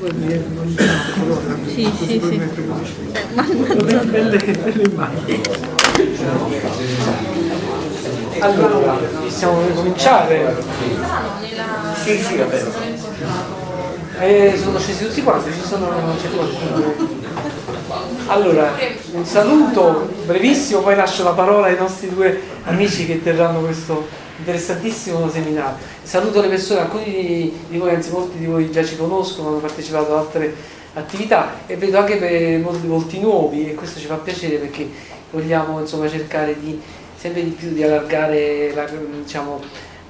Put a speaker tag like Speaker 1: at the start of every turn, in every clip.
Speaker 1: Sì, sì, sì.
Speaker 2: Belle, immagini. Allora, possiamo cominciare?
Speaker 3: Sì, sì, va bene.
Speaker 2: Eh, sono scesi tutti quanti, ci sono c'è qualcuno. Allora, un saluto brevissimo, poi lascio la parola ai nostri due amici che terranno questo interessantissimo seminario. Saluto le persone, alcuni di, voi, anzi molti di voi già ci conoscono, hanno partecipato ad altre attività e vedo anche per molti volti nuovi e questo ci fa piacere perché vogliamo insomma, cercare di sempre di più di allargare la, diciamo,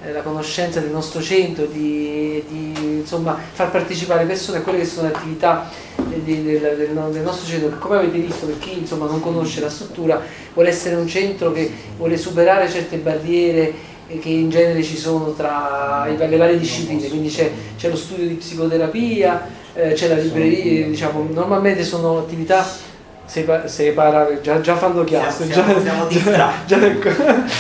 Speaker 2: eh, la conoscenza del nostro centro, di, di insomma, far partecipare persone a quelle che sono le attività del, del, del, nostro centro. Come avete visto, per chi insomma, non conosce la struttura, vuole essere un centro che vuole superare certe barriere che in genere ci sono tra le varie discipline, quindi c'è, c'è lo studio di psicoterapia, eh, c'è la libreria, diciamo, normalmente sono attività separare, già, già fanno chiasso, già, già, già ecco,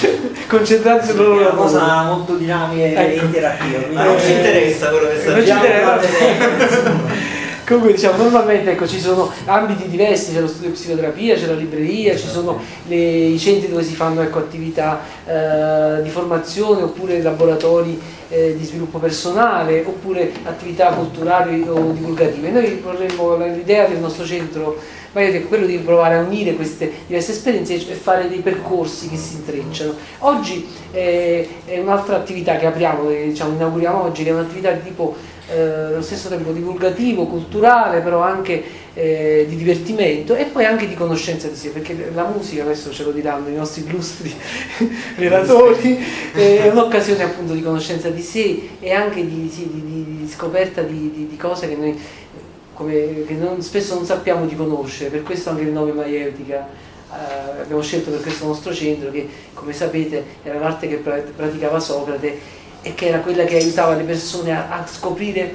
Speaker 2: concentrarsi sul loro
Speaker 3: È una cosa molto dinamica e
Speaker 2: Ecco.
Speaker 3: interattiva.
Speaker 2: Ma non ci
Speaker 3: interessa quello che
Speaker 2: Non ci interessa. Comunque diciamo, normalmente ecco, ci sono ambiti diversi, c'è lo studio di psicoterapia, c'è la libreria, ci sono le- i centri dove si fanno ecco, attività eh, di formazione oppure laboratori eh, di sviluppo personale oppure attività culturali o divulgative. Noi vorremmo, l'idea del nostro centro Mario, è quello di provare a unire queste diverse esperienze e fare dei percorsi che si intrecciano. Oggi eh, è un'altra attività che apriamo, che diciamo, inauguriamo oggi, che è un'attività di tipo eh, allo stesso tempo divulgativo, culturale, però anche eh, di divertimento e poi anche di conoscenza di sé, perché la musica, adesso ce lo diranno i nostri illustri relatori, eh, è un'occasione appunto di conoscenza di sé e anche di, sì, di- di- scoperta di, di- cose che noi come- che non- spesso non sappiamo di conoscere, per questo anche il nome Maieutica eh, abbiamo scelto per questo nostro centro che come sapete era l'arte che pra- praticava Socrate e che era quella che aiutava le persone a, a scoprire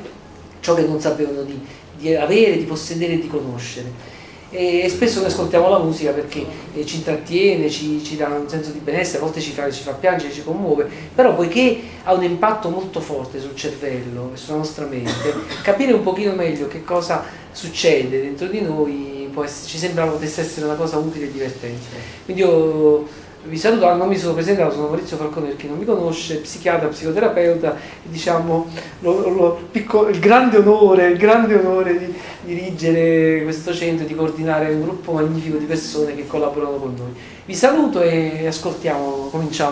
Speaker 2: ciò che non sapevano di, di avere, di possedere e di conoscere. E, spesso noi ascoltiamo la musica perché eh, ci intrattiene, ci, ci dà un senso di benessere, a volte ci fa, ci fa piangere, ci commuove, però poiché ha un impatto molto forte sul cervello e sulla nostra mente, capire un pochino meglio che cosa succede dentro di noi può ess- ci sembra potesse essere una cosa utile e divertente. Quindi io vi saluto, ah, non mi sono presentato, sono Maurizio Falcone per chi non mi conosce, psichiatra, psicoterapeuta, diciamo lo- lo picco- il grande onore, il grande onore di dirigere questo centro e di coordinare un gruppo magnifico di persone che collaborano con noi. Vi saluto e ascoltiamo, cominciamo.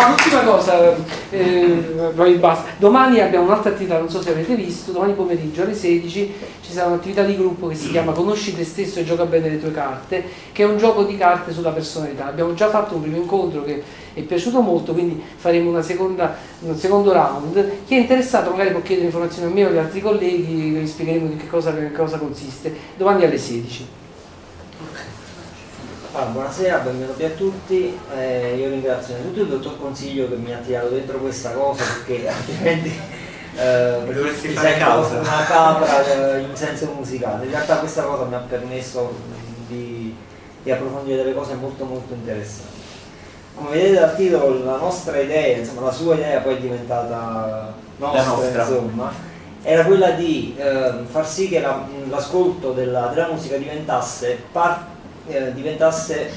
Speaker 2: Ah, un'ultima cosa, eh, basta. Domani abbiamo un'altra attività, non so se avete visto, domani pomeriggio alle 16 ci sarà un'attività di gruppo che si chiama Conosci te stesso e gioca bene le tue carte, che è un gioco di carte sulla personalità. Abbiamo già fatto un primo incontro che è piaciuto molto, quindi faremo seconda, un secondo round. Chi è interessato magari può chiedere informazioni a me o agli altri colleghi, vi spiegheremo di che cosa, che cosa consiste. Domani alle 16.
Speaker 3: Allora, buonasera, benvenuti a tutti. Eh, io ringrazio innanzitutto il dottor Consiglio che mi ha tirato dentro questa cosa perché altrimenti eh,
Speaker 4: Dovresti fare causa.
Speaker 3: una capra eh, in senso musicale. In realtà questa cosa mi ha permesso di, di approfondire delle cose molto molto interessanti. Come vedete dal titolo, la nostra idea, insomma la sua idea poi è diventata nostra,
Speaker 4: nostra.
Speaker 3: insomma, era quella di eh, far sì che la- l'ascolto della, della musica diventasse, par- eh, diventasse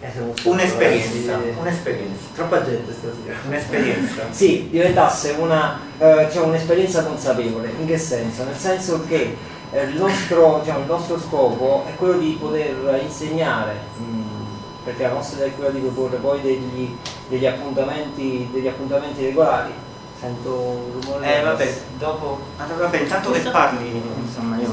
Speaker 3: eh,
Speaker 4: Un'esperienza, un'esperienza,
Speaker 5: Troppa gente stasera.
Speaker 4: un'esperienza.
Speaker 3: Sì, diventasse una, eh, diciamo, un'esperienza consapevole. In che senso? Nel senso che eh, il, nostro, diciamo, il nostro scopo è quello di poter insegnare, mh, perché la nostra idea è quella di proporre poi degli, degli appuntamenti, degli appuntamenti regolari. Sento un rumore.
Speaker 4: Eh vabbè, dopo. Ah, vabbè, intanto che parli, insomma, io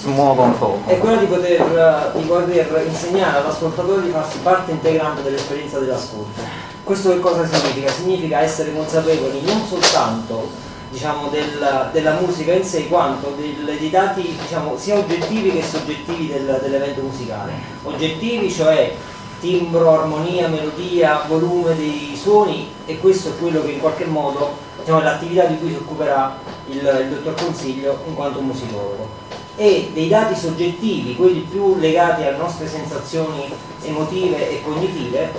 Speaker 4: smuovo un po'.
Speaker 3: È quella di poter, di poter insegnare all'ascoltatore di farsi parte integrante dell'esperienza dell'ascolto. Questo che cosa significa? Significa essere consapevoli non soltanto diciamo, della, della musica in sé, quanto del- dei dati diciamo, sia oggettivi che soggettivi del- dell'evento musicale. Oggettivi, cioè timbro, armonia, melodia, volume dei suoni e questo è quello che in qualche modo diciamo, l'attività di cui si occuperà il, il dottor Consiglio in quanto musicologo e dei dati soggettivi, quelli più legati alle nostre sensazioni emotive e cognitive,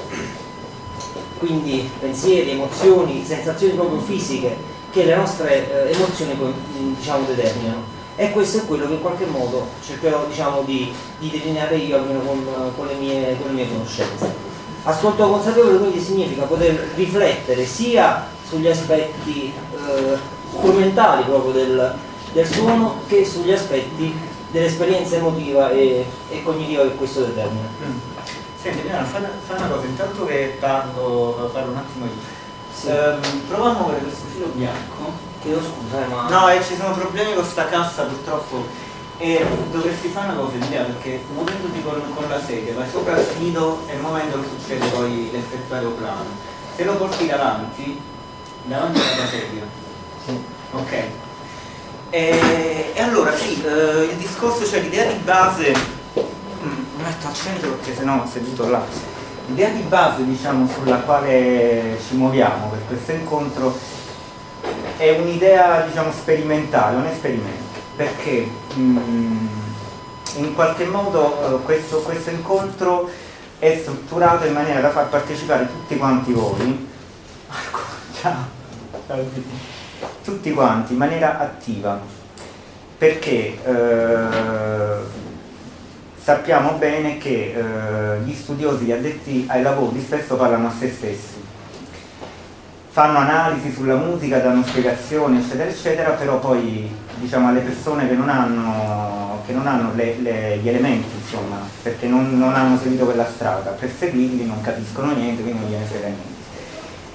Speaker 3: quindi pensieri, emozioni, sensazioni proprio fisiche che le nostre eh, emozioni diciamo, determinano. E questo è quello che in qualche modo cercherò diciamo, di, di, delineare io almeno con, con, le mie, con le mie conoscenze. Ascolto consapevole quindi significa poter riflettere sia sugli aspetti eh, strumentali proprio del, del suono che sugli aspetti dell'esperienza emotiva e, e, cognitiva che questo determina. Mm.
Speaker 4: Senti, Milano, fai una, fa una cosa, intanto che parlo, parlo un attimo io. Sì. Um, prova a muovere questo filo bianco.
Speaker 3: Chiedo scusa, eh, ma.
Speaker 4: No, eh, ci sono problemi con sta cassa purtroppo. E dovresti fare una cosa Emilia perché muovendoti con, con la sede vai sopra il filo e muovendo che succede poi l'effetto aeroplano. Se lo porti davanti, davanti alla sedia. Sì. Ok. E, e allora sì, eh, il discorso, cioè l'idea di base, mm, metto al centro perché sennò ho seduto là, l'idea di base diciamo, sulla quale ci muoviamo per questo incontro è un'idea diciamo, sperimentale, un esperimento, perché mm, in qualche modo eh, questo, questo incontro è strutturato in maniera da far partecipare tutti quanti voi, Marco, ciao tutti quanti in maniera attiva. Perché eh, sappiamo bene che eh, gli studiosi, gli addetti ai lavori spesso parlano a se stessi. Fanno analisi sulla musica, danno spiegazioni eccetera eccetera però poi diciamo alle persone che non hanno, che non hanno le, le, gli elementi insomma perché non, non hanno seguito quella strada. Per seguirli non capiscono niente quindi non gliene frega niente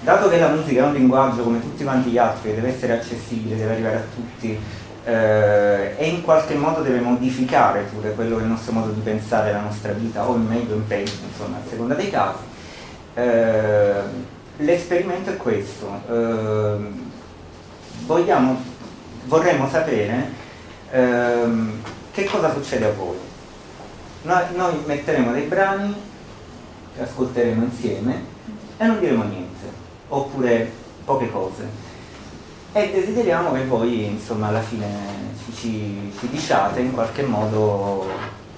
Speaker 4: dato che la musica è un linguaggio come tutti quanti gli altri, che deve essere accessibile, deve arrivare a tutti eh, e in qualche modo deve modificare pure quello che è il nostro modo di pensare la nostra vita, o in meglio o in peggio, insomma, a seconda dei casi, eh, l'esperimento è questo. Eh, vogliamo, vorremmo sapere ehm, che cosa succede a voi. Noi, noi metteremo dei brani che ascolteremo insieme e non diremo niente oppure poche cose. E desideriamo che voi insomma alla fine ci, ci, ci diciate in qualche modo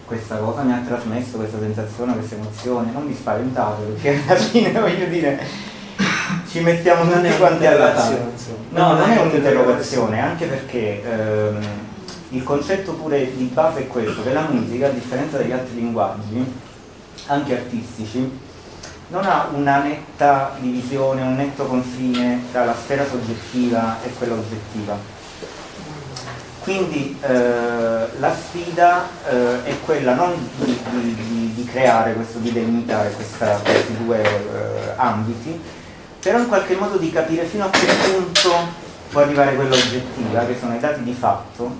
Speaker 4: questa cosa mi ha trasmesso questa sensazione, questa emozione, non vi spaventate perché alla fine voglio dire ci mettiamo non tutti quanti alla tavola. No, non, non è un'interrogazione, anche perché ehm, il concetto pure di base è questo, che la musica, a differenza degli altri linguaggi, anche artistici, non ha una netta divisione, un netto confine tra la sfera soggettiva e quella oggettiva. Quindi eh, la sfida eh, è quella non di, di, di, creare questo, di delimitare questa, questi due eh, ambiti, però in qualche modo di capire fino a che punto può arrivare quella oggettiva, che sono i dati di fatto,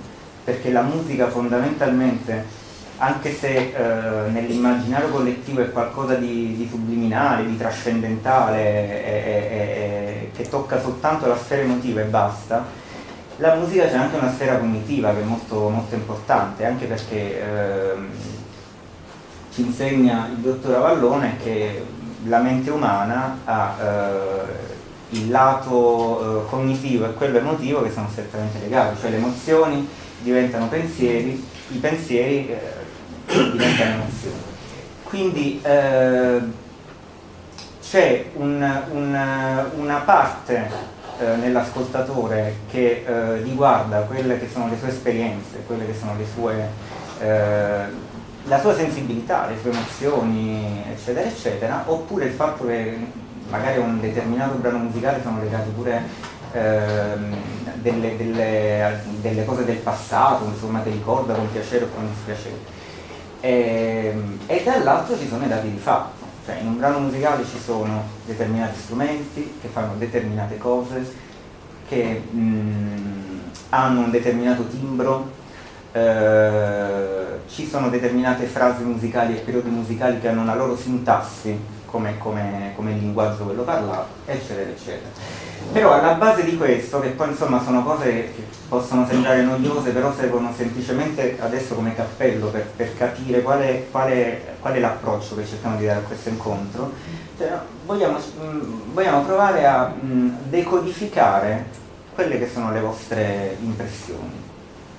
Speaker 4: perché la musica fondamentalmente anche se eh, nell'immaginario collettivo è qualcosa di, di subliminale, di trascendentale, e, e, e, che tocca soltanto la sfera emotiva e basta, la musica c'è anche una sfera cognitiva che è molto, molto importante, anche perché eh, ci insegna il dottor Avallone che la mente umana ha eh, il lato eh, cognitivo e quello emotivo che sono strettamente legati, cioè le emozioni diventano pensieri, i pensieri eh, diventano emozioni. Quindi eh, c'è un, un, una parte eh, nell'ascoltatore che eh, riguarda quelle che sono le sue esperienze, quelle che sono le sue, eh, la sua sensibilità, le sue emozioni, eccetera, eccetera, oppure il fatto che magari un determinato brano musicale sono legati pure ehm, delle, delle, delle, cose del passato, insomma, che ricorda con piacere o con dispiacere e, ehm, e dall'altro ci sono i dati di fatto, cioè in un brano musicale ci sono determinati strumenti che fanno determinate cose, che mh, mm, hanno un determinato timbro, eh, ci sono determinate frasi musicali e periodi musicali che hanno una loro sintassi come, come, come linguaggio quello parlato, eccetera, eccetera. Però alla base di questo, che poi insomma sono cose che possono sembrare noiose, però servono semplicemente adesso come cappello per, per capire qual è, qual, è, qual è, l'approccio che cerchiamo di dare a questo incontro, cioè, vogliamo, mm, vogliamo, provare a mm, decodificare quelle che sono le vostre impressioni,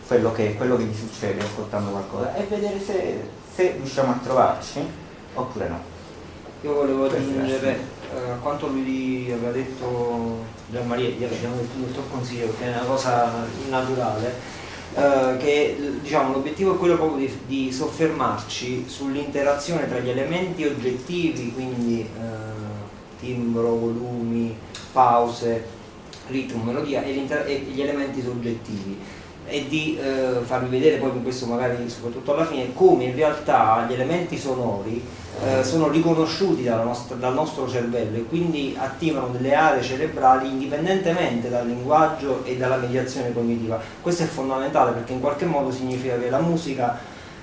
Speaker 4: quello che, quello che vi succede ascoltando qualcosa e vedere se, se riusciamo a trovarci oppure no.
Speaker 3: Io volevo aggiungere eh, a quanto lui aveva detto Gian Maria, gli abbiamo detto il dottor consiglio perché è una cosa naturale, eh, che diciamo, l'obiettivo è quello proprio di, di soffermarci sull'interazione tra gli elementi oggettivi, quindi eh, timbro, volumi, pause, ritmo, melodia e, e gli elementi soggettivi. E di eh, farvi vedere poi con questo magari soprattutto alla fine come in realtà gli elementi sonori eh, sono riconosciuti nostra, dal nostro cervello e quindi attivano delle aree cerebrali indipendentemente dal linguaggio e dalla mediazione cognitiva. Questo è fondamentale perché in qualche modo significa che la musica,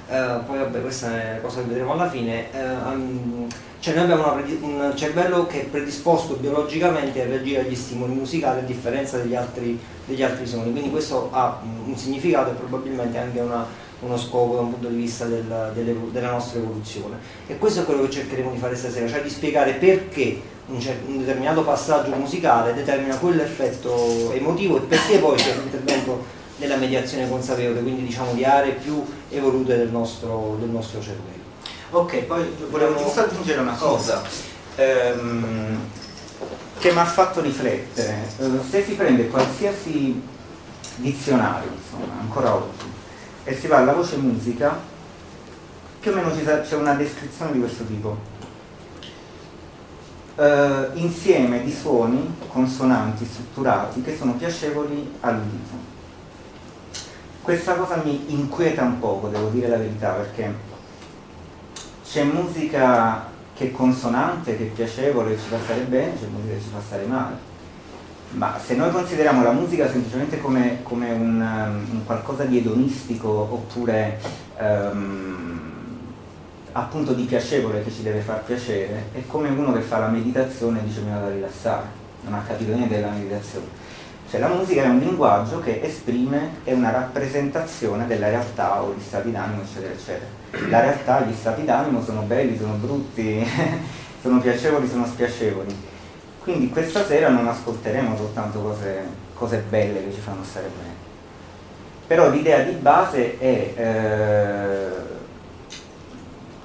Speaker 3: eh, poi vabbè questa è una cosa che vedremo alla fine, um, cioè noi abbiamo una, un cervello che è predisposto biologicamente a reagire agli stimoli musicali a differenza degli altri, degli altri suoni, quindi questo ha un significato e probabilmente anche una, uno scopo da un punto di vista del, della nostra evoluzione. E questo è quello che cercheremo di fare stasera, cioè di spiegare perché un, un determinato passaggio musicale determina quell'effetto emotivo e perché poi c'è l'intervento della mediazione consapevole, quindi diciamo di aree più evolute del nostro, del nostro cervello.
Speaker 4: Ok, poi volevo giusto aggiungere una cosa ehm, che mi ha fatto riflettere. Eh, se si prende qualsiasi dizionario, insomma, ancora oggi, e si va alla voce musica, più o meno c'è una descrizione di questo tipo. Uh, insieme di suoni consonanti strutturati che sono piacevoli all'udito. Questa cosa mi inquieta un poco, devo dire la verità, perché c'è musica che è consonante, che è piacevole, che ci fa stare bene, c'è musica che ci fa stare male. Ma se noi consideriamo la musica semplicemente come, come un, un, qualcosa di edonistico oppure um, appunto di piacevole che ci deve far piacere, è come uno che fa la meditazione e dice mi vado a rilassare, non ha capito niente della meditazione. Cioè la musica è un linguaggio che esprime, è una rappresentazione della realtà o di stati d'animo, eccetera, eccetera. La realtà, gli stati d'animo sono belli, sono brutti, sono piacevoli, sono spiacevoli. Quindi questa sera non ascolteremo soltanto cose, cose belle che ci fanno stare bene. Però l'idea di base è eh,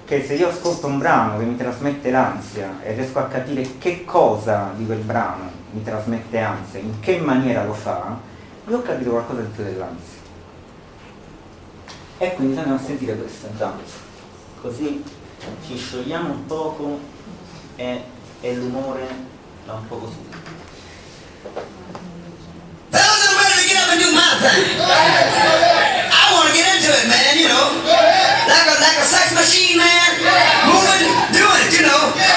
Speaker 4: che se io ascolto un brano che mi trasmette l'ansia e riesco a capire che cosa di quel brano mi trasmette ansia, in che maniera lo fa, io ho capito qualcosa di più dell'ansia. E quindi andiamo a sentire questa danza. Così ci sciogliamo un poco e, e l'umore I'm ready to get up and do my thing. I want to get into it, man, you know. Like a, like a sex machine, man. Moving, doing it, you know.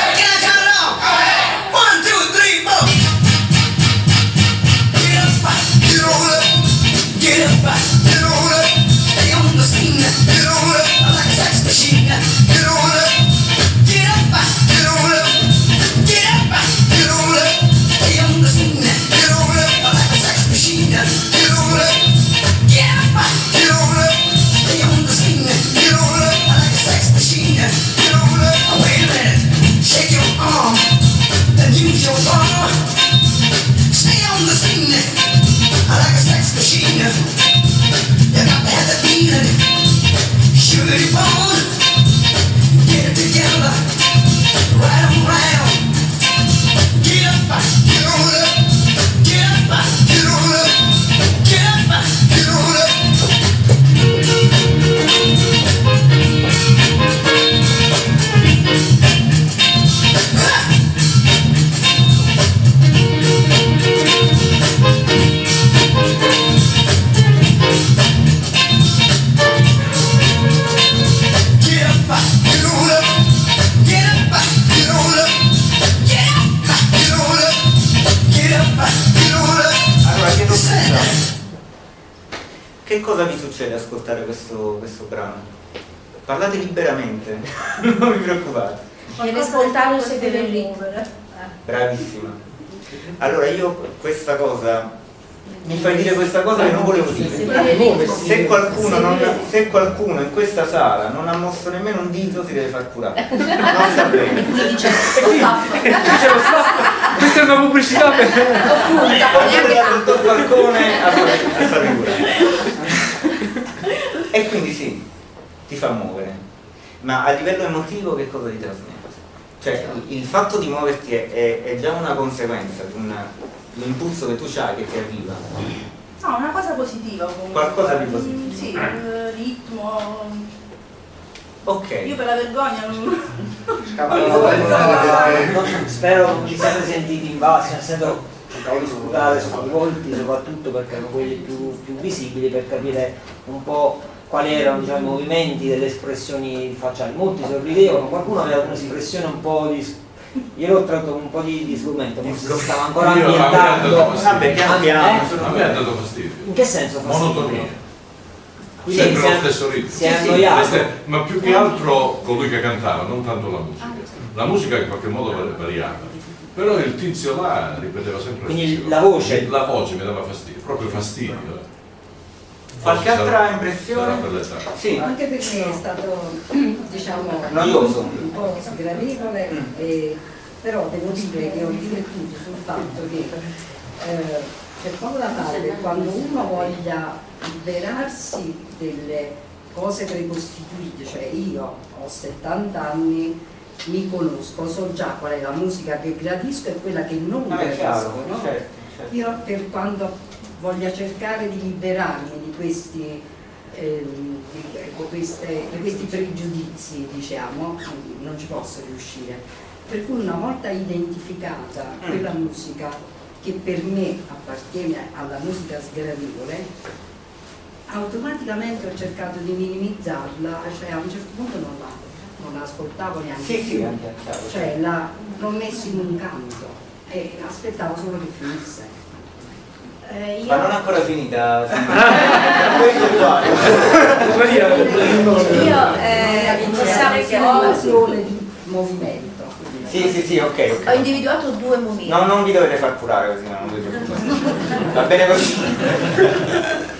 Speaker 4: Che cosa vi succede ascoltare questo, questo brano? Parlate liberamente, non vi preoccupate.
Speaker 1: Viene spontaneo se deve muovere.
Speaker 4: Bravissima. Allora io questa cosa mi fai dire questa cosa che non volevo dire. Se qualcuno, non- se qualcuno in questa sala non ha mosso nemmeno un dito si deve far curare. Non sta bene.
Speaker 2: Dice lo staff, questa è una pubblicità per...
Speaker 4: Oppure dal dottor Falcone a fare curare. E quindi sì, ti fa muovere. Ma a livello emotivo che cosa ti trasmette? Cioè, il fatto di muoverti è, è, è già una conseguenza, un, l'impulso che tu hai che ti arriva.
Speaker 1: No, una cosa positiva comunque.
Speaker 4: Qualcosa di positivo.
Speaker 1: Mm, Sì, il ritmo.
Speaker 4: Ok.
Speaker 1: Io per la vergogna non.
Speaker 3: Spero non vi siate sentiti invasi, nel senso cercavo di scrutare sui volti soprattutto perché erano quelli più, più visibili per capire un po' quali erano diciamo, i movimenti delle espressioni facciali. Molti sorridevano, qualcuno aveva un'espressione un po' di. Io l'ho tratto un po' di, di sgomento, forse si stava ancora ambientando.
Speaker 4: Vabbè, piano piano.
Speaker 5: A me ha dato fastidio.
Speaker 3: In che senso fastidio?
Speaker 5: Monotonia.
Speaker 3: Quindi
Speaker 5: Sempre lo stesso ritmo.
Speaker 3: Si è annoiato.
Speaker 5: ma più che altro colui che cantava, non tanto la musica. La musica in qualche modo vari- variava. Però il tizio là ripeteva sempre
Speaker 3: Quindi la voce?
Speaker 5: La voce mi dava fastidio, proprio fastidio. Eh.
Speaker 4: Qualche altra impressione?
Speaker 5: per.
Speaker 4: Sì,
Speaker 6: Anche per me è stato, diciamo,
Speaker 4: Noioso.
Speaker 6: un po' sgradevole, e- però devo dire che ho riflettuto sul fatto che eh, c'è poco da fare per quando uno voglia liberarsi delle cose precostituite, cioè io ho 70 anni, mi conosco, so già qual è la musica che gradisco e quella che non
Speaker 4: Ah, chiaro,
Speaker 6: gradisco, no?
Speaker 4: certo, certo.
Speaker 6: Io per quando voglia cercare di liberarmi di questi, ehm, di, ecco, queste- di questi pregiudizi, diciamo, non ci posso riuscire. Per cui una volta identificata
Speaker 4: Mm.
Speaker 6: quella musica che per me appartiene alla musica sgradevole, automaticamente ho cercato di minimizzarla, cioè a un certo punto non la, non la ascoltavo neanche
Speaker 4: Sì, sì,
Speaker 6: più,
Speaker 4: anche, chiaro.
Speaker 6: cioè l'ho messo in un canto e aspettavo solo che finisse.
Speaker 1: Eh,
Speaker 4: Ma non è
Speaker 1: io,
Speaker 4: ancora finita. Uguale.
Speaker 1: io eh, possiamo
Speaker 6: È un'azione di movimento.
Speaker 4: Sì, sì, sì, ok,
Speaker 1: ho
Speaker 4: ok.
Speaker 1: individuato due momenti.
Speaker 4: No, non vi dovete far curare così, no, non vi preoccupate. Va bene così.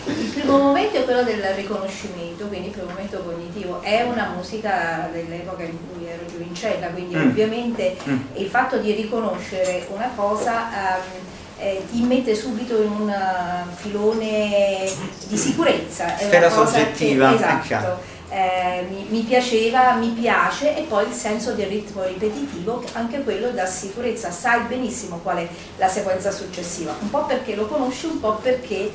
Speaker 1: Il primo momento è quello del riconoscimento, quindi il primo momento cognitivo. È una musica dell'epoca in cui ero giovincella, quindi
Speaker 4: Mm.
Speaker 1: ovviamente
Speaker 4: Mm.
Speaker 1: il fatto di riconoscere una cosa ehm, eh, ti mette subito in un eh, filone di sicurezza. È una
Speaker 4: Sfera
Speaker 1: cosa
Speaker 4: soggettiva,
Speaker 1: che-
Speaker 4: è
Speaker 1: esatto. Eh, mi, mi piaceva, mi piace e poi il senso del ritmo ripetitivo, che anche quello dà sicurezza, sai benissimo qual è la sequenza successiva, un po' perché lo conosci, un po' perché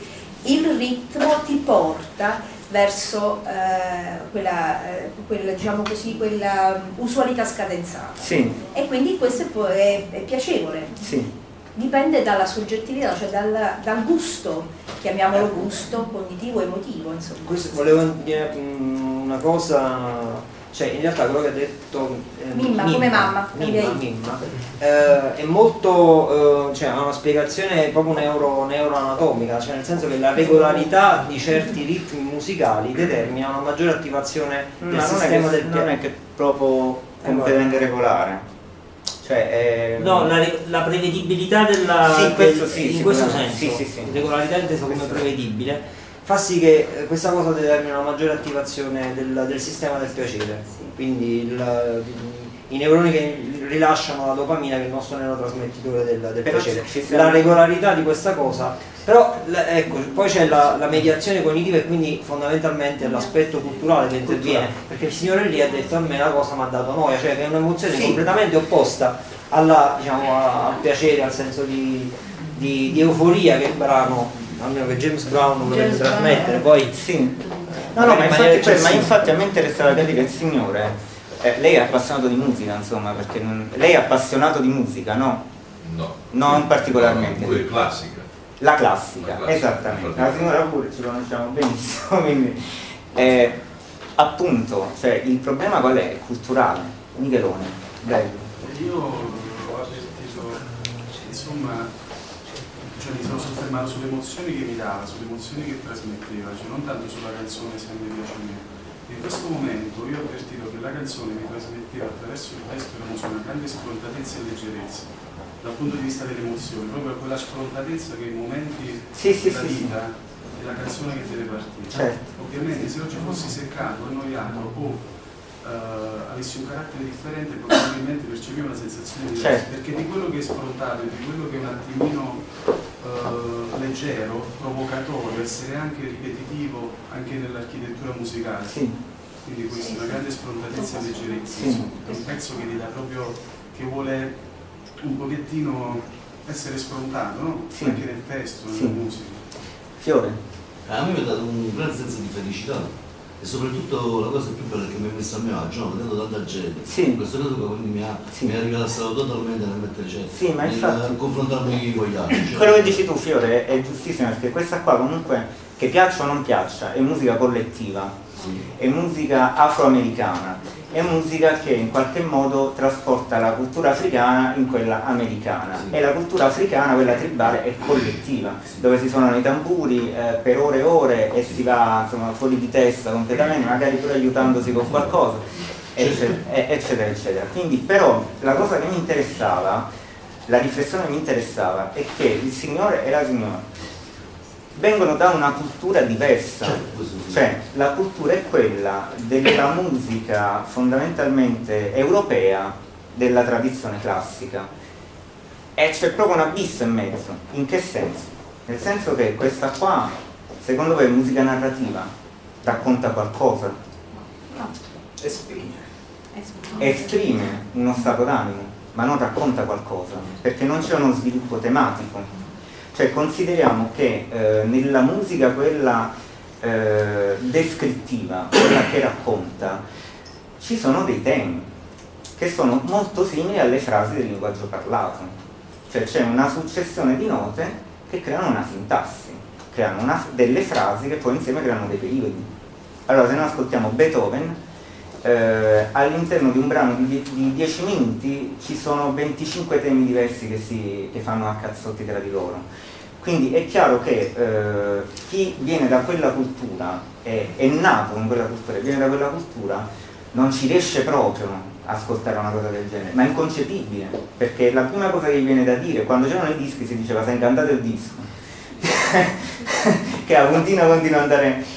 Speaker 1: il ritmo ti porta verso eh, quella, eh, quella, diciamo così, quella usualità scadenzata.
Speaker 4: Sì,
Speaker 1: E quindi questo è, è- è piacevole,
Speaker 4: sì.
Speaker 1: Dipende dalla soggettività, cioè dal, dal gusto, chiamiamolo gusto cognitivo, emotivo, insomma.
Speaker 3: Questo volevo dire mm, una cosa, cioè in realtà quello che ha detto eh,
Speaker 1: Mimma, come mamma,
Speaker 3: Mimma. Mimma, eh, è molto, eh, cioè ha una spiegazione proprio neuro, neuroanatomica, cioè nel senso che la regolarità di certi ritmi musicali determina una maggiore attivazione del
Speaker 4: Ma non è,
Speaker 3: sistema
Speaker 4: che,
Speaker 3: del
Speaker 4: non
Speaker 3: piano.
Speaker 4: è che proprio completamente regolare. Cioè, è...
Speaker 3: No, la, la prevedibilità della
Speaker 4: Sì, questo
Speaker 3: del-
Speaker 4: sì,
Speaker 3: in questo senso,
Speaker 4: Sì, sì, sì.
Speaker 3: regolarità intesa come prevedibile, fa sì che eh, questa cosa determina una maggiore attivazione del, del sistema del piacere. Quindi il- i neuroni che rilasciano la dopamina che è il nostro neurotrasmettitore del, del piacere. La regolarità di questa cosa, però la- ecco, poi c'è la, la mediazione cognitiva e quindi fondamentalmente l'aspetto culturale che interviene, perché il signore lì ha detto a me la cosa mi ha dato noia, cioè che è un'emozione
Speaker 4: Sì.
Speaker 3: completamente opposta alla, diciamo, a- al piacere, al senso di, di- di euforia che il brano, almeno che James Brown
Speaker 1: Brown.
Speaker 3: trasmettere, poi
Speaker 4: Sì. No, no, ma infatti, poi- ma infatti a me interessava capire il signore. Eh, lei è appassionato di musica, insomma, perché non- lei è appassionato di musica, no?
Speaker 5: No.
Speaker 4: Non particolarmente.
Speaker 5: No, pure classica.
Speaker 4: La classica,
Speaker 5: La classica,
Speaker 4: esattamente. La signora pure ci conosciamo benissimo, quindi eh, appunto, cioè, il problema qual è? Culturale. Michelone, bello.
Speaker 7: Io ho avvertito, insomma, cioè mi sono soffermato sulle emozioni che mi dava, sulle emozioni che trasmetteva, cioè non tanto sulla canzone se mi piace o meno. In questo momento io ho avvertito che la canzone mi trasmetteva attraverso il testo una grande sfrontatezza e leggerezza, dal punto di vista delle emozioni, proprio quella sfrontatezza che in momenti
Speaker 4: Sì, sì,
Speaker 7: della
Speaker 4: sì, sì.
Speaker 7: vita è la canzone che deve partire.
Speaker 4: Certo.
Speaker 7: Ovviamente se oggi fossi seccato, annoiato o eh, avessi un carattere differente probabilmente percepivo una sensazione diversa
Speaker 4: Certo.
Speaker 7: perché di quello che è sfrontato e di quello che è un attimino eh, leggero, provocatorio, essere anche ripetitivo anche nell'architettura musicale
Speaker 4: Sì.
Speaker 7: quindi questa è una grande sfrontatezza e leggerezza
Speaker 4: Sì.
Speaker 7: è un pezzo che ti dà proprio che vuole un pochettino essere sfrontato, no?
Speaker 4: Sì.
Speaker 7: Anche nel testo, nella
Speaker 4: Sì.
Speaker 7: musica.
Speaker 4: Fiore?
Speaker 8: A me mi ha dato un grande senso di felicità e soprattutto la cosa più bella che mi ha messo a mio agio, no? vedendo tanta gente.
Speaker 4: Sì.
Speaker 8: In questo caso qua, quindi mi ha,
Speaker 4: Sì.
Speaker 8: mi ha rilassato totalmente nel mettere cioè,
Speaker 4: Sì, ma
Speaker 8: nel
Speaker 4: infatti-
Speaker 8: confrontarmi con gli altri. cioè.
Speaker 4: Quello che dici tu, Fiore, è giustissimo perché questa qua comunque, che piaccia o non piaccia, è musica collettiva, è musica afroamericana, è musica che in qualche modo trasporta la cultura africana in quella americana.
Speaker 8: Sì.
Speaker 4: e la cultura africana, quella tribale, è collettiva, dove si suonano i tamburi eh, per ore e ore e si va insomma, fuori di testa completamente, magari pure aiutandosi con qualcosa, eccetera, eccetera, eccetera. Quindi però la cosa che mi interessava, la riflessione che mi interessava è che il Signore e la Signora vengono da una cultura diversa.
Speaker 8: Sì.
Speaker 4: Cioè, la cultura è quella della musica fondamentalmente europea della tradizione classica. E c'è proprio un abisso in mezzo. In che senso? Nel senso che questa qua, secondo voi, è musica narrativa? Racconta qualcosa?
Speaker 2: Esprime.
Speaker 4: Esprime uno stato d'animo, ma non racconta qualcosa, perché non c'è uno sviluppo tematico. Cioè consideriamo che eh, nella musica quella eh, descrittiva, quella che racconta, ci sono dei temi che sono molto simili alle frasi del linguaggio parlato. Cioè c'è una successione di note che creano una sintassi, creano una- delle frasi che poi insieme creano dei periodi. Allora se noi ascoltiamo Beethoven, eh, all'interno di un brano di, die- di 10 minuti ci sono 25 temi diversi che, si, che fanno a cazzotti tra di loro. Quindi è chiaro che eh, chi viene da quella cultura, è, è nato con quella cultura, e viene da quella cultura, non ci riesce proprio ascoltare una cosa del genere, ma è inconcepibile, perché la prima cosa che gli viene da dire, quando c'erano i dischi si diceva sei incantato il disco, che a continua continua ad andare...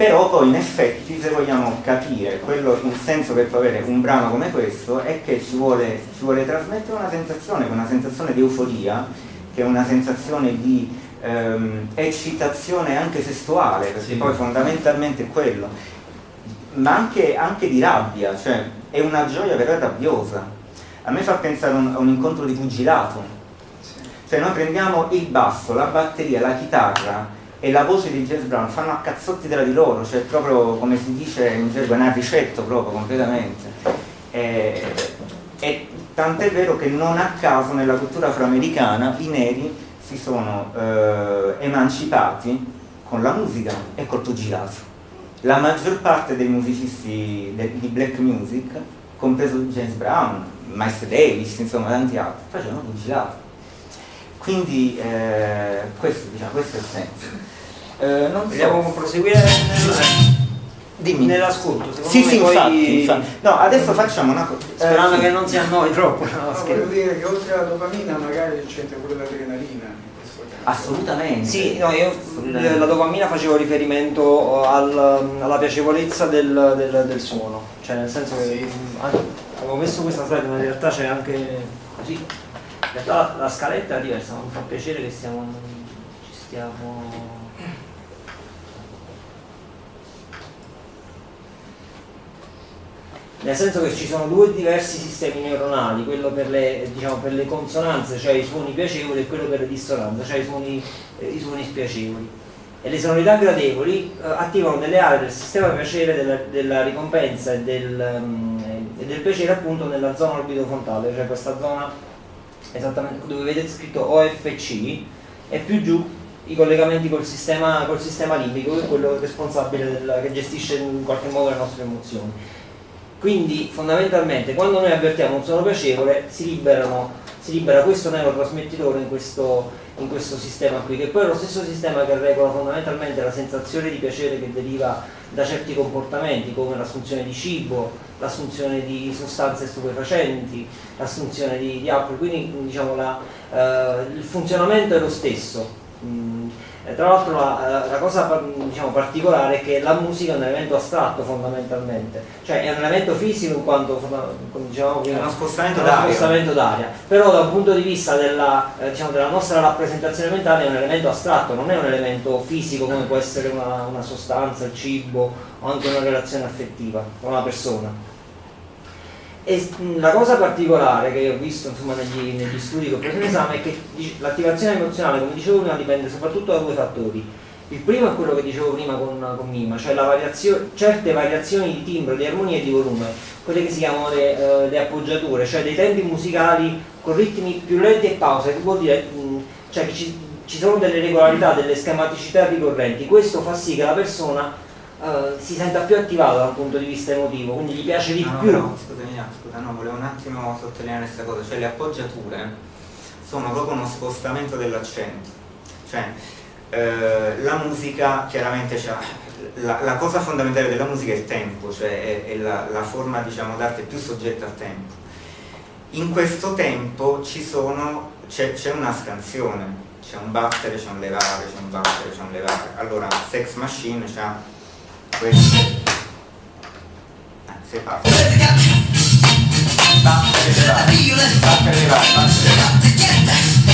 Speaker 4: però poi in effetti se vogliamo capire quello, il senso che può avere un brano come questo è che ci vuole, ci vuole trasmettere una sensazione, una sensazione di euforia, che è una sensazione di ehm, eccitazione anche sessuale, perché
Speaker 8: Sì.
Speaker 4: poi fondamentalmente è quello, ma anche, anche di rabbia, cioè è una gioia però rabbiosa. A me fa pensare un- a un incontro di pugilato, cioè noi prendiamo il basso, la batteria, la chitarra e la voce di James Brown fanno a cazzotti tra di loro, cioè proprio come si dice in gergo, è un ricetto proprio completamente. E, e tant'è vero che non a caso nella cultura afroamericana i neri si sono eh, emancipati con la musica e col pugilato. La maggior parte dei musicisti de- di black music, compreso James Brown, Miles Davis, insomma tanti altri, facevano pugilato. Quindi eh, questo, diciamo, questo è il senso. Eh, non
Speaker 3: Vogliamo
Speaker 4: so.
Speaker 3: proseguire nel-
Speaker 4: Dimmi.
Speaker 3: nell'ascolto? Secondo
Speaker 4: Sì,
Speaker 3: me
Speaker 4: sì,
Speaker 3: poi-
Speaker 4: infatti, infatti. No, adesso facciamo una cosa.
Speaker 3: Sperando
Speaker 4: Eh, sì.
Speaker 3: che non si annoi troppo. no,
Speaker 2: volevo dire che oltre alla dopamina magari c'entra pure l'adrenalina in questo caso.
Speaker 4: Assolutamente.
Speaker 3: Sì, no, io la dopamina facevo riferimento al- alla piacevolezza del, del- del suono, cioè nel senso che mh, anche- avevo messo questa slide ma in realtà c'è anche così, in realtà la, la scaletta è diversa, ma mi fa piacere che stiamo, ci stiamo... Nel senso che ci sono due diversi sistemi neuronali, quello per le, diciamo, per le consonanze, cioè i suoni piacevoli, e quello per le dissonanze, cioè i suoni, eh, i suoni spiacevoli. E le sonorità gradevoli eh, attivano delle aree del sistema piacere della, della ricompensa e del, mm, e del piacere appunto nella zona orbitofrontale, cioè questa zona esattamente dove vedete scritto OFC e più giù i collegamenti col sistema, col sistema limbico, che è quello responsabile del, che gestisce in qualche modo le nostre emozioni. Quindi fondamentalmente quando noi avvertiamo un suono piacevole si, liberano, si libera questo neurotrasmettitore in questo, in questo sistema qui, che poi è lo stesso sistema che regola fondamentalmente la sensazione di piacere che deriva da certi comportamenti come l'assunzione di cibo, l'assunzione di sostanze stupefacenti, l'assunzione di, di alcol, quindi diciamo, la, eh, il funzionamento è lo stesso. Mm, e tra l'altro la, la cosa diciamo, particolare è che la musica è un elemento astratto fondamentalmente, cioè è un elemento fisico in quanto come dicevamo prima,
Speaker 4: È uno spostamento d'aria.
Speaker 3: d'aria, però da un punto di vista della, eh, diciamo, della nostra rappresentazione mentale è un elemento astratto, non è un elemento fisico come può essere una, una sostanza, il cibo o anche una relazione affettiva con una persona. E la cosa particolare che ho visto insomma, negli, negli, studi che ho preso in esame è che l'attivazione emozionale, come dicevo prima, dipende soprattutto da due fattori. Il primo è quello che dicevo prima con, con Mima, cioè variazio, certe variazioni di timbro, di armonia e di volume, quelle che si chiamano le, uh, le, appoggiature, cioè dei tempi musicali con ritmi più lenti e pause, che vuol dire mh, cioè che ci, ci sono delle regolarità, delle schematicità ricorrenti. Questo fa sì che la persona uh, si senta più attivata dal punto di vista emotivo, quindi gli piace di
Speaker 4: no,
Speaker 3: più.
Speaker 4: No, no, scusa, no, volevo un attimo sottolineare questa cosa, cioè le appoggiature sono proprio uno spostamento dell'accento. Cioè, eh, la musica chiaramente c'ha la, la, cosa fondamentale della musica è il tempo, cioè è, è la, la, forma diciamo, d'arte più soggetta al tempo. In questo tempo c'è, c'è una scansione, c'è un battere, c'è un levare, c'è un battere, c'è un levare. Allora Sex Machine c'ha questo. Se parte. Levare.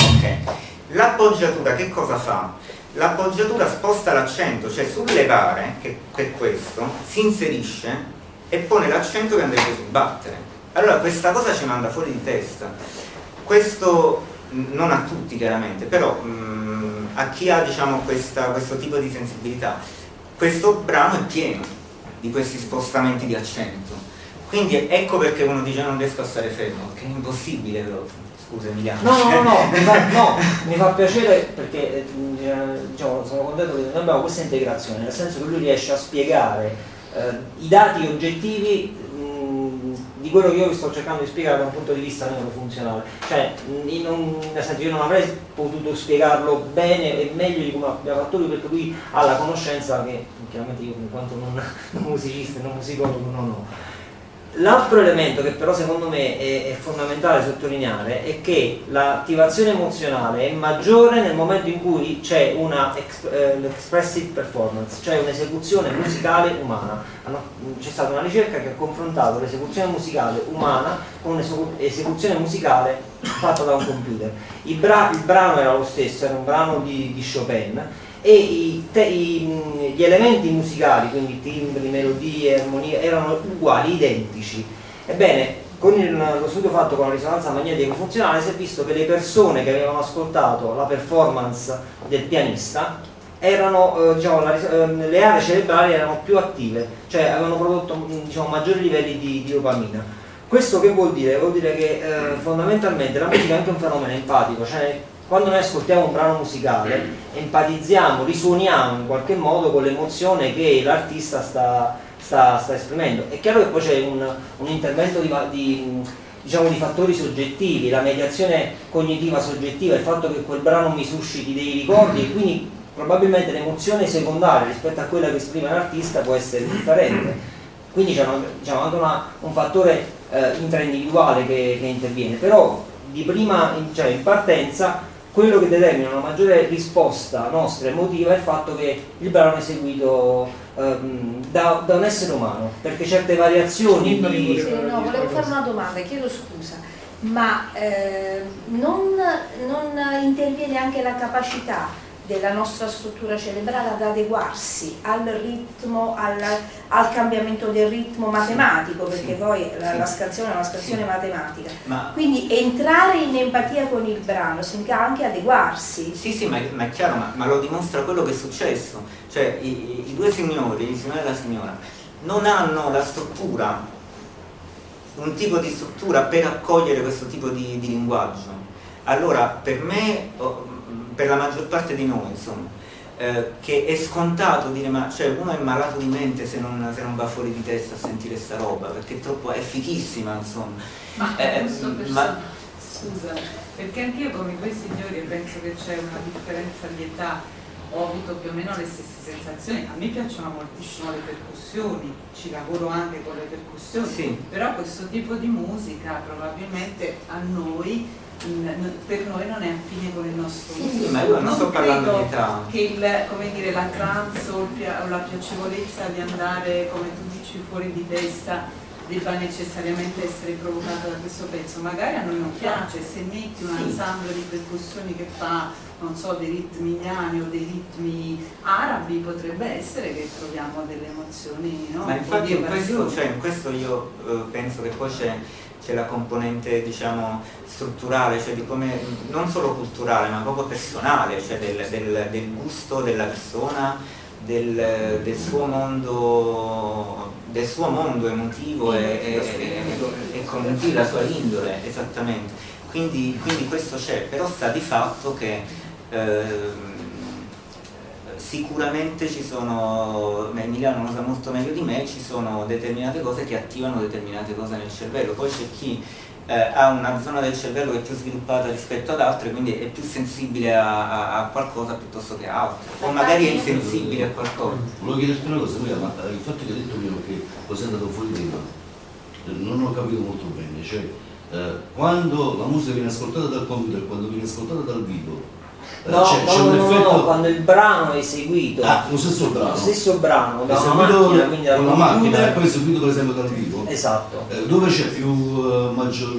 Speaker 4: Ok. L'appoggiatura che cosa fa? l'appoggiatura sposta l'accento, cioè sul levare, che per questo, si inserisce e pone l'accento che andrebbe sul battere. Allora questa cosa ci manda fuori di testa. Questo non a tutti chiaramente, però mh, a chi ha diciamo, questa, questo tipo di sensibilità, questo brano è pieno di questi spostamenti di accento. Quindi ecco perché uno dice non riesco a stare fermo, che è impossibile proprio. Scusa Emiliano.
Speaker 3: No, no, no, no, mi, fa, no mi fa piacere perché eh, diciamo, sono contento che noi abbiamo questa integrazione, nel senso che lui riesce a spiegare eh, i dati oggettivi di quello che io vi sto cercando di spiegare da un punto di vista neurofunzionale. Cioè, non, nel senso io non avrei potuto spiegarlo bene e meglio di come abbiamo fatto lui perché lui ha la conoscenza che chiaramente io in quanto non, non musicista e non musicologo non ho. L'altro elemento che però secondo me è, è fondamentale sottolineare è che l'attivazione emozionale è maggiore nel momento in cui c'è una eh, expressive performance, cioè un'esecuzione musicale umana. C'è stata una ricerca che ha confrontato l'esecuzione musicale umana con un'esecuzione musicale fatta da un computer. Il, bra il brano era lo stesso, era un brano di, di Chopin e i, te, i, gli elementi musicali, quindi timbri, melodie, armonie, erano uguali, identici. Ebbene, con il, lo studio fatto con la risonanza magnetica funzionale si è visto che le persone che avevano ascoltato la performance del pianista erano, eh, diciamo, la, eh, le aree cerebrali erano più attive, cioè avevano prodotto diciamo, maggiori livelli di, di dopamina. Questo che vuol dire? Vuol dire che eh, fondamentalmente la musica è anche un fenomeno empatico, cioè quando noi ascoltiamo un brano musicale empatizziamo, risuoniamo in qualche modo con l'emozione che l'artista sta, sta, sta, esprimendo. È chiaro che poi c'è un, un, intervento di, di, diciamo, di, fattori soggettivi, la mediazione cognitiva soggettiva, il fatto che quel brano mi susciti dei ricordi e quindi probabilmente l'emozione secondaria rispetto a quella che esprime l'artista può essere differente. Quindi c'è diciamo, anche una, un fattore eh, intraindividuale che, che interviene, però di prima, cioè in partenza quello che determina una maggiore risposta nostra emotiva è il fatto che il brano è eseguito um, da, da, un essere umano, perché certe variazioni...
Speaker 1: Di... Sì, no, volevo fare una domanda, chiedo scusa, ma eh, non, non interviene anche la capacità della nostra struttura cerebrale ad adeguarsi al ritmo, al, al cambiamento del ritmo matematico, perché sì, poi la, sì. la, scansione è una scansione sì. matematica. Ma Quindi entrare in empatia con il brano significa anche adeguarsi.
Speaker 4: Sì, sì, ma, ma è chiaro, ma, ma, lo dimostra quello che è successo. Cioè i, i due signori, il signore e la signora, non hanno la struttura, un tipo di struttura per accogliere questo tipo di, di linguaggio. Allora, per me... Oh, per la maggior parte di noi, insomma, eh, che è scontato dire ma cioè, uno è malato di mente se non, se non va fuori di testa a sentire sta roba, perché troppo è fichissima, insomma.
Speaker 9: Ma, eh, ma... scusa, perché anch'io come quei signori penso che c'è una differenza di età, ho avuto più o meno le stesse sensazioni, a me piacciono moltissimo le percussioni, ci lavoro anche con le percussioni, sì. però questo tipo di musica probabilmente a noi per noi non è affine con il nostro
Speaker 4: sì, sì, ma io non sto parlando di età.
Speaker 9: Che il, come dire, la trance o la piacevolezza di andare, come tu dici, fuori di testa debba necessariamente essere provocata da questo pezzo, magari a noi non piace, se metti un ensemble di percussioni che fa, non so, dei ritmi indiani o dei ritmi arabi, potrebbe essere che troviamo delle emozioni, no?
Speaker 4: Ma infatti in questo, cioè, in questo io eh, penso che poi c'è, c'è la componente diciamo strutturale, cioè di come, non solo culturale ma proprio personale, cioè del, del- del gusto della persona, del, del suo mondo, del suo mondo emotivo e, e, e- e cognitivo, la sua indole, esattamente. Quindi, quindi questo c'è, però sta di fatto che ehm, sicuramente ci sono, ma Emiliano lo sa molto meglio di me, ci sono determinate cose che attivano determinate cose nel cervello, poi c'è chi eh, ha una zona del cervello che è più sviluppata rispetto ad altre, quindi è più sensibile a, a- a qualcosa piuttosto che a altre, o magari è insensibile a qualcosa.
Speaker 8: Volevo chiederti una cosa, ma eh, il fatto che hai detto prima che sei andato fuori tema, non ho capito molto bene, cioè eh, quando la musica viene ascoltata dal computer, quando viene ascoltata dal vivo,
Speaker 3: No,
Speaker 8: c'è,
Speaker 3: no,
Speaker 8: c'è
Speaker 3: no,
Speaker 8: effetto...
Speaker 3: no, quando il brano è eseguito,
Speaker 8: Ah, lo stesso brano.
Speaker 3: lo stesso brano da una macchina, quindi
Speaker 8: la macchina e poi eseguito per esempio dal vivo.
Speaker 3: esatto,
Speaker 8: Eh, dove c'è più eh, maggior...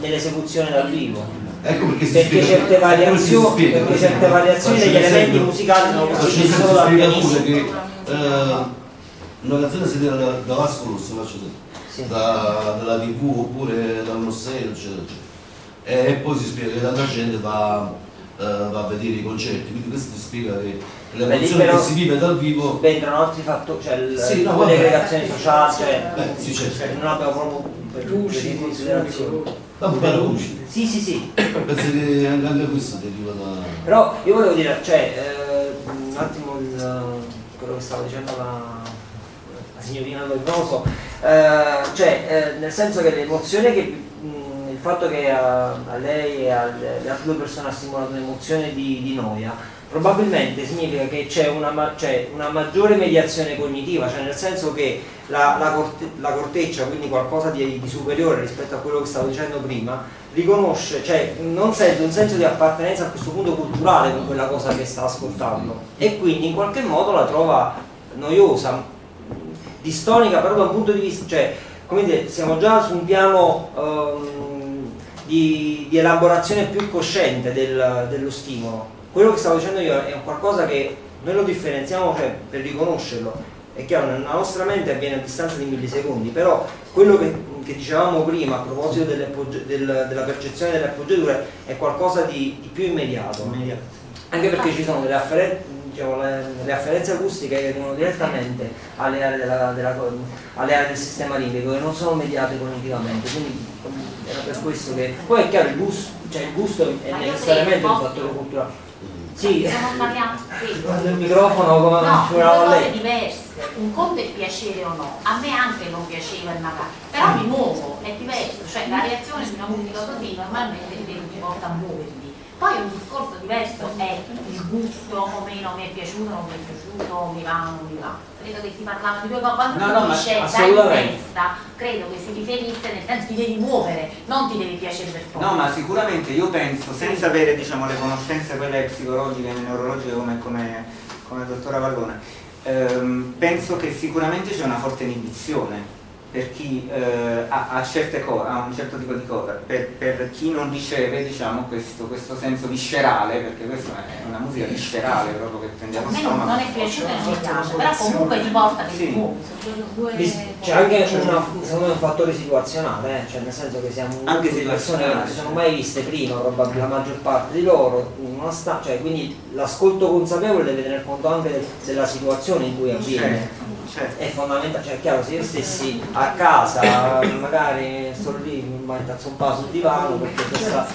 Speaker 3: nell'esecuzione dal vivo.
Speaker 8: Ecco perché si
Speaker 3: Perché
Speaker 8: spiega-
Speaker 3: certe
Speaker 8: ecco
Speaker 3: variazioni,
Speaker 8: spiega,
Speaker 3: perché
Speaker 8: per
Speaker 3: certe
Speaker 8: esempio,
Speaker 3: variazioni degli elementi musicali sono
Speaker 8: faccio un
Speaker 3: costituiti
Speaker 8: esempio,
Speaker 3: solo dal
Speaker 8: spiega
Speaker 3: pianista.
Speaker 8: che eh, una canzone si tira da, da Vasco Rossi, faccio
Speaker 3: Sì.
Speaker 8: da, dalla tv oppure da uno stereo, eccetera, eccetera. E, poi si spiega che tanta gente va, eh, va a vedere i concerti, quindi questo ti spiega che
Speaker 3: Beh,
Speaker 8: l'emozione che si vive dal vivo
Speaker 3: Subentrano altri fattori, cioè il,
Speaker 8: Sì, no,
Speaker 3: le aggregazioni sociali, cioè
Speaker 8: Eh, sì, certo.
Speaker 3: non abbiamo proprio per
Speaker 6: Luci,
Speaker 3: per considerazioni.
Speaker 8: Vabbè, però conosci.
Speaker 3: Sì, sì, sì.
Speaker 8: Penso che anche, anche questo deriva da.
Speaker 3: Però io volevo dire, cioè, eh, un attimo il- quello che stava dicendo la, la signorina Loi, non lo so, eh, cioè, eh, nel senso che l'emozione che mh, fatto che a, a lei e alle altre due persone ha stimolato un'emozione di, di noia, probabilmente significa che c'è una, c'è una maggiore mediazione cognitiva, cioè nel senso che la, la corte- la corteccia, quindi qualcosa di, di superiore rispetto a quello che stavo dicendo prima, riconosce, cioè non sente un senso di appartenenza a questo punto culturale con quella cosa che sta ascoltando. E quindi in qualche modo la trova noiosa, distonica però da un punto di vista, cioè come dire, siamo già su un piano ehm, di, di elaborazione più cosciente del- dello stimolo. Quello che stavo dicendo io è un qualcosa che noi lo differenziamo cioè, per riconoscerlo. È chiaro, nella nostra mente avviene a distanza di millisecondi, però quello che, che dicevamo prima a proposito del- della percezione delle appoggiature è qualcosa di, di più immediato. Anche perché ci sono delle, afferen- diciamo, le, le afferenze acustiche che arrivano direttamente alle aree, della- della alle aree del sistema limbico che non sono mediate cognitivamente. Quindi era per questo che. Poi è chiaro il gusto, cioè il gusto è necessariamente un fattore culturale. Sì,
Speaker 10: Sono sbagliato.
Speaker 3: guarda il microfono come
Speaker 10: No, due cose
Speaker 3: lei.
Speaker 10: diverse. Un conto è piacere o no. A me anche non piaceva il magari, però mi muovo, è diverso. Cioè la reazione di una musica così normalmente ti porta a muoverti. Poi un discorso diverso è il gusto o meno, mi è piaciuto, non mi è piaciuto, mi va, non mi va. Credo che si parlava di due cose. Quando
Speaker 4: No,
Speaker 10: tu
Speaker 4: no,
Speaker 10: dice testa, credo che si riferisse nel senso ti devi muovere, non ti devi piacere per forza.
Speaker 4: No, ma sicuramente io penso, senza avere diciamo, le conoscenze quelle psicologiche e neurologiche come, come, come il dottor Avallone, ehm, penso che sicuramente c'è una forte inibizione per chi eh, ha, ha certe cose, ha un certo tipo di cosa, per, per chi non riceve diciamo, questo, questo senso viscerale, perché questa è una musica viscerale proprio che prende
Speaker 10: A me non, non è piaciuto e non mi piace, però comunque ti porta che
Speaker 4: Sì.
Speaker 10: due.
Speaker 3: C'è anche una, secondo me un fattore situazionale, eh, cioè nel senso che siamo
Speaker 4: Anche
Speaker 3: di persone che non si sono mai viste prima, probabilmente la maggior parte di loro, sta- cioè, quindi l'ascolto consapevole deve tener conto anche del- della situazione in cui avviene.
Speaker 4: Certo, certo.
Speaker 3: È fondamentale, cioè è chiaro, se io stessi a casa, magari sto lì, mi metto un po' sul divano perché questa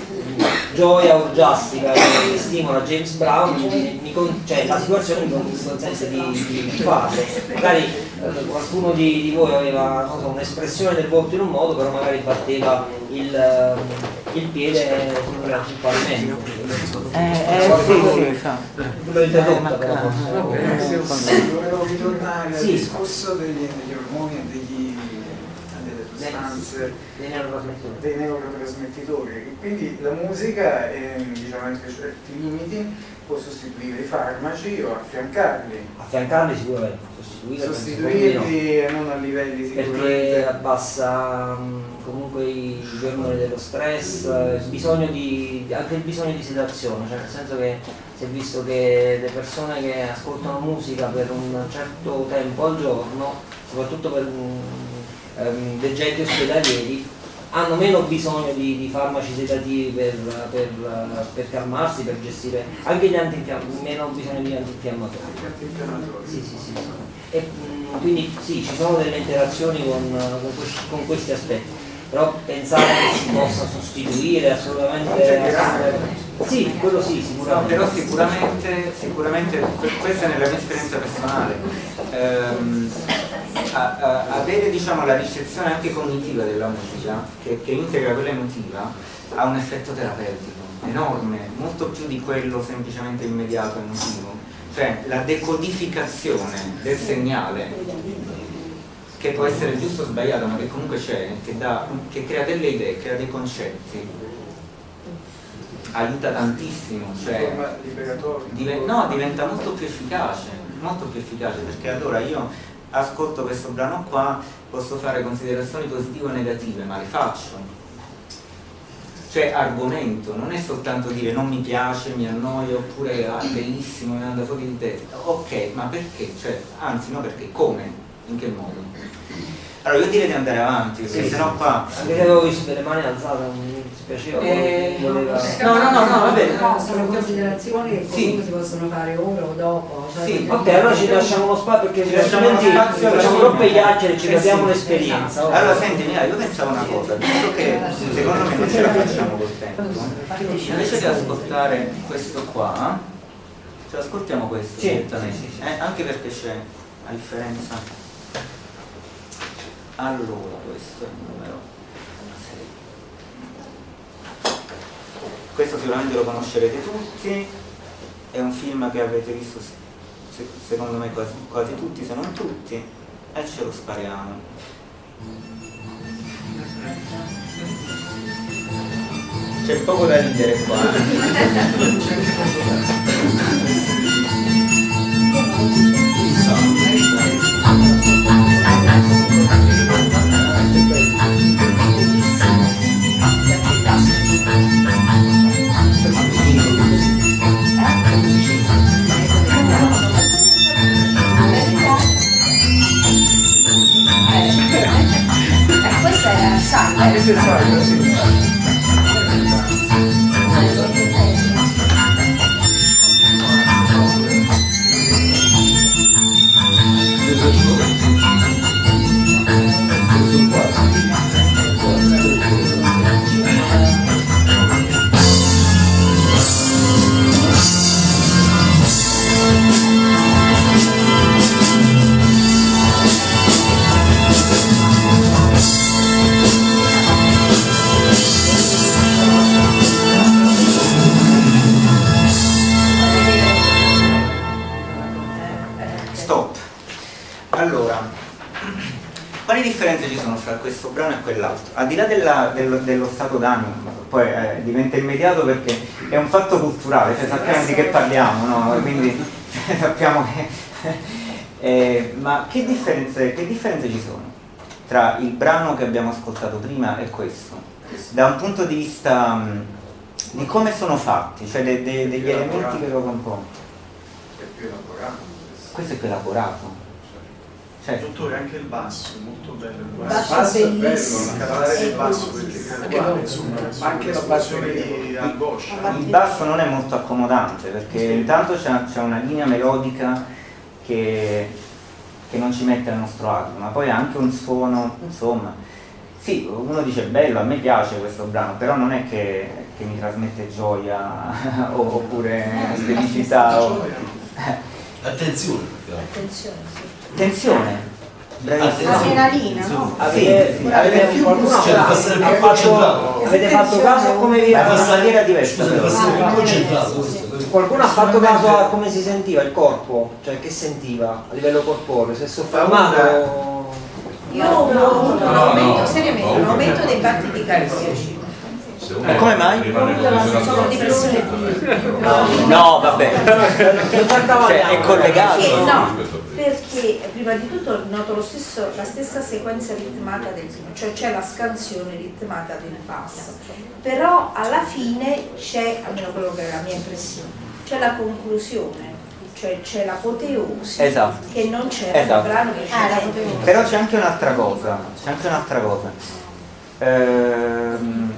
Speaker 3: gioia orgiastica che stimola James Brown, mi- mi con- cioè, la situazione mi con- mi consente di, di, di farlo. Magari eh, qualcuno di, di voi aveva non so, un'espressione del volto in un modo, però magari batteva il, ehm, il piede sul, sul pavimento.
Speaker 9: Eh,
Speaker 3: L'ho interrotta però.
Speaker 11: Volevo ritornare al
Speaker 3: Sì.
Speaker 11: Discorso degli, degli ormoni e degli, sostanze
Speaker 3: dei neurotrasmettitori.
Speaker 11: dei neurotrasmettitori. Quindi la musica, eh, diciamo entro certi limiti, può sostituire i farmaci o affiancarli.
Speaker 3: Affiancarli sicuramente, sostituirli.
Speaker 11: Sostituirli e non a livelli
Speaker 3: Perché
Speaker 11: sicuramente.
Speaker 3: abbassa mh, comunque i germoni dello stress, eh, bisogno di, anche il bisogno di sedazione, cioè nel senso che si è visto che le persone che ascoltano musica per un certo tempo al giorno, soprattutto per mh, ehm, degetti ospedalieri, hanno meno bisogno di, di farmaci sedativi per, per, per calmarsi, per gestire anche gli antinfiammatori, meno bisogno di antinfiammatori. Sì, sì, sì. E, mh, quindi sì, ci sono delle interazioni con, con questi, con questi aspetti, però pensare che si possa sostituire assolutamente... assolutamente- Sì, quello sì,
Speaker 4: No,
Speaker 3: sicuramente.
Speaker 4: però sicuramente, sicuramente, questa è nella mia esperienza personale, ehm, a- a- avere diciamo, la ricezione anche cognitiva della musica, che, che integra quella emotiva, ha un effetto terapeutico enorme, molto più di quello semplicemente immediato emotivo. Cioè la decodificazione del segnale, che può essere giusto o sbagliato, ma che comunque c'è, che, dà- che crea delle idee, crea dei concetti, aiuta tantissimo. Cioè. Diven- no, diventa molto più efficace, molto più efficace, perché allora io ascolto questo brano qua, posso fare considerazioni positive o negative, ma le faccio. Cioè argomento, non è soltanto dire non mi piace, mi annoio, oppure ah, bellissimo, mi anda fuori di testa. Ok, ma perché? Cioè, anzi no perché, come? In che modo? Allora io direi di andare avanti, perché
Speaker 3: Sì,
Speaker 4: sennò
Speaker 3: sì.
Speaker 4: qua.
Speaker 3: Anche se avevo visto delle mani alzate, mi dispiaceva.
Speaker 4: Eh,
Speaker 3: voleva...
Speaker 4: No, no, no, no, va bene.
Speaker 6: No, sono considerazioni che
Speaker 4: Sì.
Speaker 6: comunque si possono fare ora o dopo. cioè
Speaker 4: Sì,
Speaker 3: Ok, allora ci lasciamo lo spazio perché
Speaker 4: Ci lasciamo lo spazio
Speaker 3: facciamo troppe chiacchiere e ci
Speaker 4: Eh
Speaker 3: perdiamo
Speaker 4: sì.
Speaker 3: l'esperienza. ora.
Speaker 4: Allora senti, Mira, io pensavo una cosa, visto che secondo me non ce la facciamo col tempo, invece di ascoltare questo qua, ce l'ascoltiamo questo
Speaker 3: Sì,
Speaker 4: direttamente,
Speaker 3: sì, sì, sì.
Speaker 4: eh, anche perché c'è la differenza. Allora, questo è il numero 6. Questo sicuramente lo conoscerete tutti, è un film che avete visto se- secondo me quasi, quasi tutti, se non tutti, e ce lo spariamo. C'è poco da ridere qua.
Speaker 1: Eh, è sai,
Speaker 11: Questo
Speaker 4: differenze ci sono fra questo brano e quell'altro? Al di là della- dello, dello stato d'animo, poi eh, diventa immediato perché è un fatto culturale, cioè sappiamo di che parliamo, no? Quindi sappiamo che... eh, ma che differenze, che differenze ci sono tra il brano che abbiamo ascoltato prima e questo? Da un punto di vista mh, di come sono fatti, cioè de- de- degli elementi che lo compongono. Questo è più elaborato. Cioè,
Speaker 7: Dottore, anche il basso, è molto bello. Il
Speaker 6: basso
Speaker 7: basso
Speaker 6: è bellissimo.
Speaker 7: il canale del basso
Speaker 6: Sì,
Speaker 7: perché
Speaker 6: sì, sì.
Speaker 7: graduale, insomma,
Speaker 11: Ma anche la batteria.
Speaker 7: di angoscia.
Speaker 4: il basso non è molto accomodante perché intanto c'è, c'è una linea melodica che, che non ci mette al nostro agio, ma poi ha anche un suono, insomma, sì, uno dice bello, a me piace questo brano, però non è che, che mi trasmette gioia oppure felicità. o-
Speaker 8: Attenzione,
Speaker 1: Attenzione, sì.
Speaker 4: Tensione.
Speaker 1: Adrenalina, no?
Speaker 3: Avete,
Speaker 4: sì,
Speaker 3: avete qualcuno
Speaker 8: Cioè,
Speaker 3: fatto- avete fatto caso a come vi
Speaker 4: Ma fa maniera diversa.
Speaker 3: Qualcuno ha fatto caso a come si sentiva il corpo, cioè che sentiva a livello corporeo, è soffermato
Speaker 1: Io ho avuto un aumento,
Speaker 5: no,
Speaker 1: seriamente, un aumento
Speaker 5: no.
Speaker 1: dei battiti cardiaci.
Speaker 5: Se
Speaker 4: E come mai?
Speaker 1: Sono di pressione
Speaker 4: No, vabbè. Cioè, è collegato.
Speaker 1: No. Perché prima di tutto noto lo stesso, la stessa sequenza ritmata del primo, cioè c'è la scansione ritmata del passo, però alla fine c'è, almeno quello che è la mia impressione, c'è la conclusione, cioè c'è l'apoteosi
Speaker 4: Esatto.
Speaker 1: che non c'è nel
Speaker 4: Esatto.
Speaker 1: brano precedente.
Speaker 4: Però c'è anche un'altra cosa, c'è anche un'altra cosa. Ehm,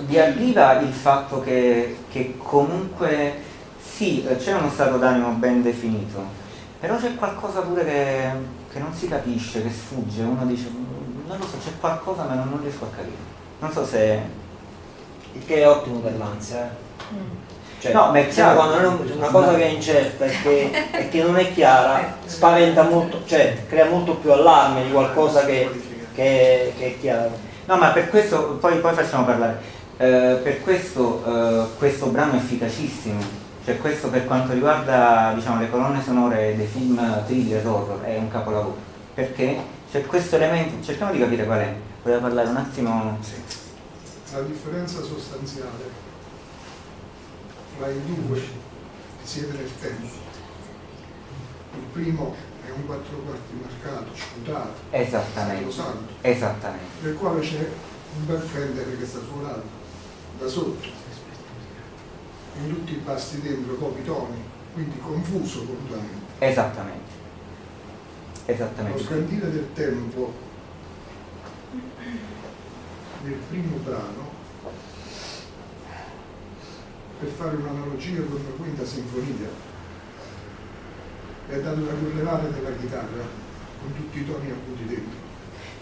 Speaker 4: vi arriva il fatto che, che comunque sì, c'è uno stato d'animo ben definito, però c'è qualcosa pure che, che non si capisce, che sfugge, uno dice, "Mm, non lo so, c'è qualcosa ma non, non riesco a capire. Non so se...
Speaker 3: Il che è ottimo per l'ansia. eh. Cioè,
Speaker 4: No, ma è chiaro.
Speaker 3: quando una cosa che è incerta e che, e che non è chiara spaventa molto, cioè crea molto più allarme di qualcosa che, che- che è chiaro.
Speaker 4: No, ma per questo, poi, poi facciamo parlare, Eh, per questo eh, questo brano è efficacissimo, cioè questo per quanto riguarda diciamo, le colonne sonore dei film thriller horror è un capolavoro, perché? C'è questo elemento, cerchiamo di capire qual è, voleva parlare un attimo...
Speaker 12: La differenza sostanziale fra i due risiede nel tempo. Il primo è un quattro quarti marcato, sputato,
Speaker 4: Esattamente,
Speaker 12: santo,
Speaker 4: esattamente,
Speaker 12: nel quale c'è un bel fendere che sta suonando da sotto, in tutti i bassi dentro, pochi toni, quindi confuso completamente.
Speaker 4: esattamente,
Speaker 12: Lo
Speaker 4: esattamente.
Speaker 12: scandire del tempo nel primo brano, per fare un'analogia con la quinta sinfonia, è dato da quell'elevare della chitarra, con tutti i toni avuti dentro.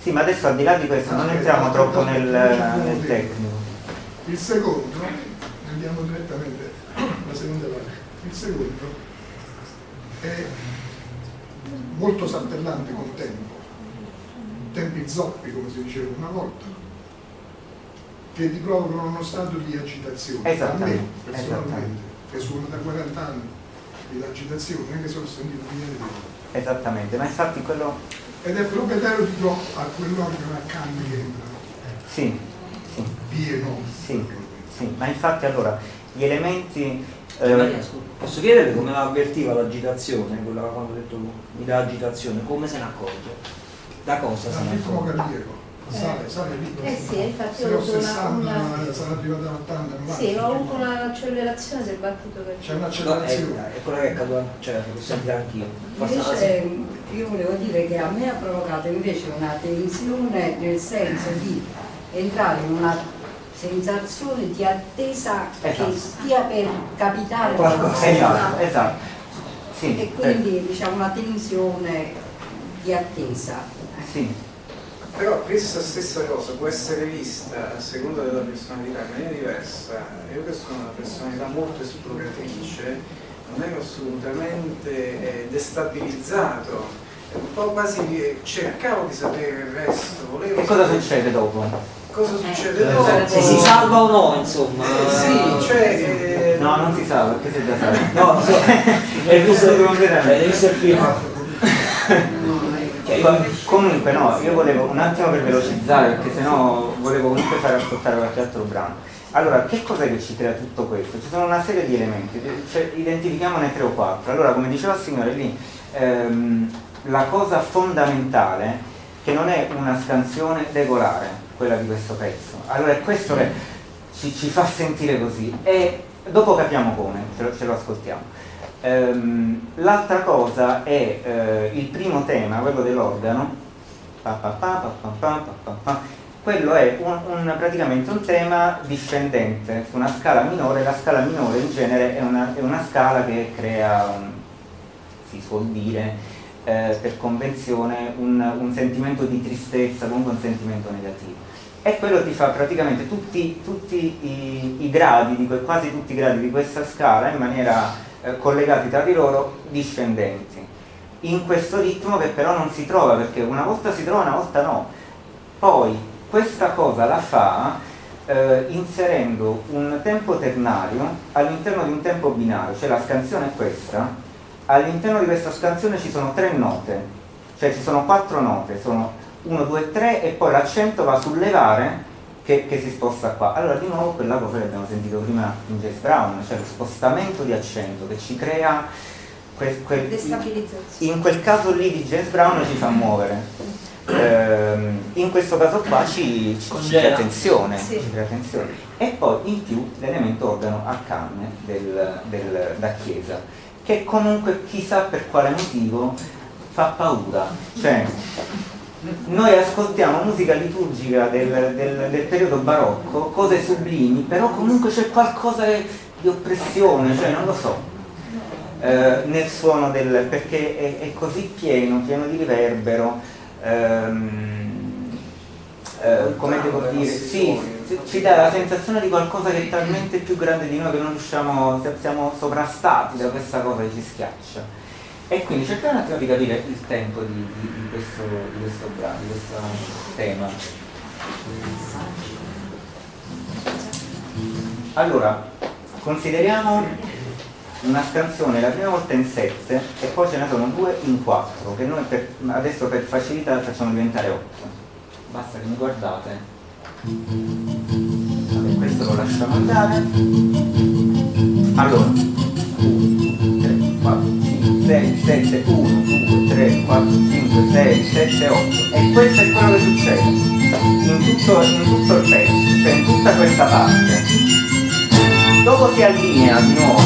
Speaker 4: Sì, ma adesso al di là di questo non entriamo troppo nel, nel tecnico.
Speaker 12: Il secondo, andiamo direttamente alla seconda parte, il secondo è molto saltellante con tempo, tempi zoppi come si diceva una volta, che ti provocano uno stato di agitazione.
Speaker 4: Esattamente,
Speaker 12: A me personalmente, che suono da 40 anni di agitazione, anche se ho sentito milioni di volte.
Speaker 4: Esattamente, ma infatti quello...
Speaker 12: Ed è propedeutico a quell'organo a canne che entra
Speaker 4: Sì, sì.
Speaker 12: pieno.
Speaker 4: Sì, sì, ma infatti allora gli elementi... eh,
Speaker 3: Maria, scusa, posso chiedere come la avvertiva l'agitazione, quella quando ho detto mi dà agitazione, come se ne accorge? Da cosa se ne accorge?
Speaker 12: cardiaco, sale, sale lì.
Speaker 1: Eh sì, infatti
Speaker 12: Se
Speaker 1: ho avuto una,
Speaker 12: 60,
Speaker 1: una-
Speaker 12: sarà arrivata a 80, 90.
Speaker 1: Sì, ho avuto un'accelerazione del battito
Speaker 12: C'è
Speaker 1: cardiaco.
Speaker 12: un'accelerazione.
Speaker 3: è, è quella che è caduta, cioè, l'ho sentita anch'io.
Speaker 6: Invece io volevo dire che a me ha provocato invece una tensione nel senso di entrare in una sensazione di attesa
Speaker 4: Esatto.
Speaker 6: che stia per capitare
Speaker 3: Qualcosa.
Speaker 4: Esatto, esatto. Sì,
Speaker 6: e quindi diciamo una tensione di attesa.
Speaker 4: eh, sì.
Speaker 11: Però questa stessa cosa può essere vista a seconda della personalità in maniera diversa. Io che sono una personalità molto esploratrice, non ero assolutamente eh, destabilizzato, un po' quasi eh, cercavo di sapere il resto, volevo
Speaker 4: Che cosa
Speaker 11: sapere
Speaker 4: succede dopo?
Speaker 11: Cosa succede
Speaker 3: Eh,
Speaker 11: dopo.
Speaker 3: se si salva o no, insomma.
Speaker 11: Eh, sì, cioè eh,
Speaker 4: No, non si sa, perché si già sa.
Speaker 3: No, so.
Speaker 4: È visto completamente.
Speaker 3: Hai visto il film?
Speaker 4: Co- Comunque no, io volevo un attimo per velocizzare perché sennò volevo comunque fare ascoltare qualche altro brano. Allora, che cos'è che ci crea tutto questo? Ci sono una serie di elementi, cioè, identifichiamone tre o quattro. Allora, come diceva il signore lì, ehm, la cosa fondamentale che non è una scansione regolare, quella di questo pezzo. Allora è questo che ci, ci, fa sentire così. E dopo capiamo come, ce lo, ce lo ascoltiamo. Ehm, l'altra cosa è eh, il primo tema, quello dell'organo, pa, pa, pa, quello è un, un, praticamente un tema discendente su una scala minore, la scala minore in genere è una, è una scala che crea, un, si suol dire, eh, per convenzione un, un sentimento di tristezza, comunque un sentimento negativo. E quello ti fa praticamente tutti, tutti i, i gradi, di que- quasi tutti i gradi di questa scala in maniera eh, collegati tra di loro discendenti. In questo ritmo che però non si trova, perché una volta si trova, una volta no. Poi questa cosa la fa eh, inserendo un tempo ternario all'interno di un tempo binario, cioè la scansione è questa, all'interno di questa scansione ci sono tre note, cioè ci sono quattro note, sono 1, 2, 3 e poi l'accento va sul levare che, che, si sposta qua. Allora di nuovo quella cosa che abbiamo sentito prima in Jazz Brown, cioè lo spostamento di accento che ci crea quel, quel, in quel caso lì di Jazz Brown ci fa muovere. Ehm, in questo caso qua ci, ci, ci crea attenzione, sì. ci crea attenzione. E poi in più l'elemento organo a canne del, del, da chiesa, che comunque chissà per quale motivo fa paura. Cioè, noi ascoltiamo musica liturgica del, del, del, periodo barocco, cose sublimi, però comunque c'è qualcosa di oppressione, cioè non lo so, eh, nel suono del... perché è, è, così pieno, pieno di riverbero, ehm, eh, come devo dire, sì, ci dà la sensazione di qualcosa che è talmente più grande di noi che non riusciamo, siamo sovrastati da questa cosa che ci schiaccia. E quindi cerchiamo un attimo di capire il tempo di, di, di, questo, di questo brano, di questo tema. Allora, consideriamo una scansione la prima volta in 7 e poi ce ne sono due in 4, che noi per, adesso per facilità facciamo diventare 8. Basta che mi guardate. Vabbè, questo lo lasciamo andare. Allora, 3, 4, 6, 7, 1, 2, 3, 4, 5, 6, 7, 8 e questo è quello che succede in tutto, in tutto il pezzo, cioè in tutta questa parte. Dopo si allinea di nuovo.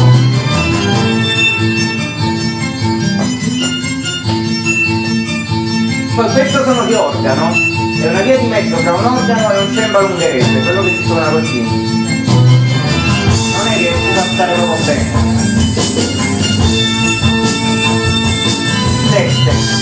Speaker 4: Poi questo sono di organo, è una via di mezzo tra un organo e un cembalo ungherese, quello che si suona così. Non è che si fa stare proprio bene. next.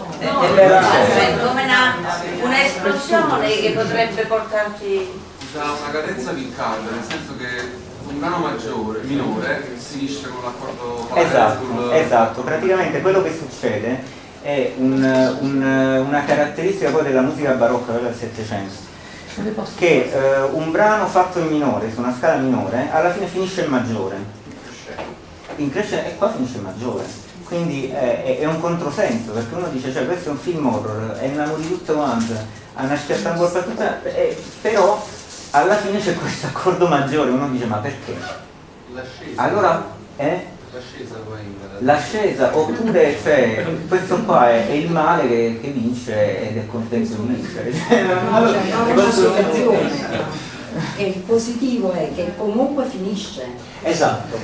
Speaker 10: no, come una, un'esplosione che potrebbe portarci...
Speaker 7: Da una cadenza vincante, nel senso che un brano maggiore, minore, finisce con l'accordo
Speaker 4: esatto, sul... esatto, praticamente quello che succede è un, un, una caratteristica poi della musica barocca del Settecento che eh, un brano fatto in minore, su una scala minore, alla fine finisce in maggiore. In crescente. E qua finisce maggiore quindi eh, è, un controsenso perché uno dice cioè questo è un film horror è una di tutto quanto ha una ancora per tutta eh, però alla fine c'è questo accordo maggiore uno dice ma perché?
Speaker 7: l'ascesa
Speaker 4: allora eh?
Speaker 7: l'ascesa poi
Speaker 4: l'ascesa oppure cioè, questo qua è, è il male che, che, vince ed è contento di vincere allora,
Speaker 6: E il positivo è che comunque finisce.
Speaker 3: Esatto. Ah,
Speaker 6: Questo era-
Speaker 3: Esatto,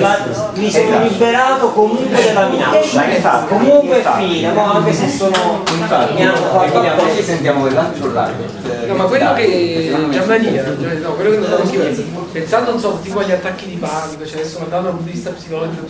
Speaker 3: ma mi sono
Speaker 4: Esatto.
Speaker 3: liberato comunque della minaccia.
Speaker 4: Infatti,
Speaker 3: comunque è
Speaker 4: infatti.
Speaker 3: finita, ma anche se sono
Speaker 4: Infatti,
Speaker 3: mi hanno fatto
Speaker 4: poi sentiamo quell'altro live.
Speaker 2: No, ma quello che Gianmaria, no, quello che non devo dire, pensando non so, tipo agli attacchi di panico, cioè adesso guardando dal punto di vista psicologico,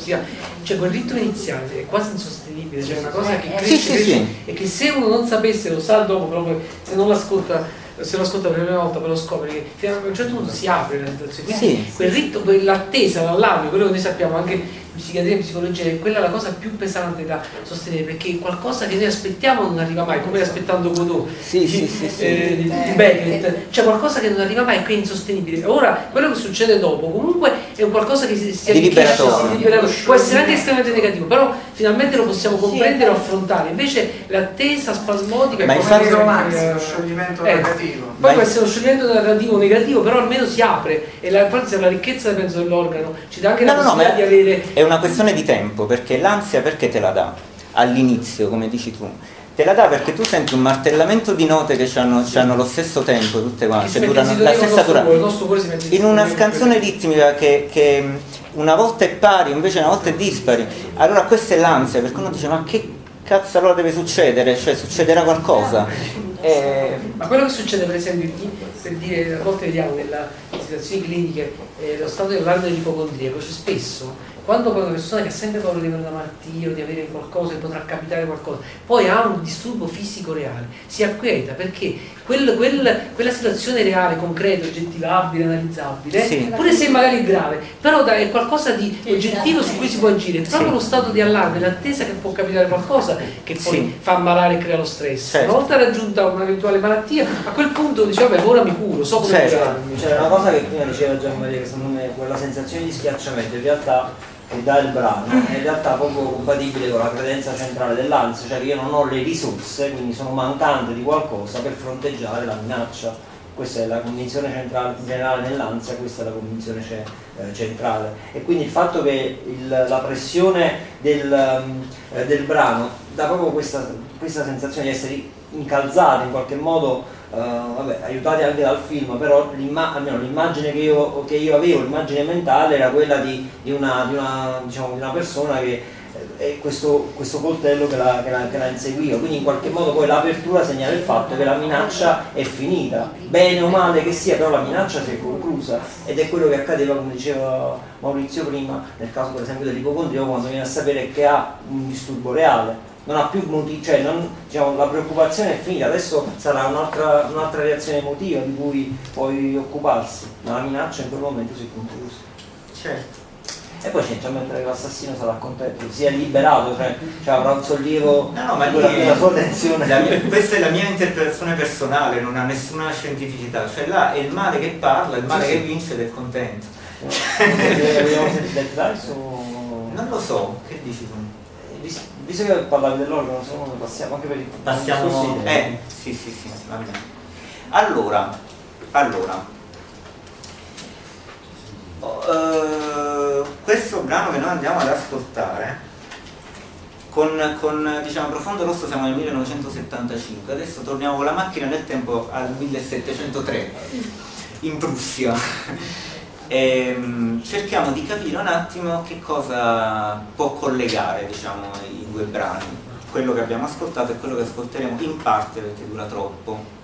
Speaker 2: cioè quel ritmo iniziale è quasi insostenibile, cioè è una cosa che cresce,
Speaker 4: Sì, sì,
Speaker 2: cresce
Speaker 4: sì.
Speaker 2: e che se uno non sapesse lo sa dopo proprio, se non l'ascolta se lo ascolta per la prima volta poi lo scopre che fino a un certo punto si apre la situazione quindi
Speaker 4: Sì.
Speaker 2: quel ritmo, quell'attesa, l'allarme, quello che noi sappiamo anche psichiatria e psicologia è quella la cosa più pesante da sostenere perché qualcosa che noi aspettiamo non arriva mai come aspettando Godot
Speaker 4: Sì,
Speaker 2: di,
Speaker 4: sì, sì, sì.
Speaker 2: eh, di- di Beckett. C'è qualcosa che non arriva mai e che è insostenibile. Ora quello che succede dopo comunque è un qualcosa che si, si arricchisce,
Speaker 4: liberatorio.
Speaker 2: si libera- può essere anche estremamente negativo però finalmente lo possiamo comprendere o affrontare. Invece l'attesa spasmodica
Speaker 4: Ma
Speaker 2: è
Speaker 4: infatti-
Speaker 2: come
Speaker 11: È uno scioglimento
Speaker 2: eh,
Speaker 11: negativo.
Speaker 2: poi
Speaker 4: Ma-
Speaker 2: può essere uno scioglimento narrativo negativo, però almeno si apre. E la, forse la ricchezza penso dell'organo ci dà anche
Speaker 4: No,
Speaker 2: la
Speaker 4: no, no,
Speaker 2: possibilità
Speaker 4: ma
Speaker 2: di avere
Speaker 4: è una questione di tempo, perché l'ansia perché te la dà all'inizio, come dici tu? Te la dà perché tu senti un martellamento di note che hanno lo stesso tempo, tutte quante, durano la stessa durata. in una scansione ritmica che, che una volta è pari, invece una volta è dispari. Allora questa è l'ansia, perché uno dice ma che cazzo allora deve succedere? Cioè succederà qualcosa? Eh,
Speaker 2: Ma quello che succede per esempio, in- per dire, a volte vediamo nelle situazioni cliniche eh, lo stato dell'allarme dell'ipocondriaco, cioè spesso quando poi una persona che ha sempre paura di avere una malattia o di avere qualcosa, che potrà capitare qualcosa, poi ha un disturbo fisico reale, si acquieta perché quel- quel- quella situazione reale, concreta, oggettivabile, analizzabile,
Speaker 4: Sì.
Speaker 2: pure se magari è grave, però è qualcosa di oggettivo su cui si può agire, è proprio
Speaker 4: Sì.
Speaker 2: lo stato di allarme, l'attesa che può capitare qualcosa che poi
Speaker 4: Sì.
Speaker 2: fa ammalare e crea lo stress.
Speaker 4: Certo.
Speaker 2: Una volta raggiunta un'eventuale malattia, a quel punto dice vabbè ora mi curo, so come
Speaker 4: Certo.
Speaker 2: curarmi.
Speaker 3: C'è una cosa che prima diceva Gian Maria che secondo me quella sensazione di schiacciamento in realtà che dà il brano è in realtà proprio compatibile con la credenza centrale dell'ansia, cioè che io non ho le risorse, quindi sono mancante di qualcosa per fronteggiare la minaccia. Questa è la convinzione centrale, generale nell'ansia, questa è la convinzione ce- eh, centrale. E quindi il fatto che il- la pressione del, ehm, eh, del brano dà proprio questa, questa sensazione di essere incalzati in qualche modo eh, vabbè, aiutati anche dal film, però l'immagine che che io avevo, l'immagine mentale era quella di, di una, di, una, diciamo, di una persona che eh, questo, questo coltello che la, che, la, che la inseguiva, quindi in qualche modo poi l'apertura segnala il fatto che la minaccia è finita, bene o male che sia, però la minaccia si è conclusa. Ed è quello che accadeva, come diceva Maurizio prima, nel caso per esempio dell'ipocondrio, quando viene a sapere che ha un disturbo reale non ha più motivi, cioè non- diciamo, la preoccupazione è finita, adesso sarà un'altra, un'altra reazione emotiva di cui puoi occuparsi, ma la minaccia in quel momento si è conclusa.
Speaker 4: certo.
Speaker 3: E poi c'è già mettere che l'assassino sarà contento, si è liberato, cioè, cioè avrà un sollievo
Speaker 4: No, no, ma lì-
Speaker 3: la sua attenzione.
Speaker 4: La mia- questa è la mia interpretazione personale, non ha nessuna scientificità. Cioè là è il male che parla, il male
Speaker 3: Sì,
Speaker 4: che
Speaker 3: sì.
Speaker 4: vince ed è contento.
Speaker 3: Vogliamo sentire Dice o...
Speaker 4: Non lo so, che dici
Speaker 3: Visto che parlavi dell'organo, secondo me passiamo anche per il
Speaker 4: Passiamo.
Speaker 3: di-
Speaker 4: Eh, sì, sì, sì, va bene. Allora, allora. eh, questo brano che noi andiamo ad ascoltare. Con, con diciamo, Profondo Rosso siamo nel 1975, adesso torniamo con la macchina nel tempo al 1703 in Prussia. Ehm, cerchiamo di capire un attimo che cosa può collegare diciamo, i due brani, quello che abbiamo ascoltato e quello che ascolteremo in parte perché dura troppo.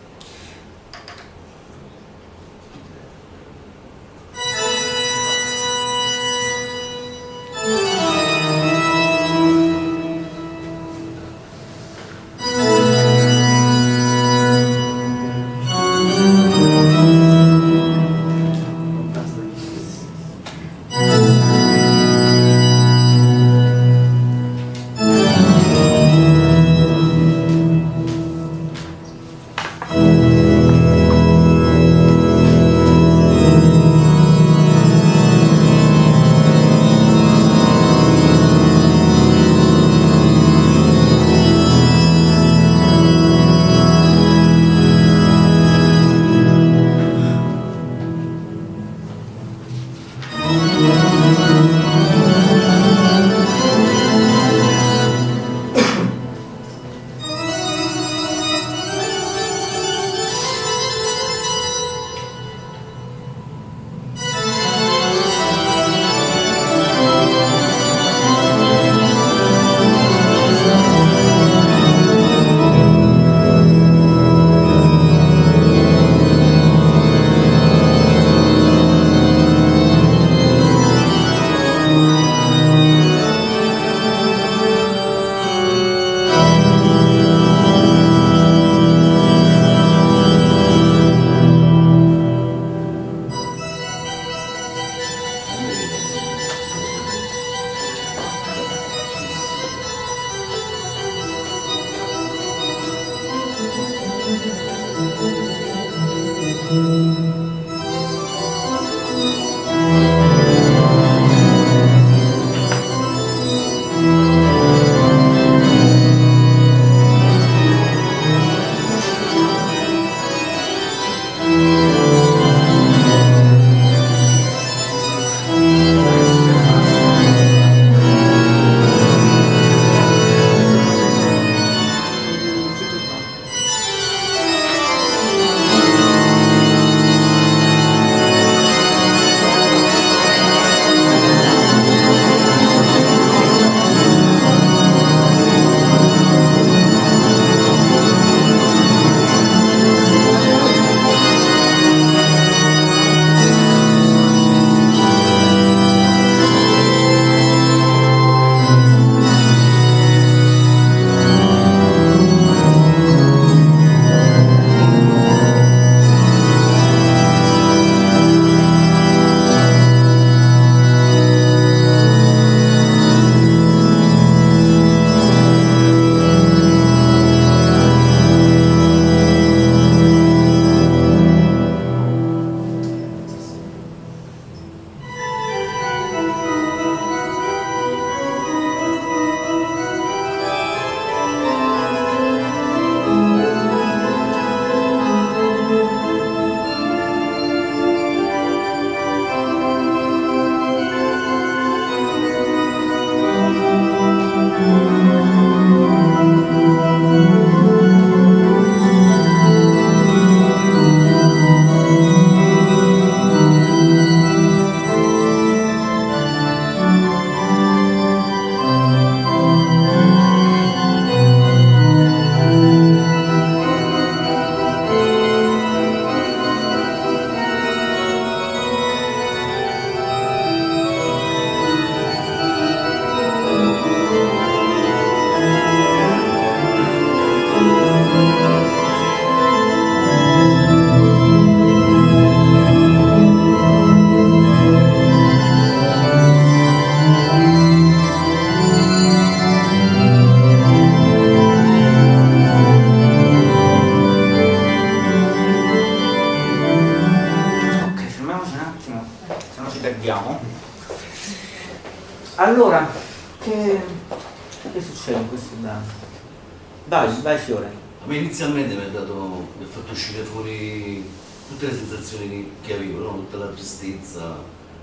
Speaker 8: Me inizialmente mi ha, dato, mi ha fatto uscire fuori tutte le sensazioni che avevo, no? tutta la tristezza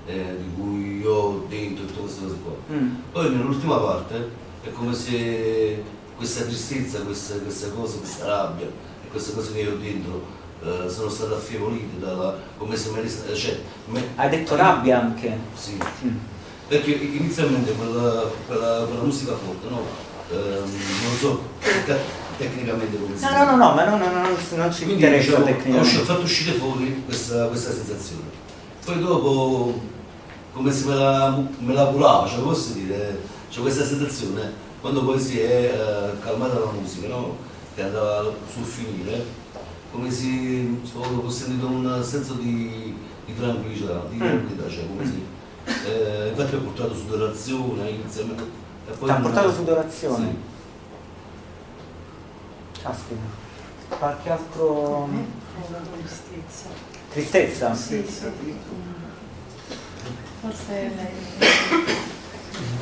Speaker 8: eh, di cui io ho dentro e tutte queste cose qua.
Speaker 4: Mm.
Speaker 8: Poi nell'ultima parte è come se questa tristezza, questa, questa cosa, questa rabbia e queste cose che io ho dentro eh, sono state affievolite dalla, come se me ne cioè, me-
Speaker 4: Hai detto rabbia anche?
Speaker 8: Sì.
Speaker 4: Mm.
Speaker 8: Perché inizialmente quella, quella, quella musica forte, no? Ehm, non so tecnicamente come si
Speaker 4: No, no, no, no, ma non, non, non, non ci
Speaker 8: Quindi
Speaker 4: interessa
Speaker 8: diciamo, ho
Speaker 4: tecnicamente.
Speaker 8: ho fatto uscire fuori questa, questa sensazione. Poi dopo, come se me la, me la curava, cioè posso dire, c'è questa sensazione, quando poi si è eh, calmata la musica, no? Che andava sul finire, come se ho, sentito un senso di, di tranquillità, di
Speaker 4: Mm.
Speaker 8: tranquillità, cioè come se, eh, infatti ho portato sudorazione inizialmente. e poi
Speaker 4: Ti ha portato sudorazione?
Speaker 8: Sì.
Speaker 4: Caspita. Qualche altro...
Speaker 1: tristezza.
Speaker 4: Tristezza?
Speaker 1: Sì, sì. Forse è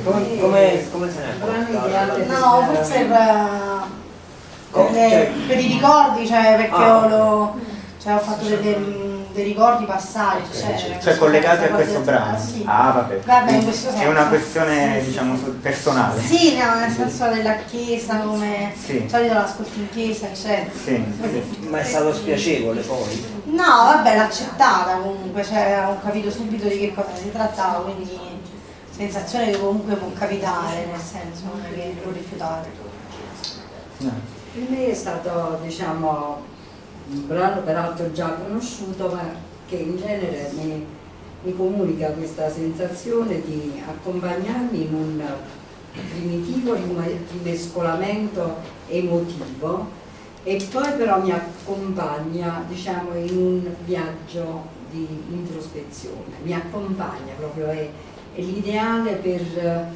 Speaker 3: Come, come, come se ne è
Speaker 13: No, forse per, per,
Speaker 3: cioè-
Speaker 13: per i ricordi, cioè perché
Speaker 3: Ah.
Speaker 13: ho, lo- cioè, ho fatto mh, dei ricordi passati, eccetera.
Speaker 4: Cioè collegati a questo brano?
Speaker 13: Sì.
Speaker 4: Ah, vabbè.
Speaker 13: Vabbè, in questo
Speaker 4: È una questione,
Speaker 13: Sì, sì.
Speaker 4: diciamo, personale.
Speaker 13: Sì, no, nel senso della chiesa, come
Speaker 4: Sì.
Speaker 13: solito l'ascolti in chiesa, eccetera.
Speaker 4: Sì, sì.
Speaker 3: Ma è stato spiacevole poi?
Speaker 13: No, vabbè, l'ho accettata comunque, cioè ho capito subito di che cosa si trattava, quindi sensazione che comunque può capitare, nel senso non è che l'ho rifiutato.
Speaker 6: Per me è stato diciamo, un brano peraltro già conosciuto ma che in genere mi, mi comunica questa sensazione di accompagnarmi in un primitivo rim- rimescolamento emotivo. E poi però mi accompagna diciamo, in un viaggio di introspezione, mi accompagna proprio, è, è l'ideale per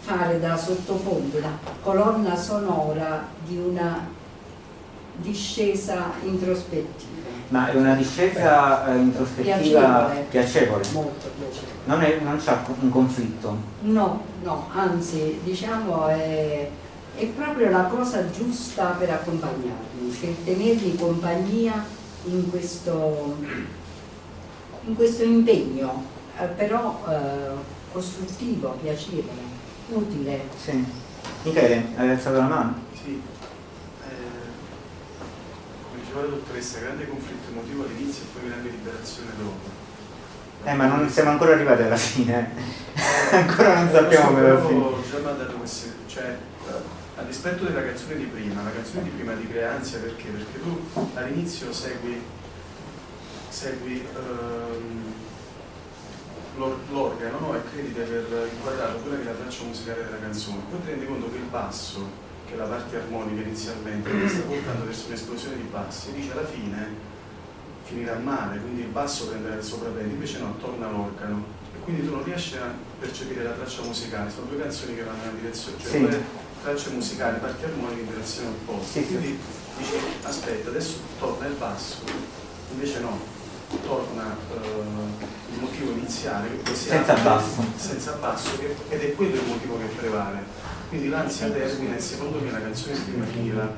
Speaker 6: fare da sottofondo, da colonna sonora di una discesa introspettiva.
Speaker 4: Ma è una discesa eh, introspettiva
Speaker 6: Piacevole.
Speaker 4: piacevole.
Speaker 6: Molto piacevole.
Speaker 4: Non, è, non c'è un conflitto.
Speaker 6: No, no, anzi, diciamo è, è proprio la cosa giusta per accompagnarli, per tenerli compagnia in questo, in questo impegno, eh, però eh, costruttivo, piacevole, utile.
Speaker 4: Sì. Michele, hai alzato la mano?
Speaker 7: Sì, la dottoressa, grande conflitto emotivo all'inizio e poi grande liberazione dopo.
Speaker 4: Eh, ma non siamo ancora arrivati alla fine. ancora non sappiamo va a finire.
Speaker 7: Però queste, cioè, a dispetto della canzone di prima, la canzone di prima ti crea ansia perché? Perché tu all'inizio segui, segui l'or- l'organo no? e credi di aver inquadrato quella che è la traccia musicale della canzone, poi ti rendi conto che il basso, che è la parte armonica inizialmente, ti sta portando verso un'esplosione di bassi, e dice alla fine finirà male, quindi il basso prenderà il sopravvento, invece no, torna l'organo e quindi tu non riesci a percepire la traccia musicale, sono due canzoni che vanno in una direzione, cioè
Speaker 4: Sì.
Speaker 7: due tracce musicali, parti armoniche in direzione opposta,
Speaker 4: Sì, sì.
Speaker 7: quindi dici aspetta, adesso torna il basso, invece no, torna eh, il motivo iniziale che poi si
Speaker 4: Senza basso.
Speaker 7: senza basso che- ed è quello il motivo che prevale. Quindi l'ansia termina e secondo me la canzone prima finiva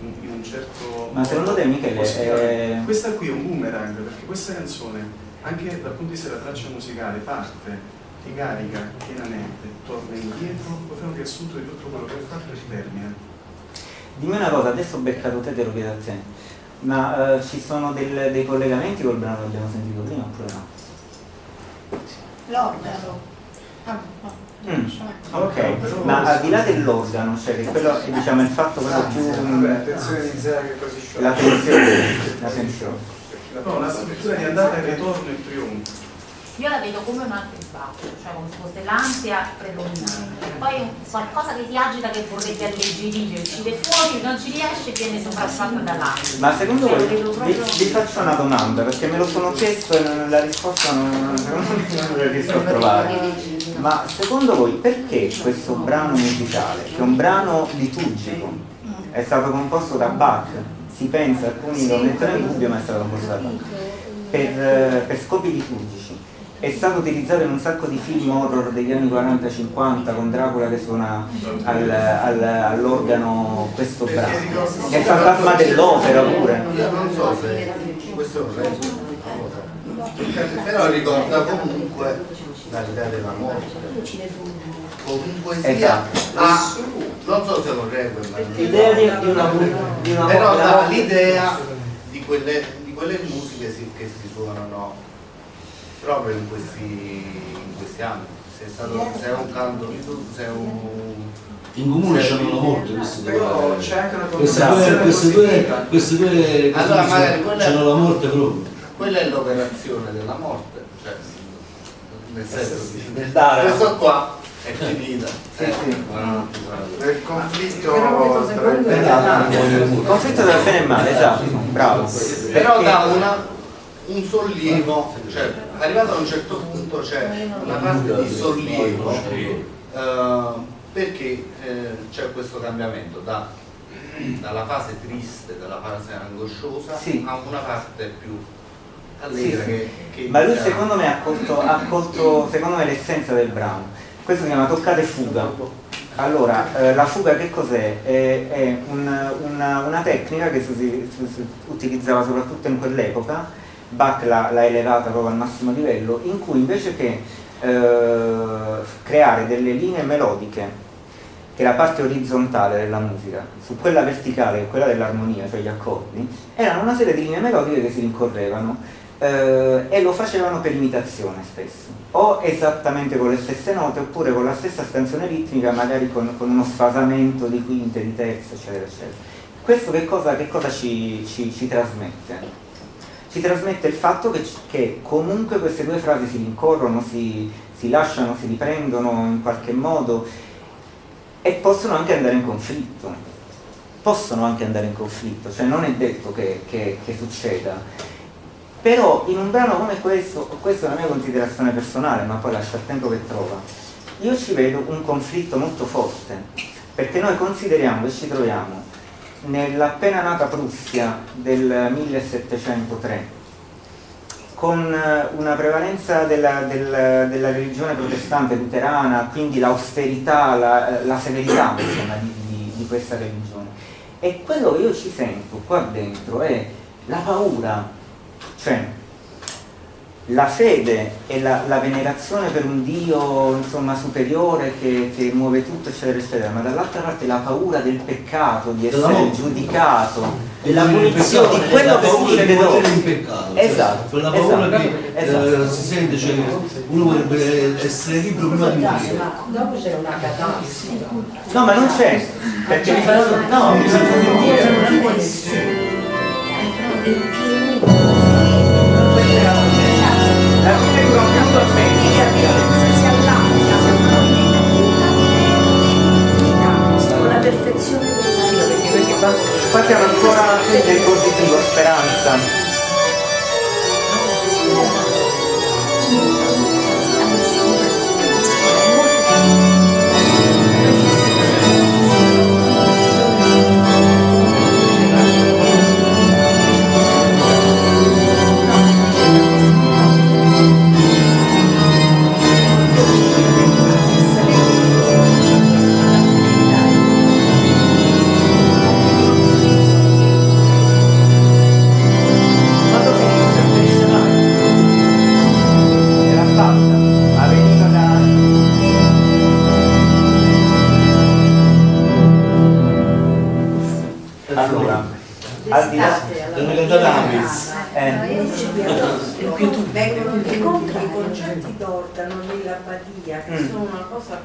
Speaker 7: in, un certo
Speaker 4: Ma secondo te, Michele, eh,
Speaker 7: Questa qui è un boomerang perché questa canzone, anche dal punto di vista della traccia musicale, parte, ti carica pienamente, torna indietro, poi fa un riassunto di tutto quello che ha fatto e termina.
Speaker 4: Dimmi una cosa, adesso ho beccato te, te lo chiedo a te. Ma eh, ci sono del- dei collegamenti col brano che abbiamo sentito prima oppure no?
Speaker 13: L'organo. Ah, no.
Speaker 4: Mm, Ok, ma al di là dell'organo, cioè che quello è diciamo il fatto quello più.
Speaker 11: Vabbè, attenzione a iniziare che così sciolto.
Speaker 4: La tensione. La tensione.
Speaker 7: No, una struttura di andata e ritorno e trionfo.
Speaker 10: Io la vedo come un antibasso, cioè come se fosse l'ansia predominante. Poi qualcosa che ti agita che vorrebbe alleggerire, uscire fuori, non ci riesce e viene sopraffatto dall'ansia.
Speaker 4: Ma secondo
Speaker 10: Cioè,
Speaker 4: voi,
Speaker 10: vedo
Speaker 4: vi,
Speaker 10: proprio-
Speaker 4: vi faccio una domanda perché me lo sono chiesto e non- la risposta non, non la riesco a trovare. Ma secondo voi perché questo brano musicale, che è un brano liturgico, è stato composto da Bach? Si pensa, alcuni lo mettono in dubbio, ma è stato composto da Bach, per, eh, per scopi liturgici. È stato utilizzato in un sacco di film horror degli anni 40-50 con Dracula che suona al- al- all'organo questo brano. È il fantasma dell'opera pure.
Speaker 14: Non so se questo è però ricorda comunque l'idea della morte. Comunque sia,
Speaker 4: Esatto.
Speaker 14: non so se lo regola, ma
Speaker 4: L'idea di, di una, di una
Speaker 14: però dà l'idea di quelle, di quelle musiche si- che si suonano proprio in questi, in questi anni. Se è, stato, se è un canto, se è un...
Speaker 8: In comune c'hanno la morte, questi due.
Speaker 11: Però c'è anche una
Speaker 8: Queste due, queste due, queste due
Speaker 14: Allora,
Speaker 8: c'hanno la morte proprio.
Speaker 14: Quella è l'operazione della morte, cioè, nel senso
Speaker 4: Del dare.
Speaker 14: questo qua è finita.
Speaker 4: Sì, sì.
Speaker 11: Nel conflitto
Speaker 6: Però secondo me
Speaker 11: tra-
Speaker 4: Il conflitto tra bene e male, esatto, bravo.
Speaker 14: Però dà una- un sollievo, cioè arrivato a un certo punto c'è una parte di sollievo eh, perché eh, c'è questo cambiamento da- dalla fase triste, dalla fase angosciosa
Speaker 4: Sì.
Speaker 14: a una parte più
Speaker 4: Sì,
Speaker 14: allegra
Speaker 4: sì.
Speaker 14: che, che
Speaker 4: Ma lui secondo me ha colto, ha colto, secondo me l'essenza del brano. Questo si chiama toccata e fuga. Allora, eh, la fuga che cos'è? È, è un- una, una tecnica che si, si- si utilizzava soprattutto in quell'epoca, Bach l'ha, elevata proprio al massimo livello, in cui invece che eh, creare delle linee melodiche che è la parte orizzontale della musica, su quella verticale, è quella dell'armonia, cioè gli accordi, erano una serie di linee melodiche che si rincorrevano eh, e lo facevano per imitazione spesso, o esattamente con le stesse note oppure con la stessa scansione ritmica, magari con, con uno sfasamento di quinte, di terze, eccetera, eccetera. Questo che cosa, che cosa ci, ci- ci trasmette? Ci trasmette il fatto che, che comunque queste due frasi si rincorrono, si, si lasciano, si riprendono in qualche modo e possono anche andare in conflitto. Possono anche andare in conflitto, cioè non è detto che, che- che succeda. Però in un brano come questo, questa è una mia considerazione personale, ma poi lascia il tempo che trova, io ci vedo un conflitto molto forte, perché noi consideriamo e ci troviamo nell'appena nata Prussia del 1703 con eh, una prevalenza della, della, della religione protestante luterana, quindi l'austerità, la, la severità insomma, di, di, di questa religione. E quello che io ci sento qua dentro è la paura, cioè la fede e la, la, venerazione per un Dio insomma, superiore che, che, muove tutto, eccetera, eccetera, ma dall'altra parte la paura del peccato, di essere giudicato, della punizione, di quello che succede dopo. Esatto.
Speaker 8: Quella paura esatto. che esatto. Eh, si sente, cioè, uno vorrebbe essere libero prima di morire.
Speaker 6: Ma dopo c'è una catastrofe.
Speaker 4: No, ma non c'è. Perché mi fanno. No, mi fanno sentire. La qua, qua siamo ancora nel positivo, speranza.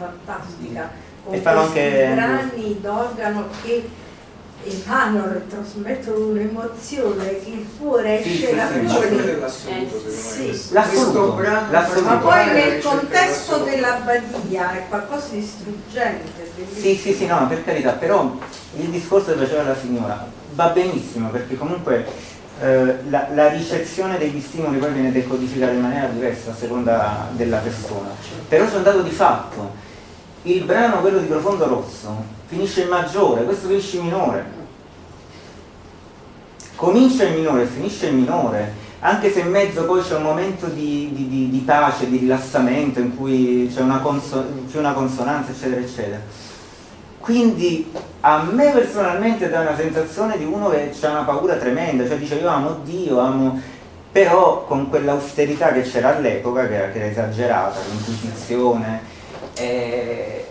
Speaker 6: Fantastica con
Speaker 4: e fanno anche
Speaker 6: brani d'organo che emanano trasmettono un'emozione che il cuore esce
Speaker 11: sì,
Speaker 6: da
Speaker 11: sì,
Speaker 6: fuori
Speaker 11: sì.
Speaker 4: l'assoluto, l'assoluto.
Speaker 6: ma poi nel contesto dell'Abbadia è qualcosa di struggente
Speaker 4: sì sì sì no per carità però il discorso che faceva la signora va benissimo perché comunque eh, la, la, ricezione degli stimoli poi viene decodificata in maniera diversa a seconda della persona. Però c'è un dato di fatto, il brano, quello di profondo rosso, finisce in maggiore, questo finisce in minore. Comincia in minore, finisce in minore, anche se in mezzo poi c'è un momento di, di, di, pace, di rilassamento in cui c'è una, conso- una consonanza, eccetera, eccetera quindi a me personalmente dà una sensazione di uno che ha una paura tremenda, cioè dice io amo Dio, amo... però con quell'austerità che c'era all'epoca, che che era esagerata, l'inquisizione, eh,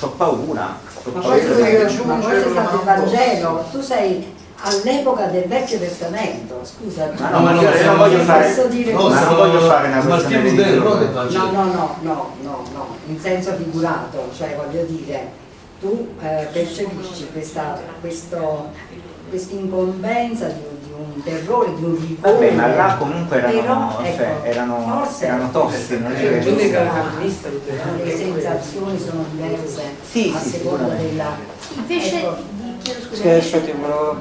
Speaker 4: ho paura. C'ho
Speaker 6: ma
Speaker 4: paura.
Speaker 6: poi tu sei stato il Vangelo, tu sei all'epoca del Vecchio Testamento, scusa.
Speaker 4: Ma no, ma io
Speaker 6: non,
Speaker 4: non voglio fare,
Speaker 6: posso dire
Speaker 4: no, ma non voglio fare una questione di
Speaker 6: no, no, no, no, no, no, in senso figurato, cioè voglio dire tu eh, percepisci questa questo, incombenza di, di, un terrore, di un vigore.
Speaker 4: Vabbè, ma là comunque erano,
Speaker 6: però,
Speaker 4: cioè,
Speaker 6: ecco,
Speaker 4: erano, erano tosti, non è
Speaker 6: che
Speaker 4: che
Speaker 6: le sensazioni sono diverse
Speaker 4: sì,
Speaker 6: a
Speaker 4: sì,
Speaker 6: seconda della.
Speaker 1: Invece
Speaker 6: ecco,
Speaker 2: Scusi, aspetti, volevo...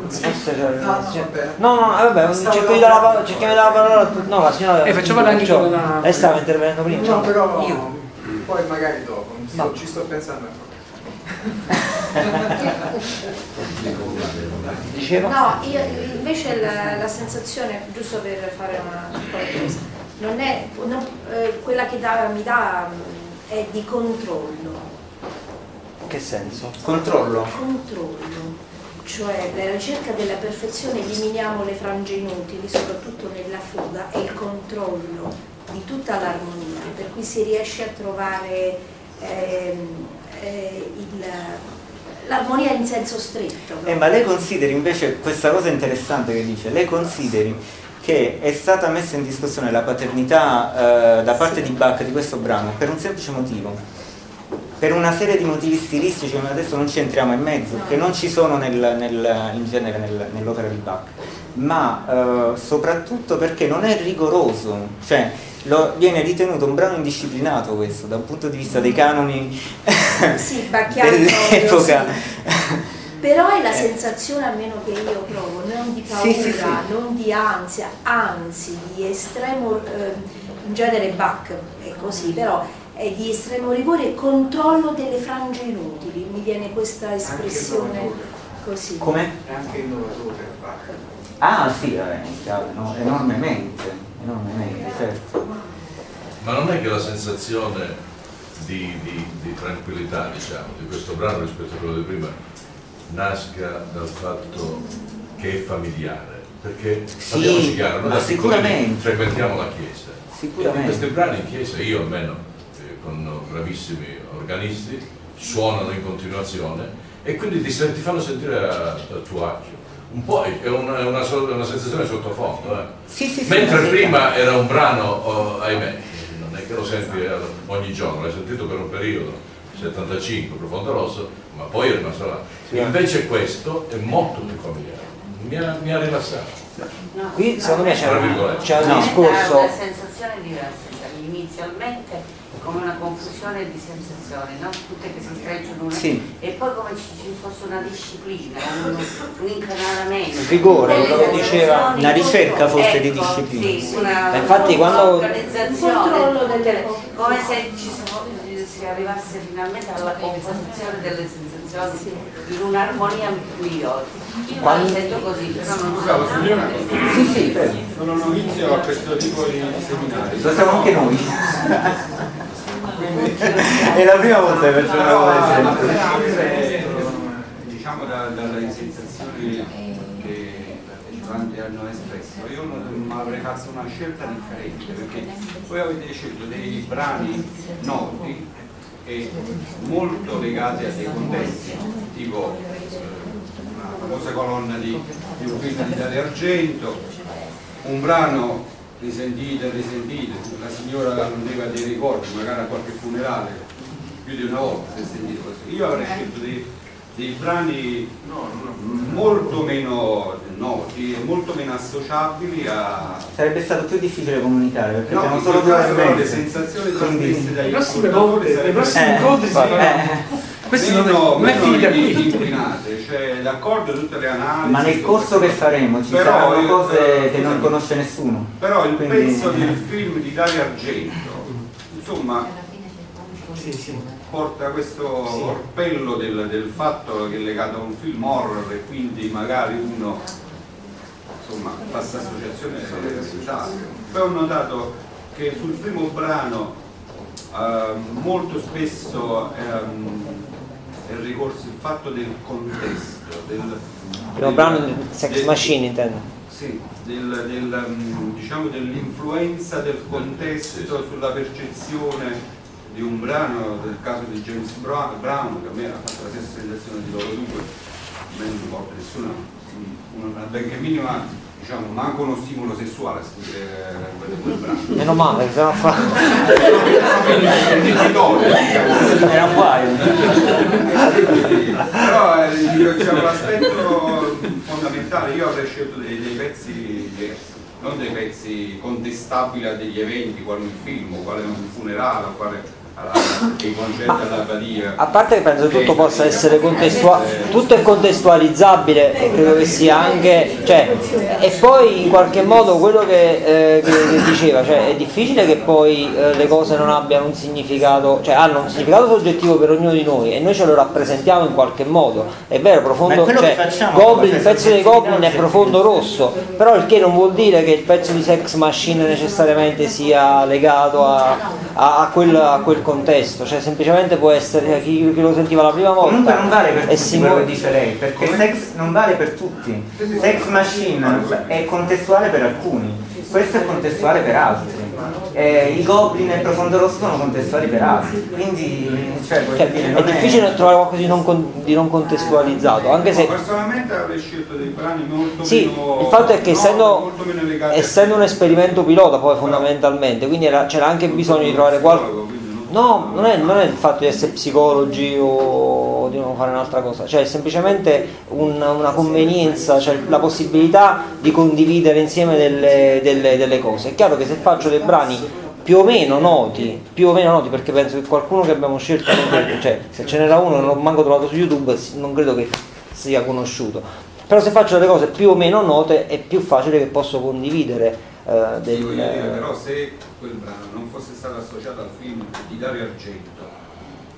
Speaker 2: No, no, vabbè, cerco di dare la, cerchiamo di dare la parola a tutti. No, la signora...
Speaker 15: Eh, facciamo anche una...
Speaker 2: Lei stava intervenendo prima.
Speaker 11: No, però
Speaker 15: io.
Speaker 11: poi magari dopo, no. ci sto pensando ancora.
Speaker 2: Dicevo?
Speaker 1: No, io, invece la, la, sensazione, giusto per fare una piccola cosa, non è non, eh, quella che da, mi dà è di controllo.
Speaker 2: Che senso?
Speaker 4: Controllo.
Speaker 1: Controllo. Cioè la ricerca della perfezione eliminiamo le frange inutili, soprattutto nella fuga, e il controllo di tutta l'armonia, per cui si riesce a trovare ehm, eh, l'armonia in senso stretto.
Speaker 4: Eh, ma lei consideri invece questa cosa interessante che dice, lei consideri che è stata messa in discussione la paternità eh, da parte di Bach di questo brano per un semplice motivo, per una serie di motivi stilistici, ma adesso non ci entriamo in mezzo, che non ci sono nel, nel, in genere nel, nell'opera di Bach, ma eh, soprattutto perché non è rigoroso, cioè lo, viene ritenuto un brano indisciplinato questo, da un punto di vista dei canoni
Speaker 1: sì,
Speaker 4: dell'epoca.
Speaker 1: Sì. Però è la sensazione almeno che io provo, non di paura, sì, sì, non di ansia, anzi di estremo, eh, in genere Bach è così, però è di estremo rigore e controllo delle frange inutili, mi viene questa espressione. Così.
Speaker 3: Come?
Speaker 11: È anche innovatore Bach.
Speaker 3: Ah sì, vabbè, chiaro, no, enormemente, enormemente, certo.
Speaker 5: Ma non è che la sensazione di, di- di tranquillità, diciamo, di questo brano rispetto a quello di prima nasca dal fatto che è familiare? Perché
Speaker 3: Sì,
Speaker 5: parliamoci chiaro, noi
Speaker 3: ma
Speaker 5: da
Speaker 3: sicuramente.
Speaker 5: frequentiamo la chiesa.
Speaker 3: Sicuramente.
Speaker 5: Questi brani in chiesa, io almeno, eh, con bravissimi organisti, suonano in continuazione e quindi ti, ti fanno sentire a, a tuo agio. Un po' è una, è una so- una sensazione sottofondo, eh.
Speaker 3: Sì, sì, sì,
Speaker 5: Mentre prima era un brano, oh, ahimè, non è che lo senti eh, ogni giorno, l'hai sentito per un periodo, 75, Profondo Rosso, ma poi è rimasto là. Invece questo è molto più familiare, mi ha, mi ha rilassato.
Speaker 3: Qui secondo me c'è un, discorso...
Speaker 16: È una sensazione diversa, cioè inizialmente come una confusione di sensazioni, no? tutte che si intrecciano una
Speaker 3: Sì.
Speaker 16: e poi come ci, ci fosse una disciplina, un, un incanalamento.
Speaker 3: Il rigore, quello che diceva, una ricerca
Speaker 16: tutto,
Speaker 3: forse di
Speaker 16: ecco,
Speaker 3: disciplina.
Speaker 16: Sì, una,
Speaker 3: infatti quando-
Speaker 16: un'organizzazione,
Speaker 1: delle
Speaker 16: come se ci si, arrivasse finalmente alla composizione delle sensazioni in un'armonia migliore. Io
Speaker 3: Quando-
Speaker 16: sento così, però non
Speaker 17: Scusa, una cosa?
Speaker 3: Sì, sì, prego.
Speaker 17: Sono novizio a questo tipo di seminari.
Speaker 3: Lo siamo anche noi.
Speaker 17: Quindi-
Speaker 3: È la prima volta che faccio una cosa del genere.
Speaker 17: diciamo da- dalle sensazioni che i partecipanti hanno espresso, io avrei fatto una scelta differente perché voi avete scelto dei brani noti e molto legati a dei contesti, tipo eh, una famosa colonna di, di un film di Dario Argento, un brano risentite risentite, la signora non aveva dei ricordi, magari a qualche funerale, più di una volta si è sentito questo. Io avrei scelto dei, dei brani molto meno noti e molto meno associabili a...
Speaker 3: Sarebbe stato più difficile comunicare perché
Speaker 17: No,
Speaker 3: abbiamo
Speaker 17: in
Speaker 3: solo due
Speaker 17: le sensazioni trasmesse dagli
Speaker 2: Le prossime
Speaker 17: ascoltatori sarebbero
Speaker 2: nei prossimi
Speaker 3: Eh,
Speaker 2: incontri si
Speaker 3: vabbè.
Speaker 2: faranno- Questi non
Speaker 17: meno,
Speaker 2: non è qui.
Speaker 17: inquinate, cioè d'accordo tutte le analisi.
Speaker 3: Ma nel corso che faremo ci
Speaker 17: Però
Speaker 3: saranno cose
Speaker 17: eh,
Speaker 3: che non
Speaker 17: scusami.
Speaker 3: conosce nessuno.
Speaker 17: Però il
Speaker 3: Quindi-
Speaker 17: pezzo del film di Dario Argento, insomma, porta questo orpello del, del fatto che è legato a un film horror e quindi magari uno insomma fa questa associazione sociale. Poi ho notato che sul primo brano ehm, molto spesso ehm, è ricorso il fatto del contesto, del,
Speaker 3: Primo
Speaker 17: del-
Speaker 3: brano di Sex
Speaker 17: del-
Speaker 3: Machine intendo.
Speaker 17: sì, del- del, mm, diciamo dell'influenza del contesto sulla percezione di un brano, del caso di James Bra- Brown, che a me ha fatto la stessa sensazione di loro due, mi porta nessuna, mm, una benché minima, diciamo, manco uno stimolo sessuale a sentire quel, brano.
Speaker 3: Meno male, se no fa.
Speaker 17: Era
Speaker 3: Era un guaio.
Speaker 17: Però eh, dico, c'è un aspetto fondamentale, io avrei scelto dei, dei pezzi non dei pezzi contestabili a degli eventi, quale un film, quale un funerale, quale alla-.
Speaker 3: A parte che penso che tutto possa essere contestuale, tutto è contestualizzabile e credo che sia anche, cioè, e poi in qualche modo quello che, eh, che- che diceva, cioè è difficile che poi eh, le cose non abbiano un significato, cioè hanno un significato soggettivo per ognuno di noi e noi ce lo rappresentiamo in qualche modo, è vero, profondo, cioè, facciamo, Goblin, il questa pezzo dei Goblin è profondo rosso, però il che non vuol dire che il pezzo di Sex Machine necessariamente sia legato a, a- a quel, a quel contesto, cioè semplicemente può essere chi, chi lo sentiva la prima volta.
Speaker 4: Comunque non vale per
Speaker 3: e
Speaker 4: tutti
Speaker 3: si
Speaker 4: quello
Speaker 3: muove-
Speaker 4: che dice lei, perché sex non vale per tutti. Sex machine è contestuale per alcuni, questo è contestuale per altri. Eh, I goblin e il profondo rosso sono contestuali per altri. Quindi cioè,
Speaker 3: Cioè,
Speaker 4: dire,
Speaker 3: è difficile trovare qualcosa di non, con- di non contestualizzato, anche se
Speaker 17: Personalmente avrei scelto dei brani molto
Speaker 3: Sì,
Speaker 17: meno...
Speaker 3: il fatto è che
Speaker 17: no,
Speaker 3: essendo, essendo un esperimento pilota poi fondamentalmente, quindi era- c'era anche bisogno di trovare qualcosa. No, non è, non è il fatto di essere psicologi o di non fare un'altra cosa, cioè è semplicemente un- una convenienza, cioè la possibilità di condividere insieme delle, delle- delle cose. È chiaro che se faccio dei brani più o meno noti, più o meno noti perché penso che qualcuno che abbiamo scelto, cioè se ce n'era uno non l'ho manco trovato su YouTube, non credo che sia conosciuto. Però se faccio delle cose più o meno note è più facile che posso condividere eh,
Speaker 17: Sì, voglio dire,
Speaker 3: del,
Speaker 17: però se quel brano non fosse stato associato al film di Dario Argento,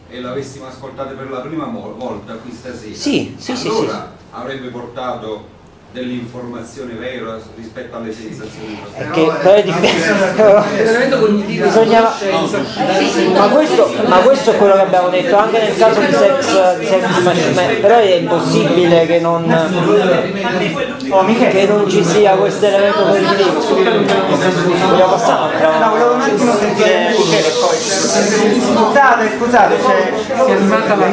Speaker 17: e l'avessimo ascoltata per la prima volta qui stasera,
Speaker 3: Sì, sì, sì,
Speaker 17: allora avrebbe portato dell'informazione vera rispetto alle sensazioni.
Speaker 3: È che però è differente. Bisognava- ma, questo, ma questo è quello che abbiamo detto anche nel caso di sex, di sex machine, però è impossibile che non, che non ci sia questo elemento positivo. Vogliamo passare?
Speaker 4: No, volevo un attimo sentire. Scusate, scusate, c'è.
Speaker 7: Si è animata la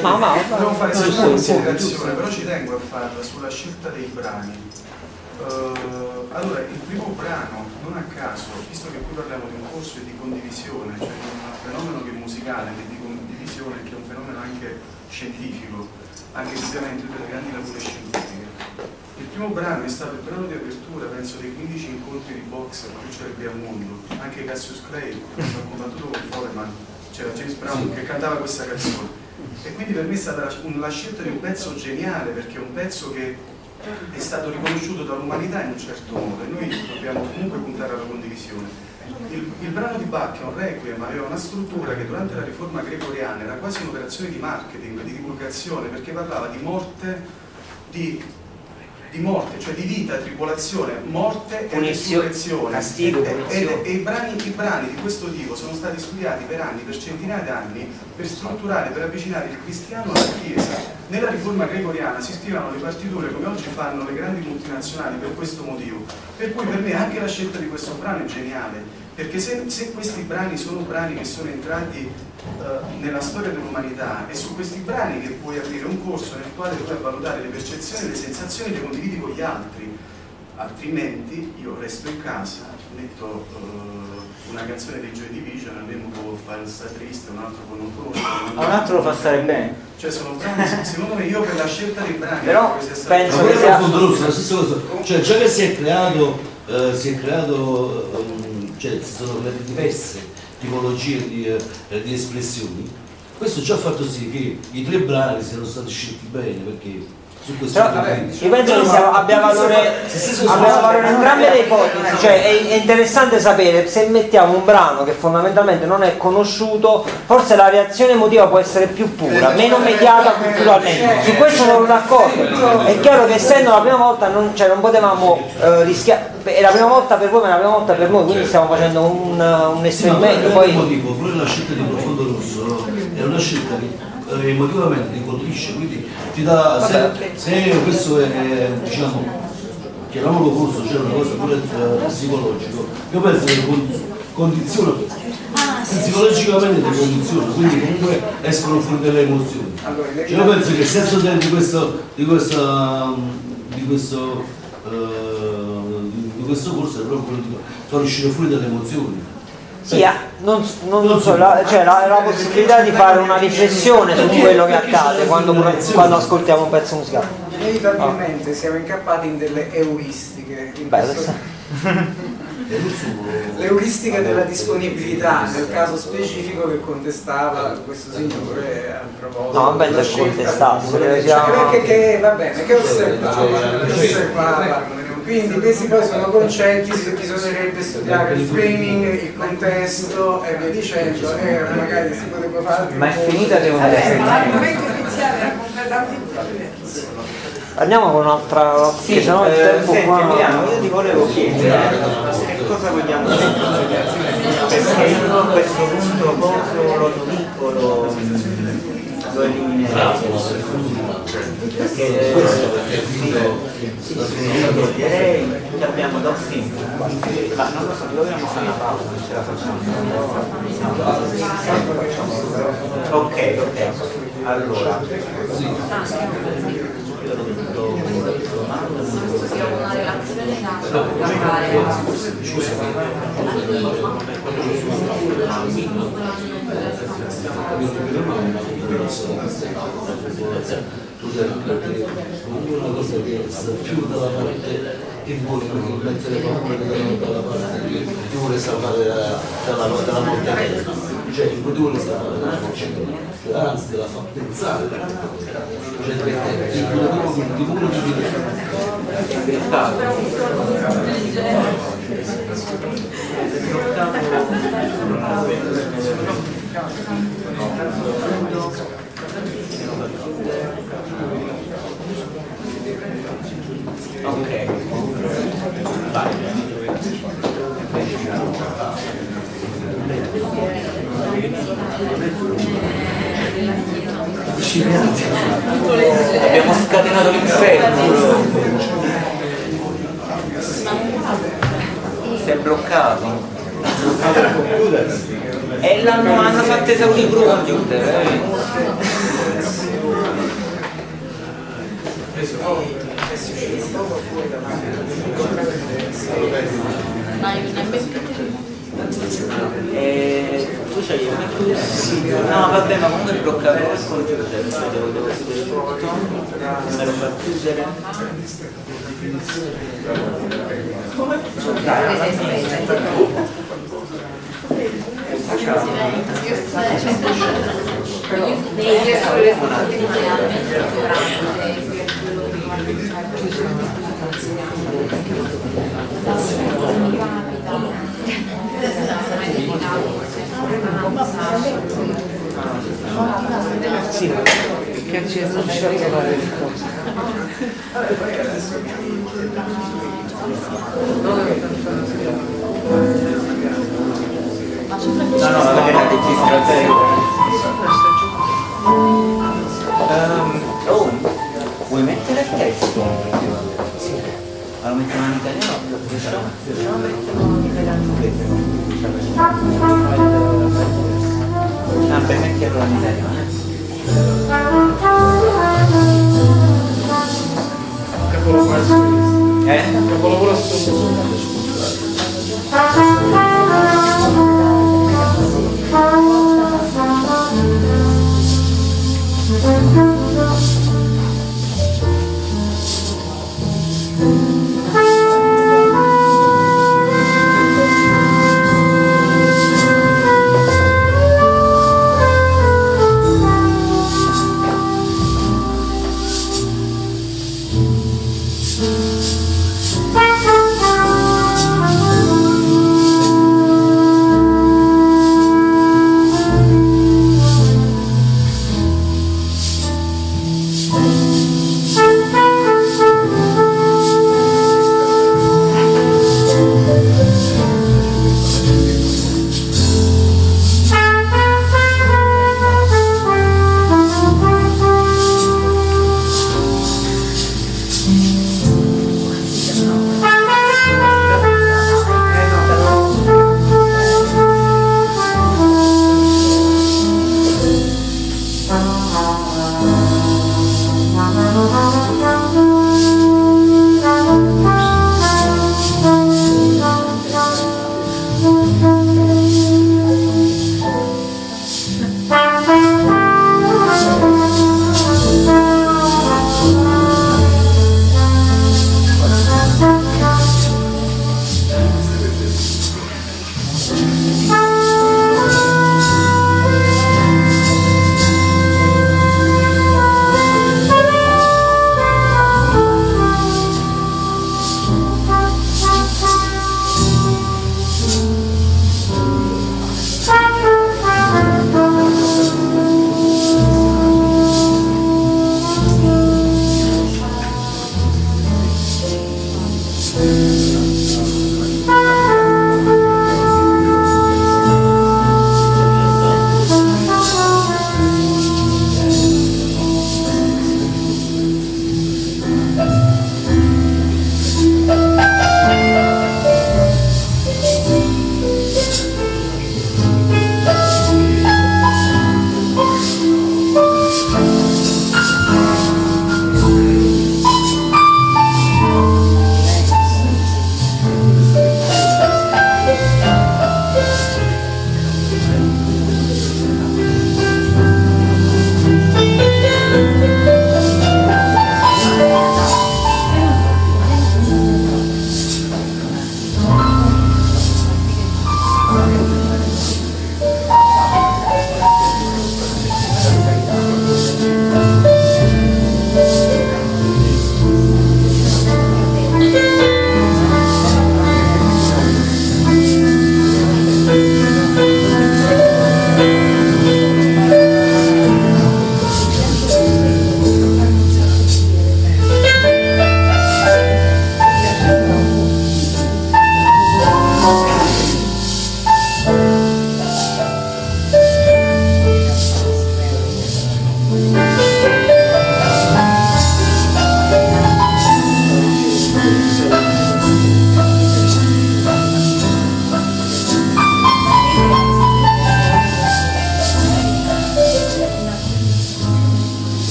Speaker 3: Ma ma
Speaker 7: Devo fare solo una considerazione, però ci tengo a farla sulla scelta dei brani. Eh, allora, il primo brano, non a caso, visto che qui parliamo di un corso di condivisione, cioè di un fenomeno che è musicale, che è di condivisione, che è un fenomeno anche scientifico, anche se ovviamente delle grandi lavori scientifiche. Il primo brano è stato il brano di apertura, penso, dei 15 incontri di box che c'era al mondo. Anche Cassius Clay, quando ha combattuto con Foreman, c'era James Brown che cantava questa canzone. E quindi per me è stata la, scelta di un pezzo geniale, perché è un pezzo che è stato riconosciuto dall'umanità in un certo modo e noi dobbiamo comunque puntare alla condivisione. Il, il brano di Bach, che è un requiem, aveva una struttura che durante la riforma gregoriana era quasi un'operazione di marketing, di divulgazione, perché parlava di morte, di, di morte, cioè di vita, tribolazione, morte e
Speaker 3: Punizione,
Speaker 7: resurrezione.
Speaker 3: castigo,
Speaker 7: E- e- e i brani, i brani di questo tipo sono stati studiati per anni, per centinaia di anni, per strutturare, per avvicinare il cristiano alla Chiesa. Nella riforma gregoriana si scrivono le partiture come oggi fanno le grandi multinazionali per questo motivo. Per cui per me anche la scelta di questo brano è geniale, perché se, se questi brani sono brani che sono entrati eh, nella storia dell'umanità, è su questi brani che puoi aprire un corso nel quale puoi valutare le percezioni e le sensazioni che condividi con gli altri altrimenti io resto in casa, metto eh, una canzone dei Joy Division, almeno può fare sta triste, un altro può non conoscere.
Speaker 3: A un altro lo fa stare bene.
Speaker 7: Cioè sono brani, secondo me io per la scelta dei brani
Speaker 3: Però
Speaker 7: credo che sia stato-
Speaker 3: penso
Speaker 8: Ma
Speaker 3: che sia-.
Speaker 8: Cioè, già che si è creato, eh, si è creato, ehm, cioè ci sono le diverse tipologie di, eh, di espressioni, questo già ha fatto sì che i tre brani siano stati scelti bene perché su questo
Speaker 3: Però, io penso che sia- abbia valore, entrambe le ipotesi, cioè è, è interessante sapere se mettiamo un brano che fondamentalmente non è conosciuto, forse la reazione emotiva può essere più pura, meno mediata culturalmente. Su questo sono d'accordo. È chiaro che essendo la prima volta non, cioè, non potevamo eh, rischiare, è la prima volta per voi ma è la prima volta per noi, quindi stiamo facendo un, un esperimento.
Speaker 8: Sì,
Speaker 3: Poi...
Speaker 8: motivo, pure la scelta di profondo rosso è una scelta che eh, emotivamente ti colpisce, quindi ti dà, se, se questo è, è, diciamo, chiamiamolo corso, c'è una cosa pure eh, psicologico, io penso che con- condiziona, psicologicamente ti condiziona, quindi comunque escono fuori delle emozioni. Cioè, io penso che il senso del- di questo, di questa, di questo, eh, di- di questo corso è proprio quello di far uscire fuori delle emozioni.
Speaker 3: Sì, ah, non, non so, la, cioè la, la possibilità di fare una riflessione su quello che accade quando, quando ascoltiamo un pezzo musicale.
Speaker 11: Inevitabilmente siamo incappati in delle euristiche. in
Speaker 3: Beh,
Speaker 11: questo- L'euristica della disponibilità, nel caso specifico che contestava questo signore a proposito.
Speaker 3: No, non penso
Speaker 11: della
Speaker 3: che che sia-
Speaker 11: cioè, che, che va bene, che osservava, che osservava. Quindi questi poi sono concetti che bisognerebbe studiare il framing, il contesto e via dicendo, e magari si potrebbe fare.
Speaker 3: Ma è finita che
Speaker 11: Vabbè,
Speaker 3: un-
Speaker 13: L'argomento iniziale era completamente diverso.
Speaker 3: Andiamo con un'altra,
Speaker 4: Sì,
Speaker 3: perché sennò il
Speaker 4: eh,
Speaker 3: tempo
Speaker 4: senti,
Speaker 3: qua...
Speaker 4: Emiliano, io ti volevo chiedere che cosa vogliamo dire perché io a questo punto poco lo dico lo, lo eliminerei perché eh, sì, sì, sì, lo toglierei Qui abbiamo Dolphin ma non lo so dovremmo fare una pausa se ce la facciamo? Ok ok. Allora.
Speaker 18: Abbiamo da
Speaker 8: perché una cosa che sta più dalla parte che vuole mettere paura dalla parte che ti vuole salvare dalla, dalla, dalla morte eterna cioè il ti vuole salvare dalla morte eterna anzi te la fa pensare cioè ti vuole proprio ti vuole
Speaker 4: Ok. Vai. Abbiamo scatenato l'inferno. Si è bloccato. E l'hanno hanno fatto esaurire pure computer. eh. Tu c'hai una chiusa? No vabbè ma comunque blocca il computer, cioè devo, devo chiudere tutto, me lo fa chiudere.
Speaker 2: Sì, perché ci non riusciamo a trovare le cose.
Speaker 4: No, no, vabbè, la registrazione. Oh, vuoi mettere il testo? Sì. Lo mettiamo in italiano? Riusciamo riusciamo a metterlo in italiano? Ah, per metterlo in italiano. Eh?
Speaker 2: Capolavoro assoluto.
Speaker 19: Thank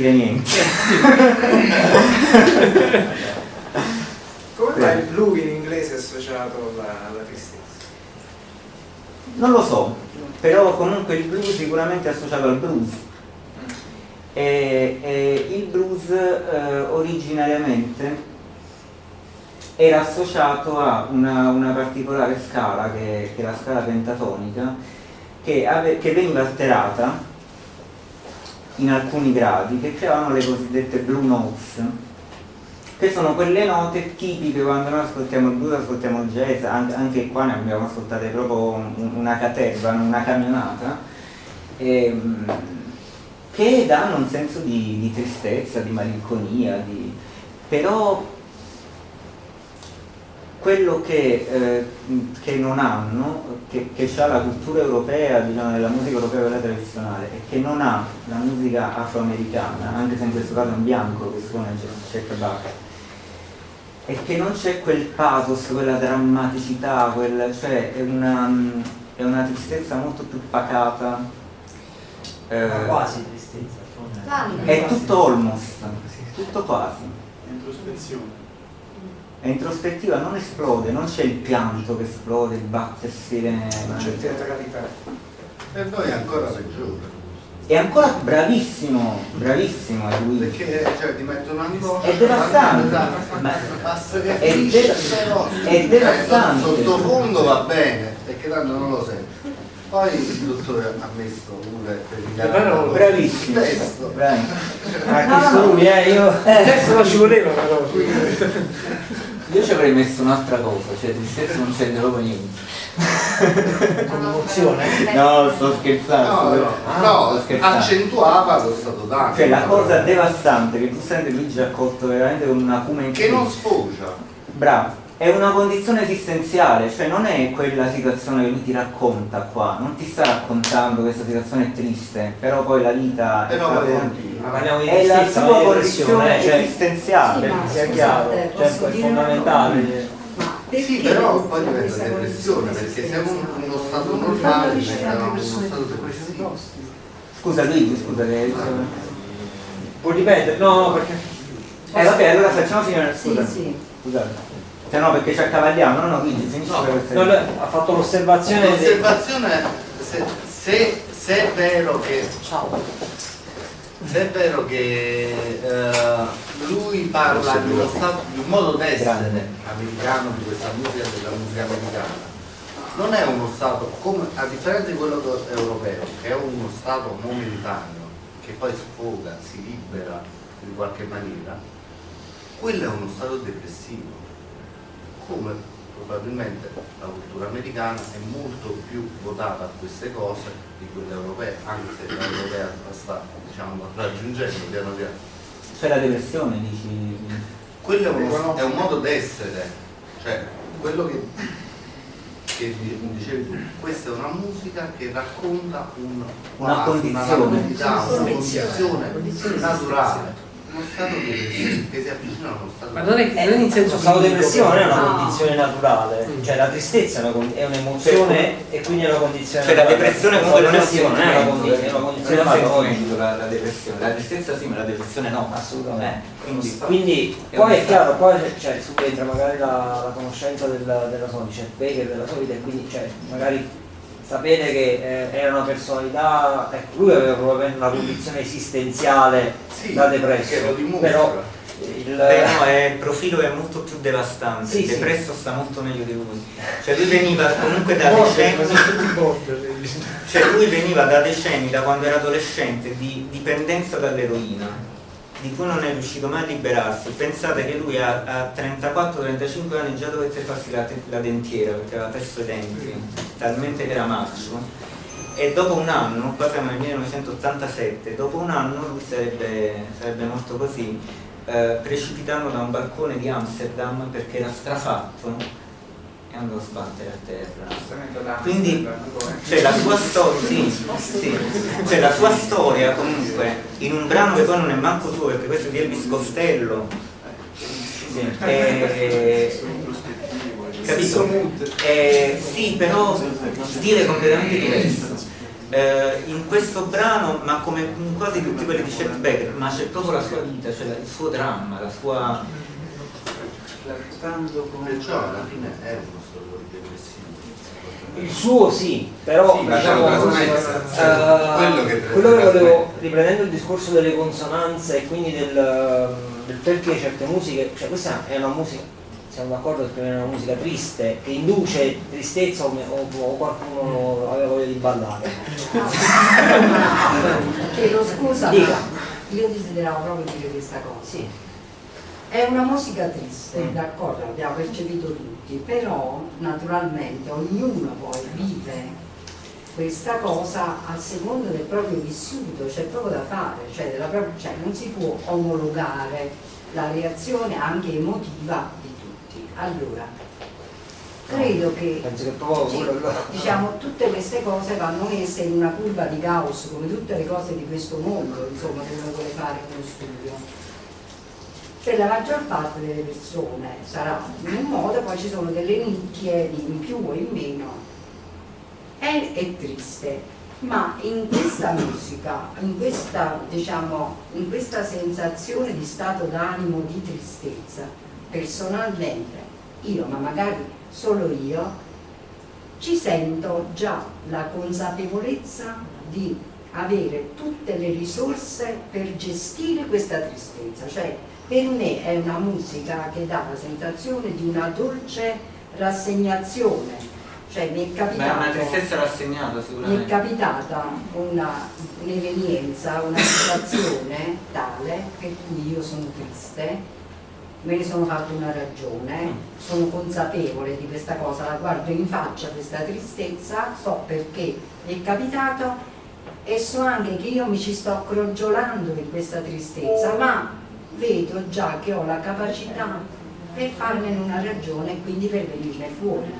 Speaker 4: dire niente.
Speaker 11: Come mai il blu in inglese è associato alla, alla tristezza?
Speaker 4: Non lo so, però comunque il blues sicuramente è associato al blues. E, e il blues eh, originariamente era associato a una, una particolare scala che, che è la scala pentatonica che, ave- che veniva alterata in alcuni gradi che creavano le cosiddette blue notes che sono quelle note tipiche quando noi ascoltiamo il blues, ascoltiamo il jazz, anche, qua ne abbiamo ascoltate proprio un- una caterva, una camionata, ehm, che danno un senso di, di tristezza, di malinconia, di- però quello che, eh, che non hanno, che, che ha la cultura europea, diciamo, della musica europea quella tradizionale, e che non ha la musica afroamericana, anche se in questo caso è un bianco che suona Jack Buck, è che non c'è quel pathos, quella drammaticità, quel- cioè è una, è una tristezza molto più pacata. eh,
Speaker 3: Ma quasi tristezza.
Speaker 4: è tutto almost, tutto quasi.
Speaker 7: Introspezione.
Speaker 4: È introspettiva, non esplode, non c'è il pianto che esplode, il battersi le...
Speaker 11: Non c'è teatralità.
Speaker 14: E noi è ancora peggiore.
Speaker 4: È ancora bravissimo, bravissimo è lui.
Speaker 14: Perché cioè, ti mettono angoscia.
Speaker 4: È devastante. Ma-
Speaker 14: Basta che
Speaker 4: è de-
Speaker 14: però,
Speaker 4: è devastante.
Speaker 14: eh, Sottofondo va bene, perché tanto non lo senti. Poi il dottore ha messo pure per il
Speaker 3: parole. Bravissimo.
Speaker 14: testo.
Speaker 3: Bravi. Anche su, eh, io...
Speaker 2: Adesso non ci voleva però.
Speaker 4: Io ci avrei messo un'altra cosa, cioè tristezza non c'è proprio niente.
Speaker 2: Un'emozione?
Speaker 4: No, sto scherzando.
Speaker 14: No, no,
Speaker 4: Ah,
Speaker 14: no,
Speaker 4: sto scherzando.
Speaker 14: accentuava lo stato d'animo.
Speaker 4: Cioè la cosa devastante che giustamente Luigi ha colto veramente con un acume
Speaker 14: Che non sfocia.
Speaker 4: Bravo, è una condizione esistenziale, cioè non è quella situazione che lui ti racconta qua, non ti sta raccontando questa situazione triste, però poi la vita
Speaker 14: Però
Speaker 4: è.
Speaker 3: Ma parliamo di
Speaker 4: è la sua condizione
Speaker 3: depressione, cioè,
Speaker 4: esistenziale.
Speaker 3: Sì, ma
Speaker 4: sia
Speaker 3: scusate,
Speaker 4: chiaro, cioè, è
Speaker 3: dire una
Speaker 4: fondamentale.
Speaker 14: Sì, però poi diventa depressione perché siamo in uno stato normale, diventa uno stato depressivo.
Speaker 4: Scusa Luigi, scusa che...
Speaker 3: Può ripetere? No, no, perché...
Speaker 4: Eh vabbè, allora facciamo finire,
Speaker 3: Sì,
Speaker 4: scusa.
Speaker 3: sì.
Speaker 4: Scusate. Cioè no, perché ci accavagliamo, no, no, Luigi, finisci
Speaker 14: No,
Speaker 3: no, lui ha fatto l'osservazione di-
Speaker 14: L'osservazione, se, se, se è vero che se è vero che eh, lui parla di, uno stato, di un modo d'essere americano, di questa musica, della musica americana, non è uno stato, come, a differenza di quello europeo, che è uno stato momentaneo, che poi sfoga, si libera in qualche maniera, quello è uno stato depressivo come probabilmente la cultura americana è molto più votata a queste cose di quella europea, anche se l'europea la sta diciamo, raggiungendo piano piano.
Speaker 4: Cioè la depressione, dici...
Speaker 14: Quello è, uno- è un modo d'essere, cioè quello che, che di- dicevi tu, questa è una musica che racconta un,
Speaker 4: Una
Speaker 14: quasi
Speaker 4: condizione.
Speaker 14: una
Speaker 4: Condizione.
Speaker 14: condizione naturale, uno stato depressivo che si avvicina a uno stato
Speaker 2: Ma non è, non in senso
Speaker 3: lo stato non è una
Speaker 2: però.
Speaker 3: condizione naturale, cioè la tristezza è una con- è un'emozione e quindi è una condizione
Speaker 4: Cioè la
Speaker 3: naturale.
Speaker 4: depressione comunque non è
Speaker 3: Sì, non è una condizione, è una
Speaker 4: non è
Speaker 3: condizione
Speaker 4: un
Speaker 3: patologica.
Speaker 4: sentimento la, la depressione, la tristezza sì, ma la depressione no.
Speaker 3: Assolutamente.
Speaker 4: quindi,
Speaker 3: Quindi
Speaker 4: è
Speaker 3: poi è
Speaker 4: stato.
Speaker 3: chiaro, poi cioè, subentra magari la, la conoscenza della, della sua, dice Baker della sua vita e quindi cioè, magari sapere che eh, era una personalità, ecco, lui aveva probabilmente una condizione esistenziale
Speaker 14: Sì,
Speaker 3: da depresso, però il,
Speaker 4: Beh, no, è- il profilo è molto più devastante,
Speaker 3: Sì,
Speaker 4: il
Speaker 3: sì.
Speaker 4: depresso sta molto meglio di lui. Cioè lui veniva comunque da decenni,
Speaker 2: border.
Speaker 4: cioè lui veniva da decenni, da quando era adolescente, di dipendenza dall'eroina, di cui non è riuscito mai a liberarsi. Pensate che lui a, a 34-35 anni già dovette farsi la, la dentiera perché aveva perso i denti, talmente che era macio. E dopo un anno, qua siamo nel 1987, dopo un anno lui sarebbe, sarebbe morto così, eh, precipitando da un balcone di Amsterdam perché era strafatto andò a sbattere a terra. Quindi cioè, la sua storia, sì, sì. Cioè, la sua storia comunque, in un brano che poi non è manco suo, perché questo è di Elvis Costello, eh, capito? Eh, sì, però stile completamente diverso. Eh, in questo brano, ma come in quasi tutti quelli di Chet Baker, ma c'è proprio la sua vita, cioè il suo dramma, la sua...
Speaker 14: Perciò alla fine è.
Speaker 3: Il suo sì, però
Speaker 14: Sì,
Speaker 3: diciamo,
Speaker 14: una
Speaker 3: eh.
Speaker 14: Quello che
Speaker 3: quello che volevo, riprendendo il discorso delle consonanze e quindi del, del perché certe musiche, cioè questa è una musica, siamo d'accordo che è una musica triste, che induce tristezza o, o- o qualcuno aveva voglia di ballare.
Speaker 6: Chiedo scusa,
Speaker 3: Dica.
Speaker 6: io desideravo proprio dire questa cosa. È una musica triste,
Speaker 3: Mm.
Speaker 6: d'accordo, l'abbiamo percepito tutti, però naturalmente ognuno poi vive questa cosa a seconda del proprio vissuto, c'è proprio da fare, cioè, della propria- cioè non si può omologare la reazione anche emotiva di tutti. Allora, credo che- diciamo, tutte queste cose vanno messe in una curva di Gauss, come tutte le cose di questo mondo, insomma, che uno vuole fare uno studio. Per la maggior parte delle persone sarà in un modo, poi ci sono delle nicchie in più o in meno. È, è triste, ma in questa musica, in questa, diciamo, in questa sensazione di stato d'animo di tristezza, personalmente, io, ma magari solo io, ci sento già la consapevolezza di avere tutte le risorse per gestire questa tristezza, cioè per me è una musica che dà la sensazione di una dolce rassegnazione Cioè mi è
Speaker 4: è una rassegnata
Speaker 6: mi è
Speaker 4: sicuramente.
Speaker 6: capitata un'evenienza, una situazione tale per cui io sono triste, me ne sono fatto una ragione, sono consapevole di questa cosa, la guardo in faccia questa tristezza, so perché mi è capitato e so anche che io mi ci sto crogiolando in questa tristezza, ma vedo già che ho la capacità per farmene una ragione e quindi per venirne fuori.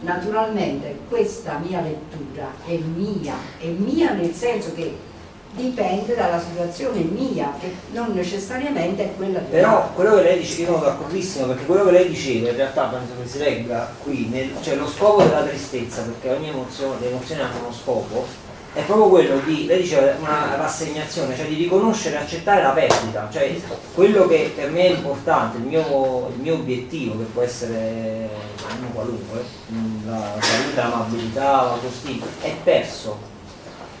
Speaker 6: Naturalmente questa mia lettura è mia, è mia nel senso che dipende dalla situazione mia, che non necessariamente è quella di
Speaker 3: Però quello che lei dice, io sono d'accordissimo, perché quello che lei diceva in realtà penso che si legga qui, nel- cioè lo scopo della tristezza, perché ogni emozione, le emozioni hanno uno scopo, è proprio quello di, lei diceva una rassegnazione, cioè di riconoscere e accettare la perdita, cioè quello che per me è importante, il mio, il mio obiettivo, che può essere uno qualunque, la salute, l'amabilità, l'autostima, è perso.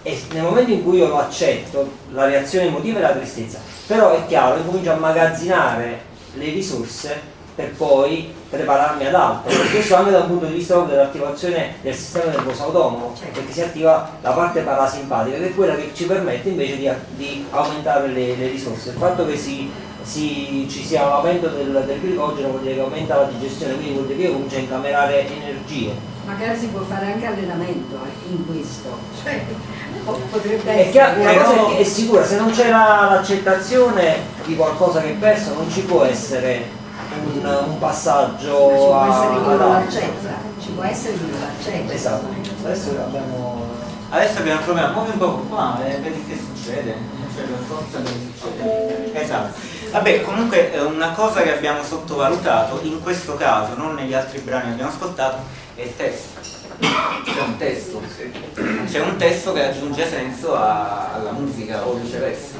Speaker 3: E nel momento in cui io lo accetto, la reazione emotiva è la tristezza, però è chiaro, io comincio a magazzinare le risorse per poi prepararmi ad altro. Questo anche dal punto di vista dell'attivazione del sistema nervoso autonomo, perché si attiva la parte parasimpatica, che è quella che ci permette invece di, di aumentare le, le risorse. Il fatto che si, si- ci sia un aumento del, del glicogeno vuol dire che aumenta la digestione, quindi vuol dire che io comincio a incamerare energie.
Speaker 6: Magari si può fare anche allenamento eh, in questo, cioè po- potrebbe
Speaker 3: È, chiaro, cosa è, è sicura, se non c'è la- l'accettazione di qualcosa che è perso non ci può essere un, un
Speaker 6: ci
Speaker 3: passaggio
Speaker 6: può
Speaker 3: a,
Speaker 6: essere
Speaker 3: altro.
Speaker 6: l'accetta, ci può essere non l'accetta.
Speaker 3: Esatto, adesso abbiamo...
Speaker 4: Adesso abbiamo un problema, muovi un po' qua e vedi che succede. Cioè la forza che succede. Esatto. Vabbè, comunque è una cosa che abbiamo sottovalutato, in questo caso, non negli altri brani che abbiamo ascoltato, è il testo. C'è un testo. C'è un testo che aggiunge senso a- alla musica o viceversa.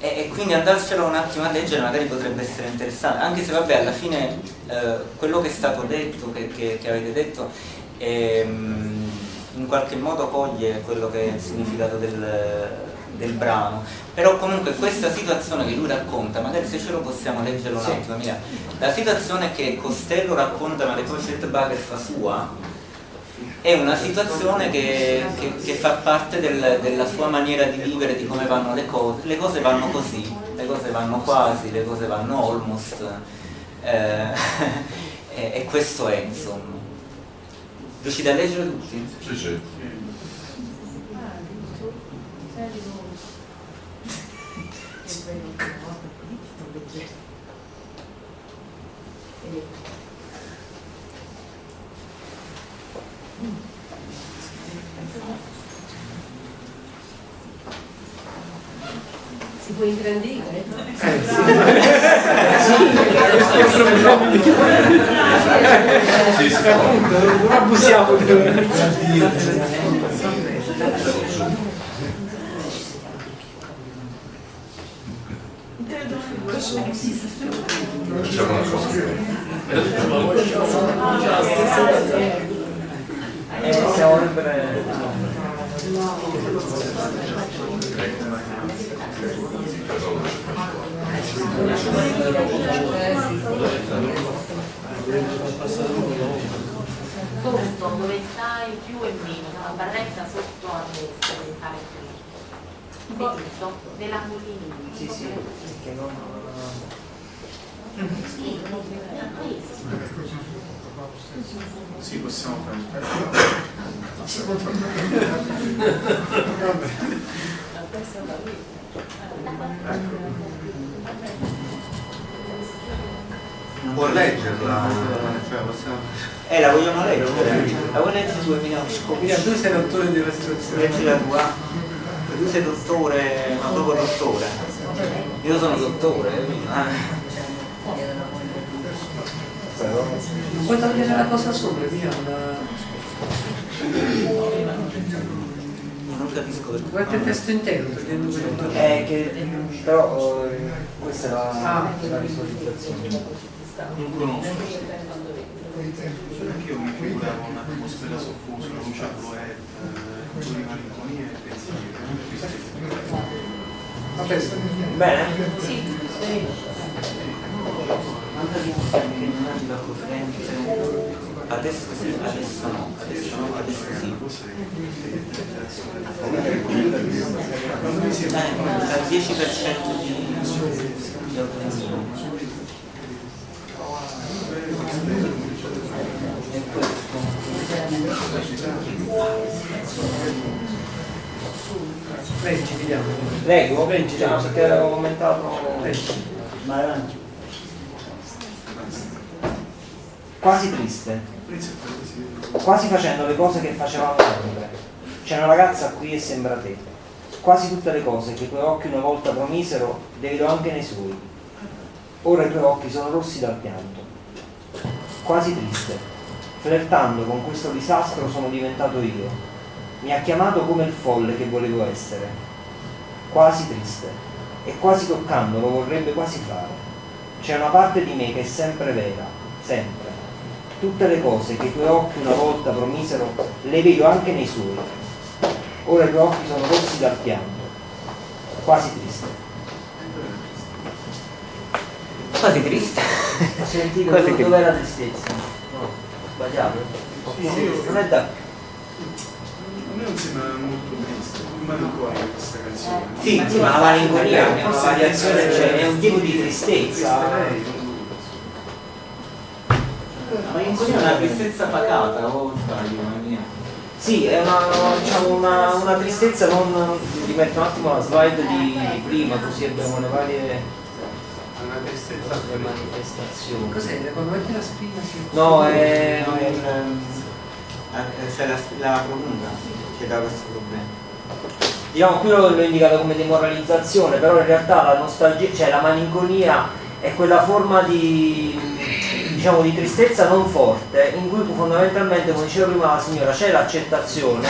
Speaker 4: E, e quindi andarselo un attimo a leggere magari potrebbe essere interessante, anche se vabbè alla fine eh, quello che è stato detto, che, che- che avete detto, ehm, in qualche modo coglie quello che è il significato del, del brano. Però comunque questa situazione che lui racconta, magari se ce lo possiamo leggere un
Speaker 3: Sì.
Speaker 4: attimo, mira, la situazione che Costello racconta ma che poi Schultberger fa sua, è una situazione che, che- che fa parte del- della sua maniera di vivere, di come vanno le cose. Le cose vanno così, le cose vanno quasi, le cose vanno almost. eh, e, e questo è insomma. Riuscite a leggere tutti?
Speaker 5: Sì, sì.
Speaker 1: Si può ingrandire?
Speaker 2: Sì, sì. appunto, non abusiamo
Speaker 5: Facciamo una cosa.
Speaker 3: Eh,
Speaker 10: Sotto, dove stai più e meno, una barretta sotto a destra fare qui. Giusto? Dell'angolino.
Speaker 3: Sì, sì, che non...
Speaker 10: Sì.
Speaker 7: Sì, possiamo fare.
Speaker 14: Può leggerla, cioè possiamo...
Speaker 4: Eh, la vogliamo leggere? La vuoi leggere tu Emiliano?
Speaker 2: Mira, tu sei l'autore della situazione.
Speaker 4: Leggi la tua. Tu sei dottore, ma proprio dottore. Io sono dottore, capito? Ah.
Speaker 2: Puoi togliere la cosa sopra, via.
Speaker 4: Non capisco perché.
Speaker 2: Guarda il testo intero, togliendo quello
Speaker 3: Eh, che... però eh, questa è la,
Speaker 2: Ah.
Speaker 3: la visualizzazione.
Speaker 7: Non conosco. Anch'io mi figuravo un'atmosfera soffusa, una luce bluetta, con le malinconie e pensieri.
Speaker 3: Bene?
Speaker 10: Sì, sì.
Speaker 4: La corrente. Adesso sì, adesso no, adesso no, adesso sì. Al 10% di, di autonomia. E
Speaker 2: Leggi, vediamo.
Speaker 3: Leggo?
Speaker 2: Leggi,
Speaker 3: Diciamo,
Speaker 2: leggi.
Speaker 3: perché avevo commentato.
Speaker 2: Vai avanti.
Speaker 3: Quasi triste. Quasi facendo le cose che facevamo sempre. C'è una ragazza qui e sembra te. Quasi tutte le cose che i tuoi occhi una volta promisero, le vedo anche nei suoi. Ora i tuoi occhi sono rossi dal pianto. Quasi triste. Flirtando con questo disastro sono diventato io. Mi ha chiamato come il folle che volevo essere. Quasi triste. E quasi toccando lo vorrebbe quasi fare. C'è una parte di me che è sempre vera, sempre. Tutte le cose che i tuoi occhi una volta promisero, le vedo anche nei suoi. Ora i tuoi occhi sono rossi dal pianto. Quasi triste.
Speaker 4: Quasi triste.
Speaker 3: Ma
Speaker 4: Quasi
Speaker 3: dove-
Speaker 4: triste.
Speaker 3: dov'è la tristezza? No, sbagliato. Non è da...
Speaker 7: A me non sembra molto triste, più malinconica questa canzone.
Speaker 3: Sì, sì, ma la malinconia è una variazione, cioè è un tipo di tristezza.
Speaker 4: La malinconia è una tristezza pacata, o sbaglio, ma mia.
Speaker 3: Sì, è una, diciamo, una, una tristezza, non rimetto un attimo la slide di, di prima, così abbiamo le varie
Speaker 7: una tristezza
Speaker 3: le manifestazioni.
Speaker 2: Cos'è? Quando metti la spina si...
Speaker 3: No, è...
Speaker 4: No, è il- eh, c'è la, la pronuncia che dà questo problema.
Speaker 3: Diciamo, qui l'ho l'ho indicato come demoralizzazione, però in realtà la nostalgia, cioè la malinconia è quella forma di, diciamo, di tristezza non forte, in cui fondamentalmente, come diceva prima la signora, c'è l'accettazione,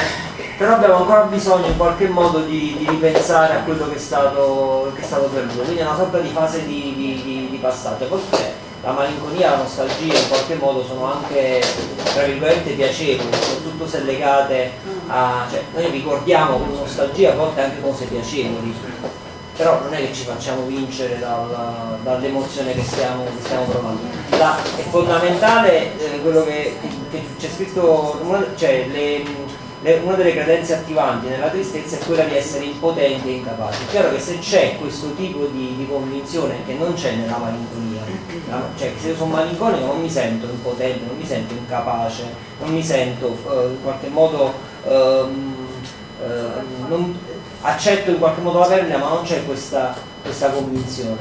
Speaker 3: però abbiamo ancora bisogno in qualche modo di, di ripensare a quello che è stato, che è stato perduto, quindi è una sorta di fase di, di- di- passaggio. Poi la malinconia, la nostalgia in qualche modo sono anche tra virgolette piacevoli, soprattutto se legate a. cioè noi ricordiamo con nostalgia a volte anche cose piacevoli, però non è che ci facciamo vincere dal- dall'emozione che stiamo, che stiamo provando. La- è fondamentale eh, quello che, c'è scritto, cioè le- le- una delle credenze attivanti nella tristezza è quella di essere impotenti e incapaci. È chiaro che se c'è questo tipo di, di convinzione che non c'è nella malinconia, cioè se io sono malinconico non mi sento impotente, non mi sento incapace, non mi sento eh, in qualche modo ehm, ehm, non- accetto in qualche modo la perdita ma non c'è questa, questa convinzione.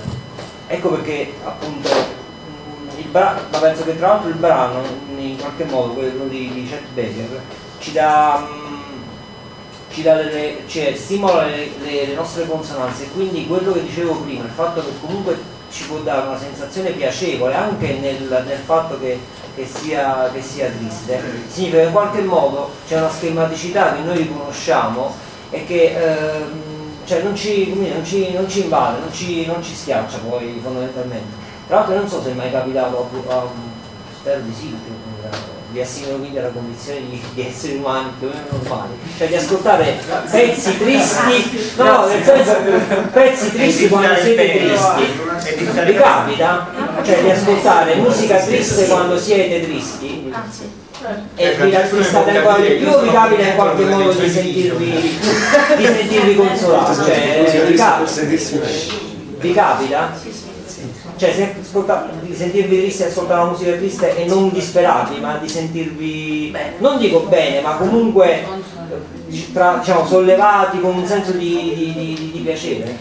Speaker 3: Ecco perché appunto mh, il brano, ma penso che tra l'altro il brano in qualche modo, quello di, di Chet Baker, ci dà, mh, ci dà delle, cioè, stimola le, le- le nostre consonanze quindi quello che dicevo prima, il fatto che comunque ci può dare una sensazione piacevole anche nel, nel fatto che, che sia, che sia triste, significa che in qualche modo c'è una schematicità che noi riconosciamo e che ehm, cioè non, ci, non, ci, non ci invade, non ci, non ci schiaccia poi fondamentalmente. Tra l'altro non so se è mai capitato, a, a- spero di sì, di assimilare quindi alla condizione di, di esseri umani più o meno normali, cioè di ascoltare pezzi tristi, no, nel senso pezzi tristi quando siete tristi. Vi capita? Cioè di ascoltare musica triste quando siete tristi? E vi, vi state ancora di più vi capita in qualche modo di sentirvi, di sentirvi consolati? Cioè, vi capita? Vi capita? Cioè se ascolta- di sentirvi tristi e ascoltare una musica triste e non disperati, ma di sentirvi, non dico bene, ma comunque tra- diciamo, sollevati con un senso di, di- di- di piacere.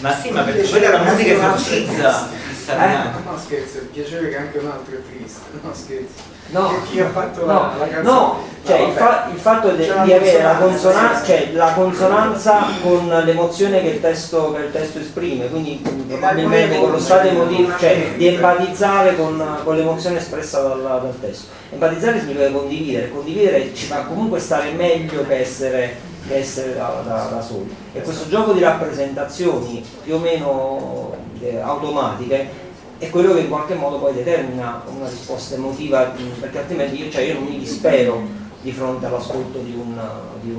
Speaker 4: Ma sì, ma perché quella è la musica esorcizza il Sarnano.
Speaker 11: No scherzo, il piacere che anche un altro è triste, no scherzo.
Speaker 3: No,
Speaker 11: chi ha fatto
Speaker 3: no,
Speaker 11: la, la canzone?
Speaker 3: no, cioè
Speaker 11: No,
Speaker 3: il, fa- il fatto
Speaker 11: una
Speaker 3: di avere la
Speaker 11: consonanza,
Speaker 3: consonanza,
Speaker 11: sì, sì.
Speaker 3: cioè la consonanza con l'emozione che il testo, che il testo esprime, quindi probabilmente con lo stato emotivo, cioè di empatizzare con, con l'emozione espressa dal, dal testo. Empatizzare significa condividere, condividere ci fa comunque stare meglio che essere, essere da, da- da soli. E questo gioco di rappresentazioni più o meno eh, automatiche è quello che in qualche modo poi determina una risposta emotiva, perché altrimenti io, cioè io non mi dispero di fronte all'ascolto di di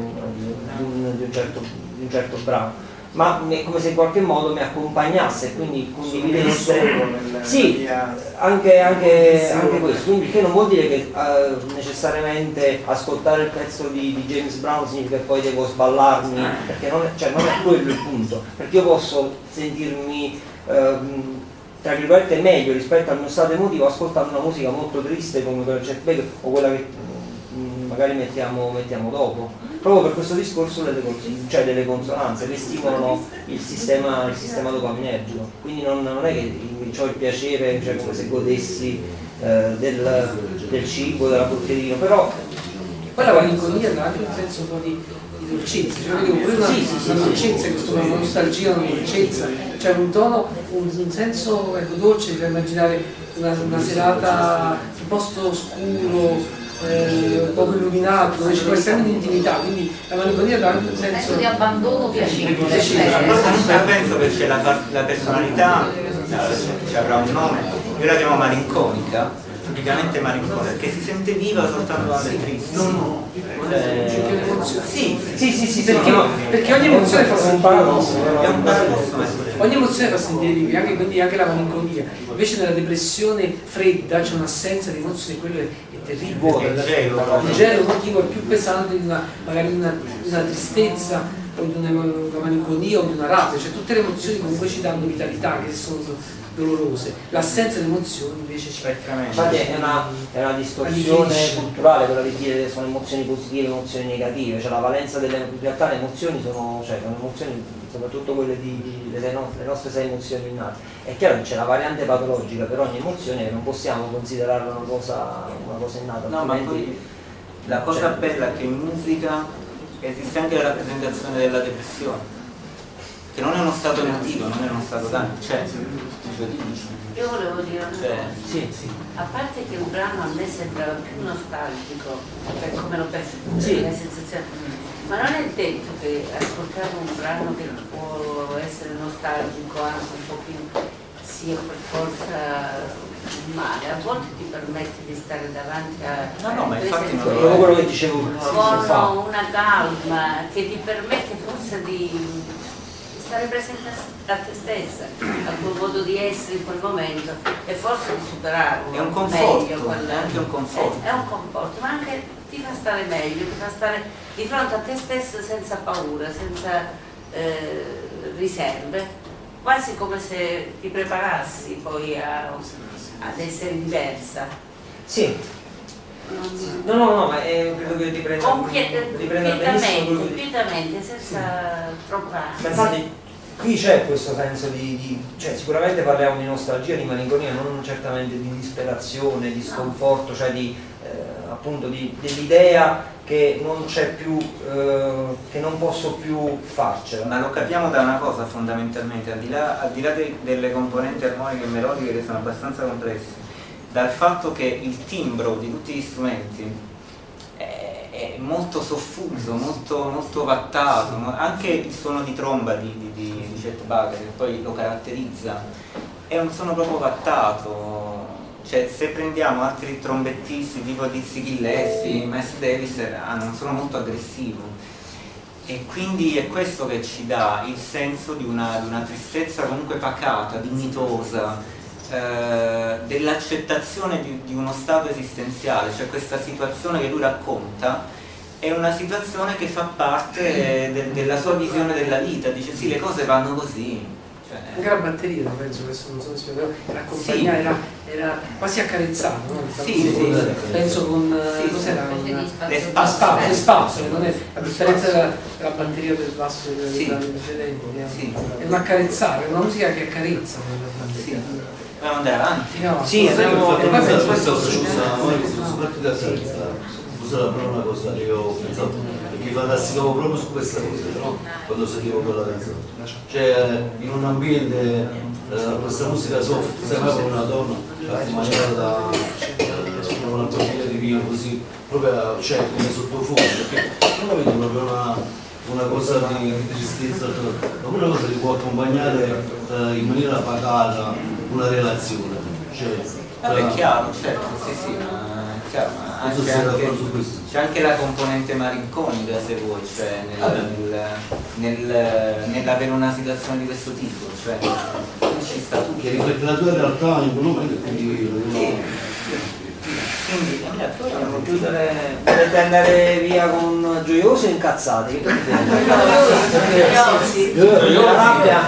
Speaker 3: di certo, di un certo brano. Ma è come se in qualche modo mi accompagnasse, quindi condividesse. Sì, anche, anche, anche questo, quindi che non vuol dire che eh, necessariamente ascoltare il pezzo di, di James Brown significa che poi devo sballarmi, perché non è, cioè, non è quello il punto, perché io posso sentirmi ehm, tra virgolette meglio rispetto al mio stato emotivo ascoltando una musica molto triste come quella del Chet o quella che mm, magari mettiamo, mettiamo dopo proprio per questo discorso delle, cioè delle consonanze che stimolano il sistema, il sistema dopaminergico quindi non, non è che ho il piacere cioè come se godessi eh, del, del cibo, della bottiglina però
Speaker 2: poi la malinconia dà anche un senso un po' di, di dolcezza, cioè vedo pure una,
Speaker 3: Sì, sì, sì,
Speaker 2: una
Speaker 3: sì.
Speaker 2: dolcezza, questo, una nostalgia, una dolcezza, cioè un tono, un, un senso ecco, dolce per immaginare una, una serata, un posto scuro, eh, poco illuminato, dove ci può essere un'intimità, quindi la malinconia dà anche un senso
Speaker 10: senso di abbandono piacevole.
Speaker 4: Ma penso che c'è la, la personalità, eh, ci avrà un nome, io la chiamo malinconica, tipicamente malinconica, che si sente viva soltanto quando è triste. Eh, sì,
Speaker 2: Sì, sì, sì, perché, perché ogni emozione fa sentire. Ogni emozione fa sentire vivi, anche, quindi anche la malinconia. Invece nella depressione fredda c'è un'assenza di emozioni, quello è, è terribile. Il gelo emotivo è più pesante di una, magari una, una tristezza o di una, una malinconia o di una rabbia, cioè tutte le emozioni comunque ci danno vitalità, che sono dolorose. L'assenza di emozioni invece ci
Speaker 3: Infatti è una, è una distorsione culturale quella di dire che sono emozioni positive e emozioni negative, cioè la valenza delle in realtà le emozioni sono, cioè, sono emozioni, soprattutto quelle di, di- delle no- le nostre sei emozioni innate. È chiaro che c'è la variante patologica per ogni emozione che non possiamo considerarla una cosa, una cosa innata,
Speaker 4: No, ma
Speaker 3: altrimenti
Speaker 4: poi la cosa
Speaker 3: Cioè-
Speaker 4: bella è che in musica esiste anche la rappresentazione della depressione, che non è uno stato emotivo, non è uno stato d'animo, cioè,
Speaker 16: Io volevo dire una
Speaker 4: Cioè,
Speaker 16: cosa.
Speaker 3: sì, sì.
Speaker 16: A parte che un brano a me sembrava più nostalgico, per come l'ho percepito,
Speaker 3: Sì.
Speaker 16: la sensazione, ma non è detto che ascoltare un brano che può essere nostalgico anche un po' più sia per forza male, a volte ti permette di stare davanti a
Speaker 4: No, no, ma infatti non
Speaker 3: Proprio quello che dicevo
Speaker 16: con una calma che ti permette forse di stare presente a te stessa, al tuo modo di essere in quel momento e forse di superarlo.
Speaker 4: È un conforto,
Speaker 16: meglio
Speaker 4: è anche un conforto.
Speaker 16: È, è un conforto, ma anche ti fa stare meglio, ti fa stare di fronte a te stesso senza paura, senza eh, riserve, quasi come se ti preparassi poi a- ad essere diversa.
Speaker 3: Sì. No, no, no, ma è, credo che benissimo quello
Speaker 16: pietamente,
Speaker 3: che
Speaker 16: pietamente, senza troppa
Speaker 3: Ma infatti qui c'è questo senso di, di- cioè sicuramente parliamo di nostalgia, di malinconia, non certamente di disperazione, di sconforto, cioè di eh, appunto di- dell'idea che non c'è più, eh, che non posso più farcela.
Speaker 4: Ma lo capiamo da una cosa fondamentalmente, al di là, al di là de- delle componenti armoniche e melodiche che sono abbastanza complesse, dal fatto che il timbro di tutti gli strumenti è, è molto soffuso, molto, molto vattato, anche il suono di tromba di, di, di, di Chet Baker, che poi lo caratterizza, è un suono proprio vattato. Cioè, se prendiamo altri trombettisti tipo Dizzy Gillespie, Miles Davis, hanno un suono molto aggressivo. E quindi è questo che ci dà il senso di una, di una tristezza comunque pacata, dignitosa, eh, dell'accettazione di, di uno stato esistenziale, cioè questa situazione che lui racconta è una situazione che fa parte eh, de- della sua visione della vita, dice sì le cose vanno così. Cioè,
Speaker 2: Anche la batteria, penso, adesso non so se era accompagnata, era, era quasi accarezzato, no?
Speaker 4: Sì, sì.
Speaker 2: penso con
Speaker 4: Sì,
Speaker 2: cos'era?
Speaker 4: sì.
Speaker 2: Una-
Speaker 4: Le
Speaker 2: la
Speaker 4: spazzole.
Speaker 2: le spazzole, non è a differenza della, della batteria del basso del
Speaker 4: Sì.
Speaker 2: del precedente, è-
Speaker 4: Sì.
Speaker 2: è un accarezzare, è una musica che accarezza quella batteria.
Speaker 4: Dobbiamo andare avanti.
Speaker 2: No,
Speaker 3: Sì, abbiamo-
Speaker 2: penso
Speaker 8: questo
Speaker 2: questo
Speaker 8: scusa, su partita senza, scusa la però una cosa che ho pensato, perché fantasticavo proprio su questa cosa, no? Quando sentivo quella canzone. Cioè, in un ambiente, eh, questa musica soft, sembra come una donna, accompagnata da eh, una bottiglia di vino così, proprio cioè, come sottofondo, perché non vedo proprio una, una cosa di, di tristezza, ma una cosa che può accompagnare eh, in maniera pacata una relazione. Cioè,
Speaker 4: Vabbè,
Speaker 8: tra-
Speaker 4: è chiaro, certo, sì, sì, ma chiaro, ma anche,
Speaker 8: sei
Speaker 4: anche- c'è anche la componente malinconica se vuoi, cioè nel,
Speaker 8: Vabbè.
Speaker 4: nel, nel- nell'avere una situazione di questo tipo, cioè ci sta tutto.
Speaker 8: Che riflette la tua realtà in quel momento e quindi
Speaker 4: Quindi
Speaker 3: Possiamo chiudere, volete andare via con gioiosi o incazzati? Che
Speaker 16: Gioiosi.
Speaker 3: Gioiosi. La rabbia.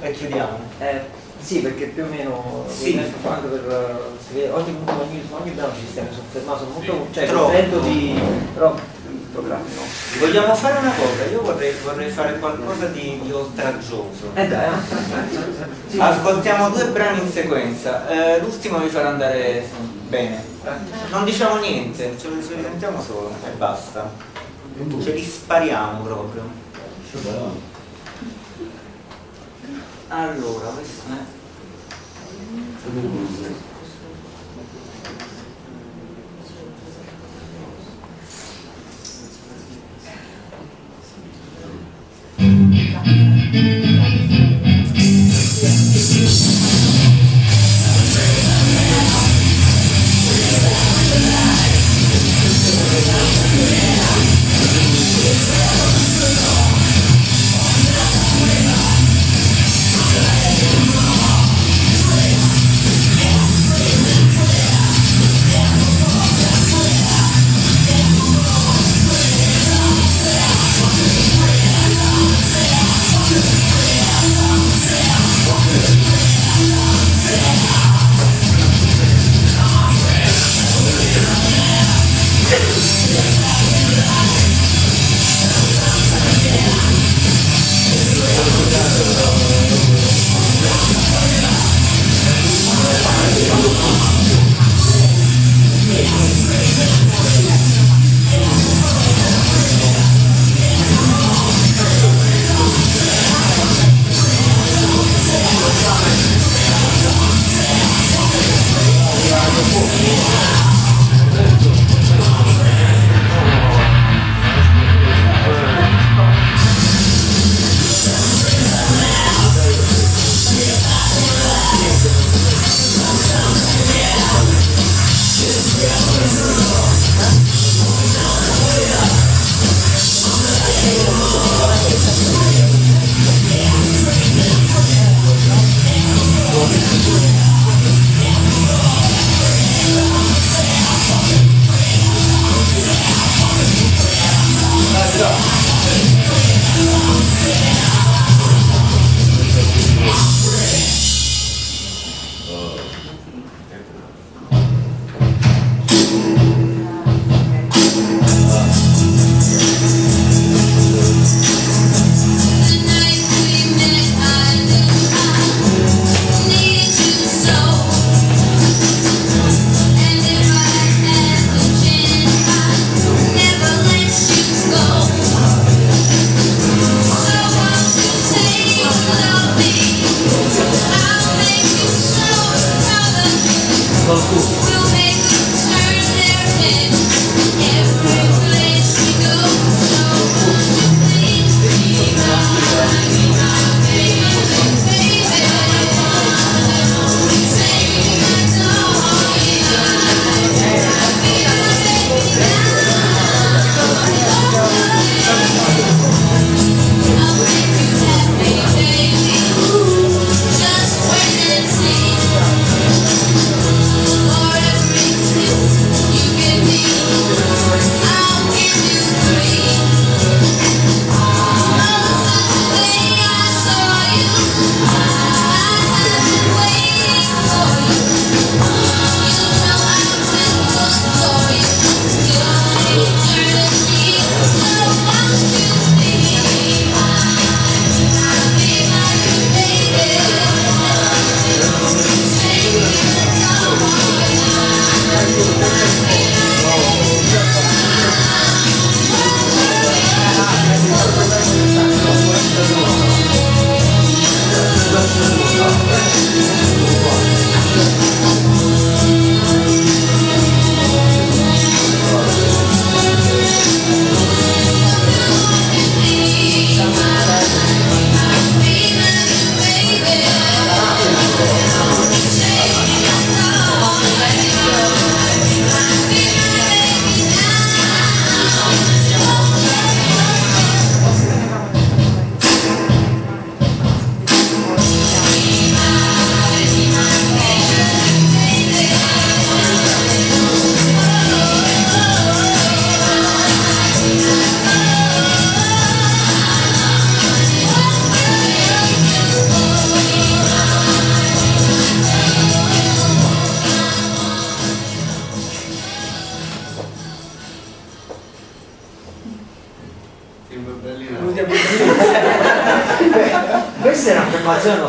Speaker 4: E chiudiamo.
Speaker 3: Eh, sì, perché più o meno
Speaker 4: Sì.
Speaker 3: anche per vede, ogni, ogni, ogni brano ci stiamo soffermando, sono molto cioè,
Speaker 4: Troppo.
Speaker 3: contento di. però programmi no.
Speaker 4: Vogliamo fare una cosa, io vorrei, vorrei fare qualcosa di, di oltraggioso.
Speaker 3: Eh dai, eh.
Speaker 4: Ascoltiamo due brani in sequenza, Eh, l'ultimo vi farà andare bene. Non diciamo niente, ce lo ce lo sentiamo solo e basta. Ce li spariamo proprio. Allora, questo è.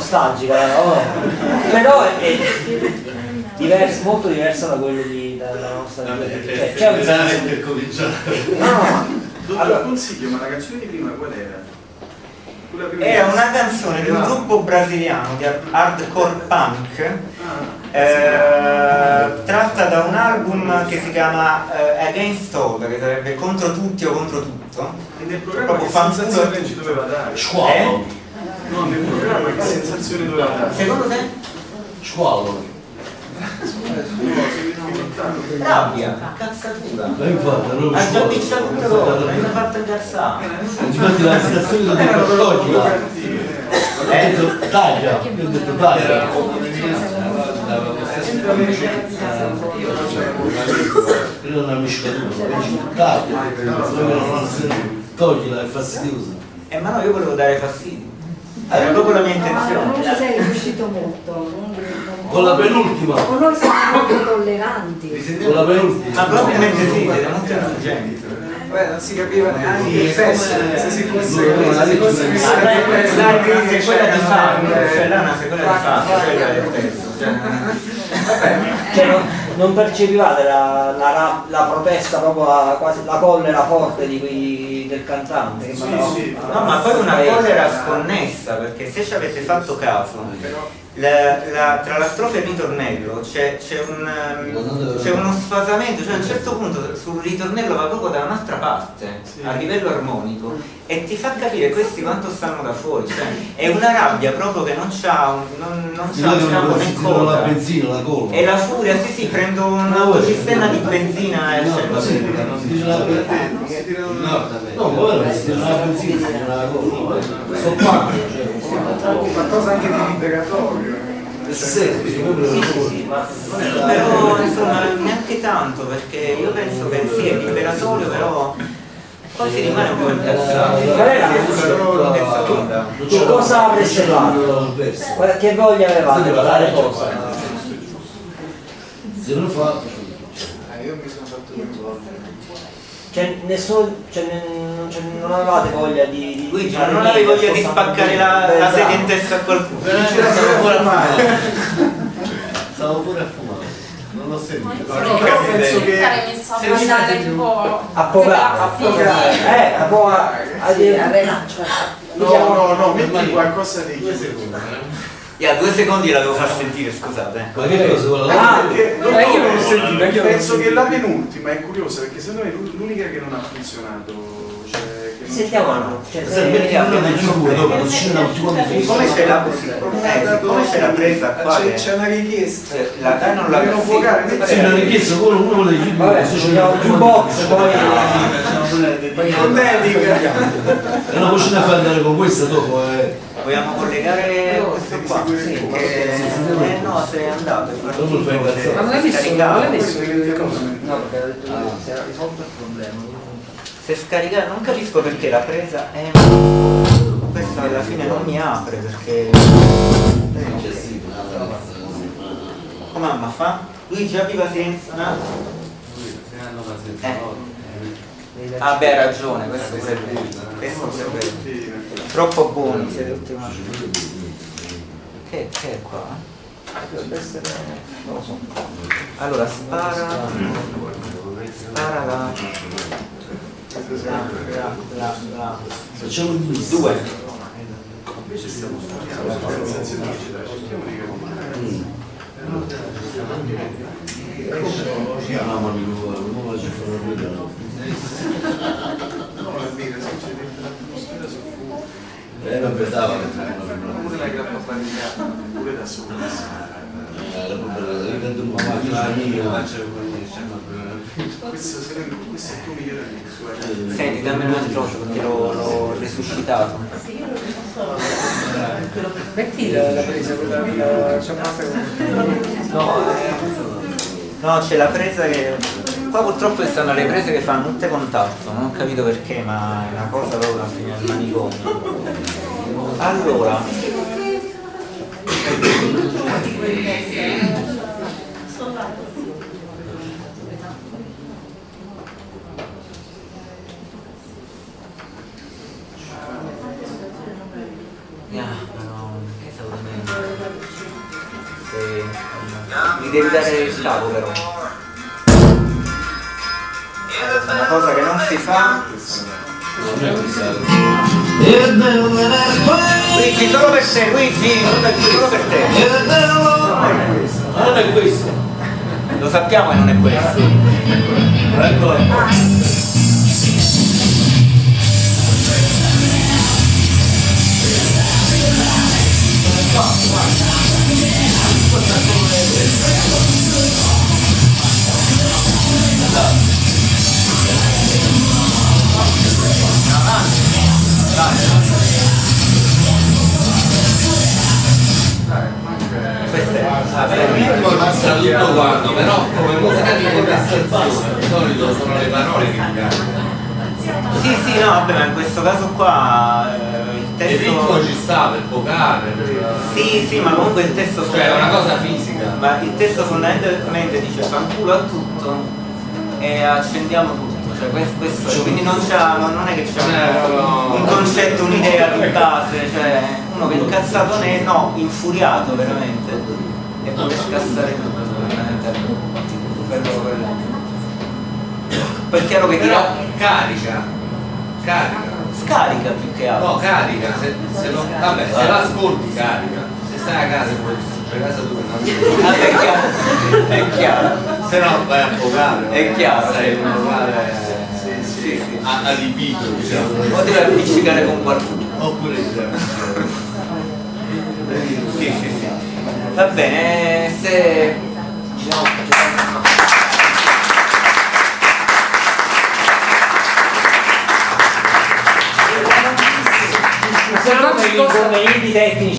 Speaker 3: Nostalgica, oh. però è, è divers- molto diversa da quello di, dalla nostra cioè, c'è un senso No, no,
Speaker 7: Dottor
Speaker 3: Allora-
Speaker 7: consiglio, ma la canzone di prima qual era?
Speaker 4: Era una canzone di un
Speaker 7: Era-
Speaker 4: gruppo brasiliano di hardcore punk
Speaker 7: Ah,
Speaker 4: eh, tratta da un album che si chiama eh, Against All, che sarebbe contro tutti o contro tutto.
Speaker 7: E nel programma
Speaker 4: Proprio
Speaker 7: che ci doveva dare?
Speaker 4: Eh?
Speaker 7: No, nel programma che sensazione doveva dare?
Speaker 4: Secondo te?
Speaker 8: Squalo.
Speaker 4: Rabbia, cazzatura.
Speaker 8: Ma infatti, allora
Speaker 4: Ha già
Speaker 8: squalo.
Speaker 4: picciato tutte cose, mi ha fatto incazzare.
Speaker 8: Infatti la del detto toglila. Ho detto taglia, io ho detto taglia. Credo una miscatura, taglia. Toglila, è fastidiosa.
Speaker 4: Eh ma no, io volevo dare fastidio. Era proprio la mia
Speaker 6: Ma non
Speaker 4: intenzione.
Speaker 6: ci sei riuscito molto. non-
Speaker 8: Con la penultima.
Speaker 6: O noi siamo molto tolleranti.
Speaker 8: Con la penultima.
Speaker 4: Ma probabilmente sì, siete molto intelligenti.
Speaker 11: Beh, non si capiva neanche
Speaker 4: Sì,
Speaker 11: il testo,
Speaker 4: come-
Speaker 11: se si fosse se si fosse
Speaker 4: la-
Speaker 11: messo
Speaker 4: la-
Speaker 11: che
Speaker 4: quella di Fabio, cioè là è una sequela di Fabio, quella è il testo. cioè.
Speaker 3: Non, percepivate la, la, la protesta, proprio la, quasi la collera forte di quei, del cantante? che mandava-
Speaker 4: No, ma poi una collera sconnessa, perché se ci avete fatto caso, la- la- tra la strofa e il ritornello c'è, c'è un, ehm, c'è uno sfasamento, cioè a un certo punto sul ritornello va proprio da un'altra parte, a livello armonico, e ti fa capire questi quanto stanno da fuori, cioè è una rabbia proprio che non c'ha un, non, non c'ha un capo né
Speaker 8: devo la
Speaker 4: coda.
Speaker 8: benzina, la colla.
Speaker 4: E la furia, sì sì, prendo un'autocisterna di benzina e
Speaker 8: No,
Speaker 4: scendo
Speaker 8: ma non dice la No, no, poi si dice la benzina, si dice la colla. Sono pazzi.
Speaker 11: qualcosa anche di liberatorio.
Speaker 8: Sì, sì, sì,
Speaker 4: Però insomma neanche tanto perché io penso che sì è liberatorio però poi si rimane un po' incazzato.
Speaker 3: Qual era? Che cosa avreste fatto? Che voglia avevate di fare cosa?
Speaker 8: Se non fa...
Speaker 11: Eh, io mi sono fatto coinvolgere.
Speaker 3: Cioè, nessuno, cioè, non, cioè, non avevate voglia di... di
Speaker 4: ma non avevi voglia di spaccare la, la sedia in testa a qualcuno?
Speaker 8: Stavo pure a fumare. Non l'ho sentito.
Speaker 11: Però penso che
Speaker 10: Se non andare tipo
Speaker 3: Appogare, appogare, eh, a po' a, a dire...
Speaker 7: No, no, no, metti qualcosa di
Speaker 4: Yeah, due secondi la devo far sentire, scusate.
Speaker 8: Ma che cosa vuole
Speaker 7: no, no,
Speaker 2: non l'ho anche io non l'ho
Speaker 7: penso che la penultima è curiosa perché secondo me è l'unica che non ha funzionato.
Speaker 3: Sentiamo un attimo, cioè,
Speaker 8: Se
Speaker 4: Come l'ha così? Eh, come ce l'ha presa qua?
Speaker 11: C'è, c'è una richiesta.
Speaker 4: La dai non la
Speaker 11: Vogliono fuocare,
Speaker 8: Sì, una richiesta, uno uno vuole
Speaker 3: il jukebox, poi...
Speaker 11: Non dedica.
Speaker 8: E non possiamo fare andare con questa dopo, eh.
Speaker 4: Vogliamo collegare questo qua? Sì, che... Eh no, se è andato.
Speaker 2: Ma non l'hai messo, non l'hai messo?
Speaker 3: No, perché ha detto che si era risolto.
Speaker 4: Se scaricare, non capisco perché la presa è... Questo alla fine non mi apre perché... Come mamma fa? Luigi abbi pazienza. Eh. Ah beh ha ragione, questo è. Questo vero. Troppo buoni, siete tutti una Che, che è qua? Dovrebbe essere. Non lo so. Allora spara. Spara la. La, la, la.
Speaker 8: Facciamo il bus.
Speaker 4: Due.
Speaker 8: Mamma mia, non la ci fanno vedere. Eh, non pensavo che
Speaker 7: Pure la pure da solo. Questo, sarebbe- questo è il tuo migliore amico.
Speaker 4: Senti, dammi un altro perché l'ho, resuscitato.
Speaker 2: Metti la, la presa, quella la
Speaker 4: No, eh, no, c'è la presa che. Qua purtroppo ci stanno le prese che fanno tutte contatto, non ho capito perché, ma è una cosa proprio alla fine del manicomio. Allora. Gli devi dare il capo però. Una cosa che non si fa. Luigi, solo per te, Luigi, solo per te. Non è questo. Lo sappiamo che non è questo.
Speaker 20: Passa tutto quanto, però come musica di conversazione, di solito sono le parole che cambiano.
Speaker 4: Sì, sì, no, vabbè, ma in questo caso qua eh, il
Speaker 20: Il
Speaker 4: testo...
Speaker 20: ritmo ci sta per vocare, per...
Speaker 4: Sì, sì, ma comunque il testo
Speaker 20: Cioè, è una cosa fisica.
Speaker 4: Ma il testo fondamentalmente dice fanculo a tutto e accendiamo tutto. Cioè questo, questo è, quindi non, non, non è che c'è un, un concetto, un'idea di base, cioè uno che incazzato ne è, no, infuriato veramente. E vuole scassare tutto, quello. Poi è chiaro che
Speaker 20: Però
Speaker 4: tira.
Speaker 20: carica, carica.
Speaker 4: Scarica più che altro.
Speaker 20: No, carica, se, se non, vabbè, se l'ascolti carica, se stai a casa e puoi a casa tua non
Speaker 4: è chiaro, è chiaro.
Speaker 20: Se no vai a vocare.
Speaker 4: È chiaro,
Speaker 20: in un vocale sì, sì, a, a libido, diciamo.
Speaker 4: O devi appiccicare con qualcuno.
Speaker 20: Oppure.
Speaker 4: Sì, sì, sì. Va bene, se... diciamo,
Speaker 3: soltanto gli inconvenienti tecnici